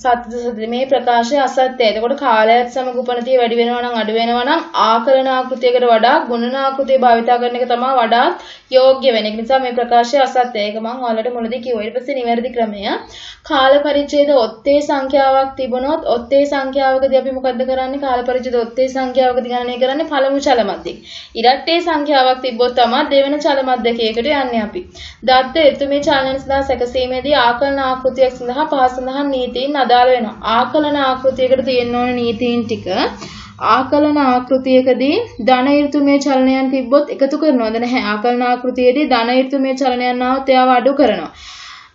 සත්‍ය මේ ප්‍රකාශය අසත්‍යයි. එතකොට කාලයත් සමග උපනතිය වැඩි වෙනවා නම් අඩු වෙනවා නම් ආකලන ආකෘතියකට වඩා ගුණන ආකෘතිය භාවිතා කරන එක තමයි වඩාත් යෝග්‍ය වෙන්නේ. ඒ නිසා මේ ප්‍රකාශය අසත්‍යයි. ඒක මම ඔයාලට මුලදී කිව්වා. ඊට පස්සේ නිවැරදි ක්‍රමය කාල පරිච්ඡේද ඔත්තේ සංඛ්‍යාවක් තිබුණොත් ඔත්තේ සංඛ්‍යාවකදී අපි මොකද්ද කරන්නේ? කාල පරිච්ඡේද ඔත්තේ සංඛ්‍යාවකදී ගණනය කරන්නේ පළමු චල මැද්දෙක්. ඉරට්ටේ සංඛ්‍යාවක් තිබ්බොත් තමයි දෙවෙනි චල මැද්දකයකට යන්නේ අපි. දත්ත ඍතුමේ චලන සඳහා සැකසීමේදී ආකලන ආකෘතියක් සඳහා පහ සඳහන් නීතීන් අදාළ වෙනවා. ආකලන ආකෘතියකට තියෙන්න ඕන නීතීන් ටික ආකලන ආකෘතියකදී ධන ඍතුමේ චලනයන් තිබ්බොත් එකතු කරනවද නැහැ. ආකලන ආකෘතියේදී ධන ඍතුමේ චලනයන් ආවොත් එයාව අඩු කරනවා.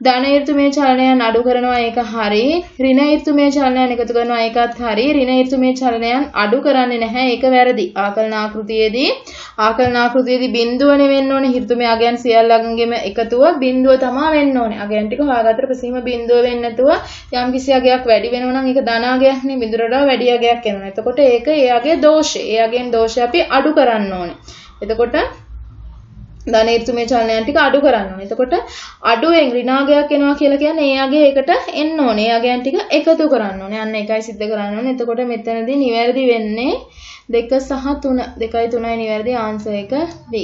ධන ඍතුමේ චලනයන් අඩු කරනවා ඒක හරි. ඍණ ඍතුමේ චලනයන් එකතු කරනවා ඒකත් හරි. ඍණ ඍතුමේ චලනයන් අඩු කරන්නේ නැහැ ඒක වැරදි. ආකලන ආකෘතියේදී ආකලන ආකෘතියේදී බිඳුව නෙවෙන්න ඕනේ. ඍතුමේ අගයන් සියල්ලංගෙම එකතුව බිඳුව තමයි වෙන්න ඕනේ. අගයන් ටික හොයාගත්තට ප්‍රසීම බිඳුව වෙන්නේ නැතුව යම් කිසි අගයක් වැඩි වෙනවා නම් ඒක ධන අගයක් නේ බිඳුවට වඩා වැඩි අගයක් එනවා. එතකොට ඒක ඒ අගේ දෝෂය. ඒ අගෙන් දෝෂය අපි අඩු කරන්න ඕනේ. එතකොට ධන ඍතුමය චලනයන් ටික අඩු කරන්න ඕනේ. එතකොට අඩුවෙන් ඍණාගයක් එනවා කියලා කියන්නේ ඒ යගේ එකට එන්න ඕනේ. ඒ යගයන් ටික එකතු කරන්න ඕනේ. අන්න ඒකයි සිද්ධ කරන්න ඕනේ. එතකොට මෙතනදී නිවැරදි වෙන්නේ 2 සහ 3. 2යි 3යි නිවැරදි ආන්සර් එක D.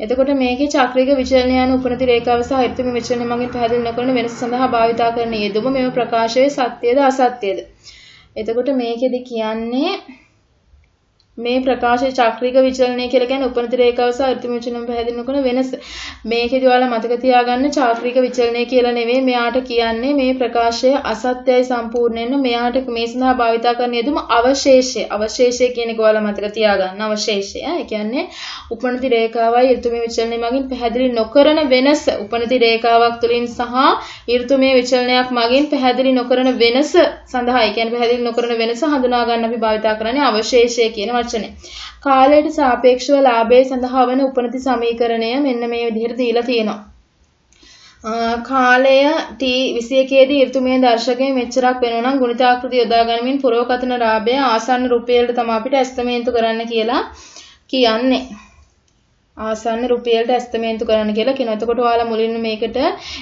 එතකොට මේකේ චක්‍රික විචලනය යන උපනති රේඛාව සහ ඍතුමය විචලනය මගින් පැහැදිලි නොකරන වෙනස සඳහා භාවිතා කරන යෙදුම මෙම ප්‍රකාශයේ සත්‍යද අසත්‍යද? එතකොට මේකෙදි කියන්නේ මේ ප්‍රකාශ චක්‍රික විචලනය කියලා කියන්නේ උපනත රේඛාව සහ ඍතු විචලන පැහැදිලි නොකරන වෙනස. මේකේදී ඔයාලා මතක තියාගන්න චක්‍රික විචලනය කියලා නෙවෙයි මෙයාට කියන්නේ මේ ප්‍රකාශය අසත්‍යයි සම්පූර්ණයෙන්ම මෙයාට මේ සඳහා භාවිතා කරන යෙදුම අවශේෂය. අවශේෂය කියන එක ඔයාලා මතක තියාගන්න. අවශේෂය. ඒ කියන්නේ උපනති රේඛාවයි ඍතුමය විචලනය මගින් පැහැදිලි නොකරන වෙනස. උපනති රේඛාවක් තුලින් සහ ඍතුමය විචලනයක් මගින් පැහැදිලි නොකරන වෙනස සඳහා ඒ කියන්නේ පැහැදිලි නොකරන වෙනස හඳුනා ගන්න අපි භාවිතා කරන්නේ අවශේෂය කියන වචනේ. කාලයට සාපේක්ෂව ලාභය සඳහා වන උපනති සමීකරණය මෙන්න මේ විදිහට දීලා තියෙනවා. කාලය T21 දී ඍතුමය දර්ශකයේ මෙච්චරක් වෙනවා නම් ගුණිතාකෘති යොදා ගනිමින් පුරවකතන රාභය ආසන්න රුපියලට තමයි අපිට ඇස්තමේන්තු කරන්න කියලා කියන්නේ. ආසන්න රුපියලට ඇස්තමේන්තු කරන්න කියලා කියනවා. එතකොට ඔයාලා මුලින්ම මේකට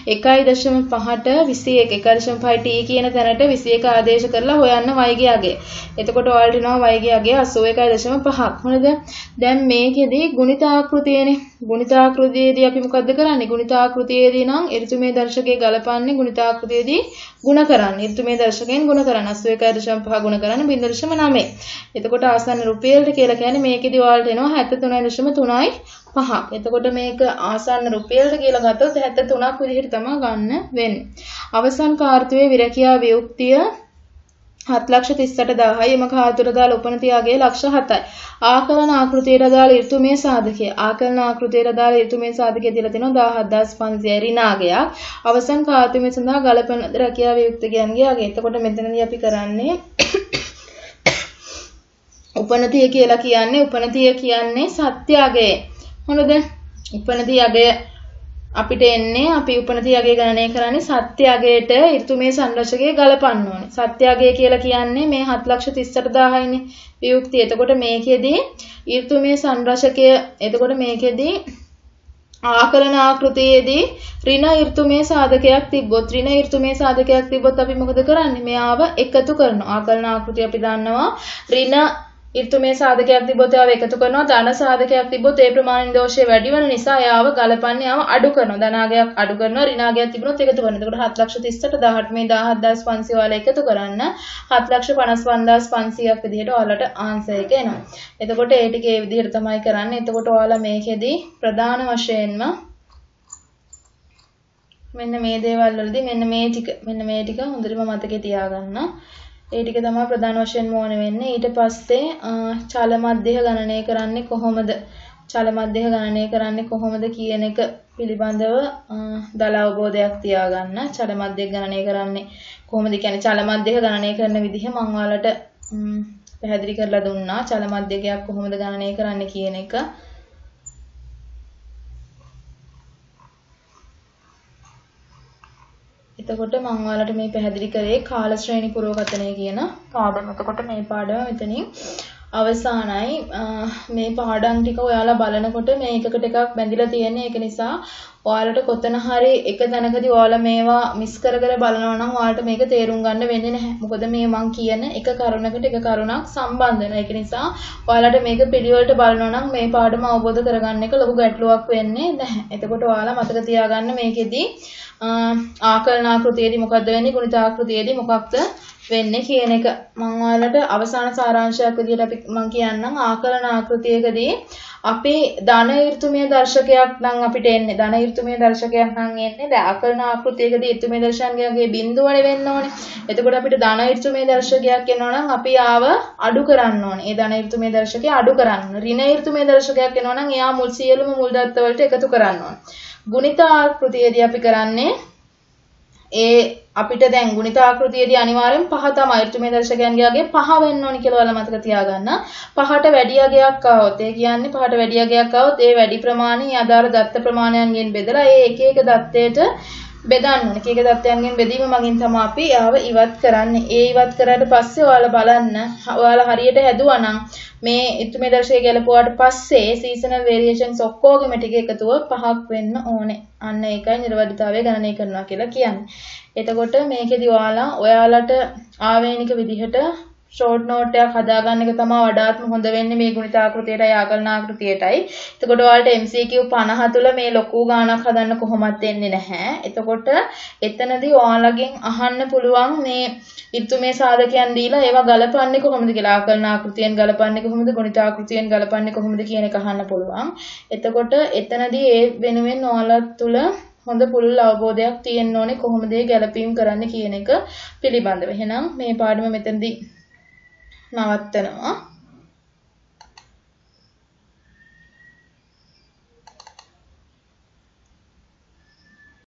1.5ට 21 1.5 t කියන තැනට 21 ආදේශ කරලා හොයන්න y ගේ අගය. එතකොට ඔයාලට එනවා y ගේ අගය 81.5ක්. හරිද? දැන් මේකෙදි ගුණිත ආකෘතියනේ ගුණිතාකෘතියේදී අපි මොකද්ද කරන්නේ? ගුණිතාකෘතියේදී නම් ඍතුමේ දර්ශකයේ ගලපන්නේ ගුණිතාකෘතියේදී ಗುಣ කරන්නේ. ඍතුමේ දර්ශකයෙන් ಗುಣ කරන්නේ 81.5 ಗುಣ කරන්නේ 0.9. එතකොට ආසන්න රුපියලට කියලා කියන්නේ මේකෙදි ඔයාලට එනවා 73.3යි පහක්. එතකොට මේක ආසන්න රුපියලට කියලා ගත්තොත් 73ක් විදිහට තමයි ගන්න වෙන්නේ. අවසන් කාර්තුවේ විරකියා වියුක්තිය 738000යි එම කාර්තුවට දාලා උපන තියාගේ ලක්ෂ 7යි. ආකලන ආකෘතියට දාලා ඍතුමේ සාධකය. ආකලන ආකෘතියට දාලා ඍතුමේ සාධකය දීලා තිනවා 17500 ඍණාගයක්. අවසන් කාර්තුමේ සඳහා ගලපන රැකියාව වියුක්තකයන්ගේ අගය. එතකොට මෙතනදී අපි කරන්නේ උපනතිය කියලා කියන්නේ උපනතිය කියන්නේ සත්‍යයගේ හොඳද උපනතිය අගය අපිට එන්නේ අපි උපනති යගේ ගණනය කරන්නේ සත්‍ය අගයට ඍතුමේ සංරචකයේ ගලපන්න ඕනේ. සත්‍ය අගය කියලා කියන්නේ මේ 738000යිනේ වියුක්තිය. එතකොට මේකෙදී ඍතුමේ සංරචකය එතකොට මේකෙදී ආකලන ආකෘතියේදී ඍණ ඍතුමේ සාධකයක් තිබ්බොත් ඍණ ඍතුමේ සාධකයක් තිබ්බොත් අපි මොකද කරන්නේ? මෙයාව එකතු කරනවා. ආකලන ආකෘතිය අපි දන්නවා ඍණ ඍතුමේ සාධකයක් තිබ්බොත් ඒවා එකතු කරනවා ධන සාධකයක් තිබ්බොත් ඒ ප්‍රමාණින් දෝෂය වැඩි වෙන නිසා එයාව ගලපන්නේ ආව අඩු කරනවා. ධනාගයක් අඩු කරනවා ඍණාගයක් තිබුණොත් එකතු කරනවා. එතකොට 7,38,18 මේ 17500 ඔයාලා එකතු කරන්න 7,55,500ක් විදිහට ඔයාලට ආන්සර් එක එනවා. එතකොට ඒ ටික ඒ විදිහට තමයි කරන්නේ. එතකොට ඔයාලා මේකෙදි ප්‍රධාන වශයෙන්ම මෙන්න මේ දේවල් වලදී මෙන්න මේ ටික මෙන්න මේ ටික හොඳටම මතකේ තියාගන්න. ඒ ටික තමයි ප්‍රධාන වශයෙන්ම ඕන වෙන්නේ. ඊට පස්සේ චල මධ්‍යය ගණනය කරන්නේ කොහොමද? චල මධ්‍යය ගණනය කරන්නේ කොහොමද කියන එක පිළිබඳව දල අවබෝධයක් තියාගන්න. චල මධ්‍යය ගණනය කරන්නේ කොහොමද කියන්නේ චල මධ්‍යය ගණනය කරන විදිහ මම ඔයාලට පැහැදිලි කරලා දුන්නා. චල මධ්‍යකයක් කොහොමද ගණනය කරන්නේ කියන එක. එතකොට මම ඔයාලට මේ පැහැදිලි කරේ කාල ශ්‍රේණි පුරෝගතනය කියන පාඩම. එතකොට මේ පාඩම මෙතනින් අවසానයි. මේ පාඩම් ටික ඔයාලා බලනකොට මේ එකකට එකක් බැඳිලා තියෙන ඒක නිසා ඔයාලට කොතන හරි එක තැනකදී ඔයාලා මේවා මිස් කර කර බලනවා නම් ඔයාලට මේක තේරුම් ගන්න වෙන්නේ නැහැ. මොකද මේ මං කියන එක කරුණකට එක කරුණක් සම්බන්ධ වෙනවා. ඒක නිසා ඔයාලට මේක පිළිවෙලට බලනවා නම් මේ පාඩම අවබෝධ කරගන්න එක ලොකු ගැටලුවක් වෙන්නේ නැහැ. එතකොට ඔයාලා මතක තියාගන්න මේකෙදී ආකලනාකෘතියේදී මොකද්ද වෙන්නේ ගුණිතාකෘතියේදී මොකක්ද වෙන්නේ කියන එක මම ඔයාලට අවසාන සාරාංශයක් විදිහට අපි මම කියන්නම් ආකලනාකෘතියකදී අපි ධන ඍතුමය දර්ශකයක් නම් අපිට එන්නේ ධන ඍතුමය දර්ශකයක් නම් එන්නේ දැන් ආකලන ආකෘතියකදී ඍතුමය දර්ශකයන්ගේ බිඳුවනේ වෙන්න ඕනේ. එතකොට අපිට ධන ඍතුමය දර්ශකයක් එනවා නම් අපි ආව අඩු කරන්න ඕනේ. ඒ ධන ඍතුමය දර්ශකය අඩු කරන්න. ඍණ ඍතුමය දර්ශකයක් එනවා නම් එයා මුල් සියලුම මුල් දත්ත වලට එකතු කරන්න ඕනේ. ගුණිත ආකෘතියේදී අපි කරන්නේ ඒ අපිට දැන් ගුණිත ආකෘතියේදී අනිවාර්යෙන් පහ තමයි ඍතුමය දර්ශකයන්ගේ අගේ පහ වෙන්න ඕනි කියලා ඔයාලා මතක තියාගන්න. පහට වැඩි අගයක් ආවොත් ඒ කියන්නේ පහට වැඩි අගයක් ආවොත් ඒ වැඩි ප්‍රමාණය අදාළ දත්ත ප්‍රමාණයන්ගෙන් බෙදලා ඒ එක එක දත්තයට බෙදන්න ඕනේ. කීක தත්ත්වයන්ගෙන් බෙදීම මගින් තමයි අපි ආව ඉවත් කරන්නේ. ඒ ඉවත් කරාට පස්සේ ඔයාලා බලන්න ඔයාලා හරියට හැදුවා නම් මේ ඉතුමේ දර්ශකය ගැලපුවාට පස්සේ සීසනල් වේරියේෂන්ස් ඔක්කොගෙම ටික එකතුව පහක් වෙන්න ඕනේ. අන්න ඒකයි නිර්වදිතාවය ගණනය කරනවා කියලා කියන්නේ. එතකොට මේකෙදි ඔයාලා ඔයාලට ආවේනික විදිහට ෂෝට් නෝට් එකක් හදාගන්න එක තමයි වඩාත්ම හොඳ වෙන්නේ මේ ගුණිත ආකෘතියටයි ආකලන ආකෘතියටයි. එතකොට ඔයාලට MCQ 50 තුල මේ ලොකු ගාණක් හදන්න කොහොමත් එන්නේ නැහැ. එතකොට එතනදී ඔයාලගෙන් අහන්න පුළුවන් මේ ඍතුමේ සාධකයන් දීලා ඒවා ගලපන්නේ කොහොමද කියලා ආකලන ආකෘතියෙන් ගලපන්නේ කොහොමද ගුණිත ආකෘතියෙන් ගලපන්නේ කොහොමද කියන එක අහන්න පුළුවන්. එතකොට එතනදී ඒ වෙනුවෙන් ඔයාලා තුල හොඳ පුළුල් අවබෝධයක් තියෙන්න ඕනේ කොහොමද ඒ ගැලපීම් කරන්න කියන එක පිළිබඳව. එහෙනම් මේ පාඩම මෙතනදී නවත්තනවා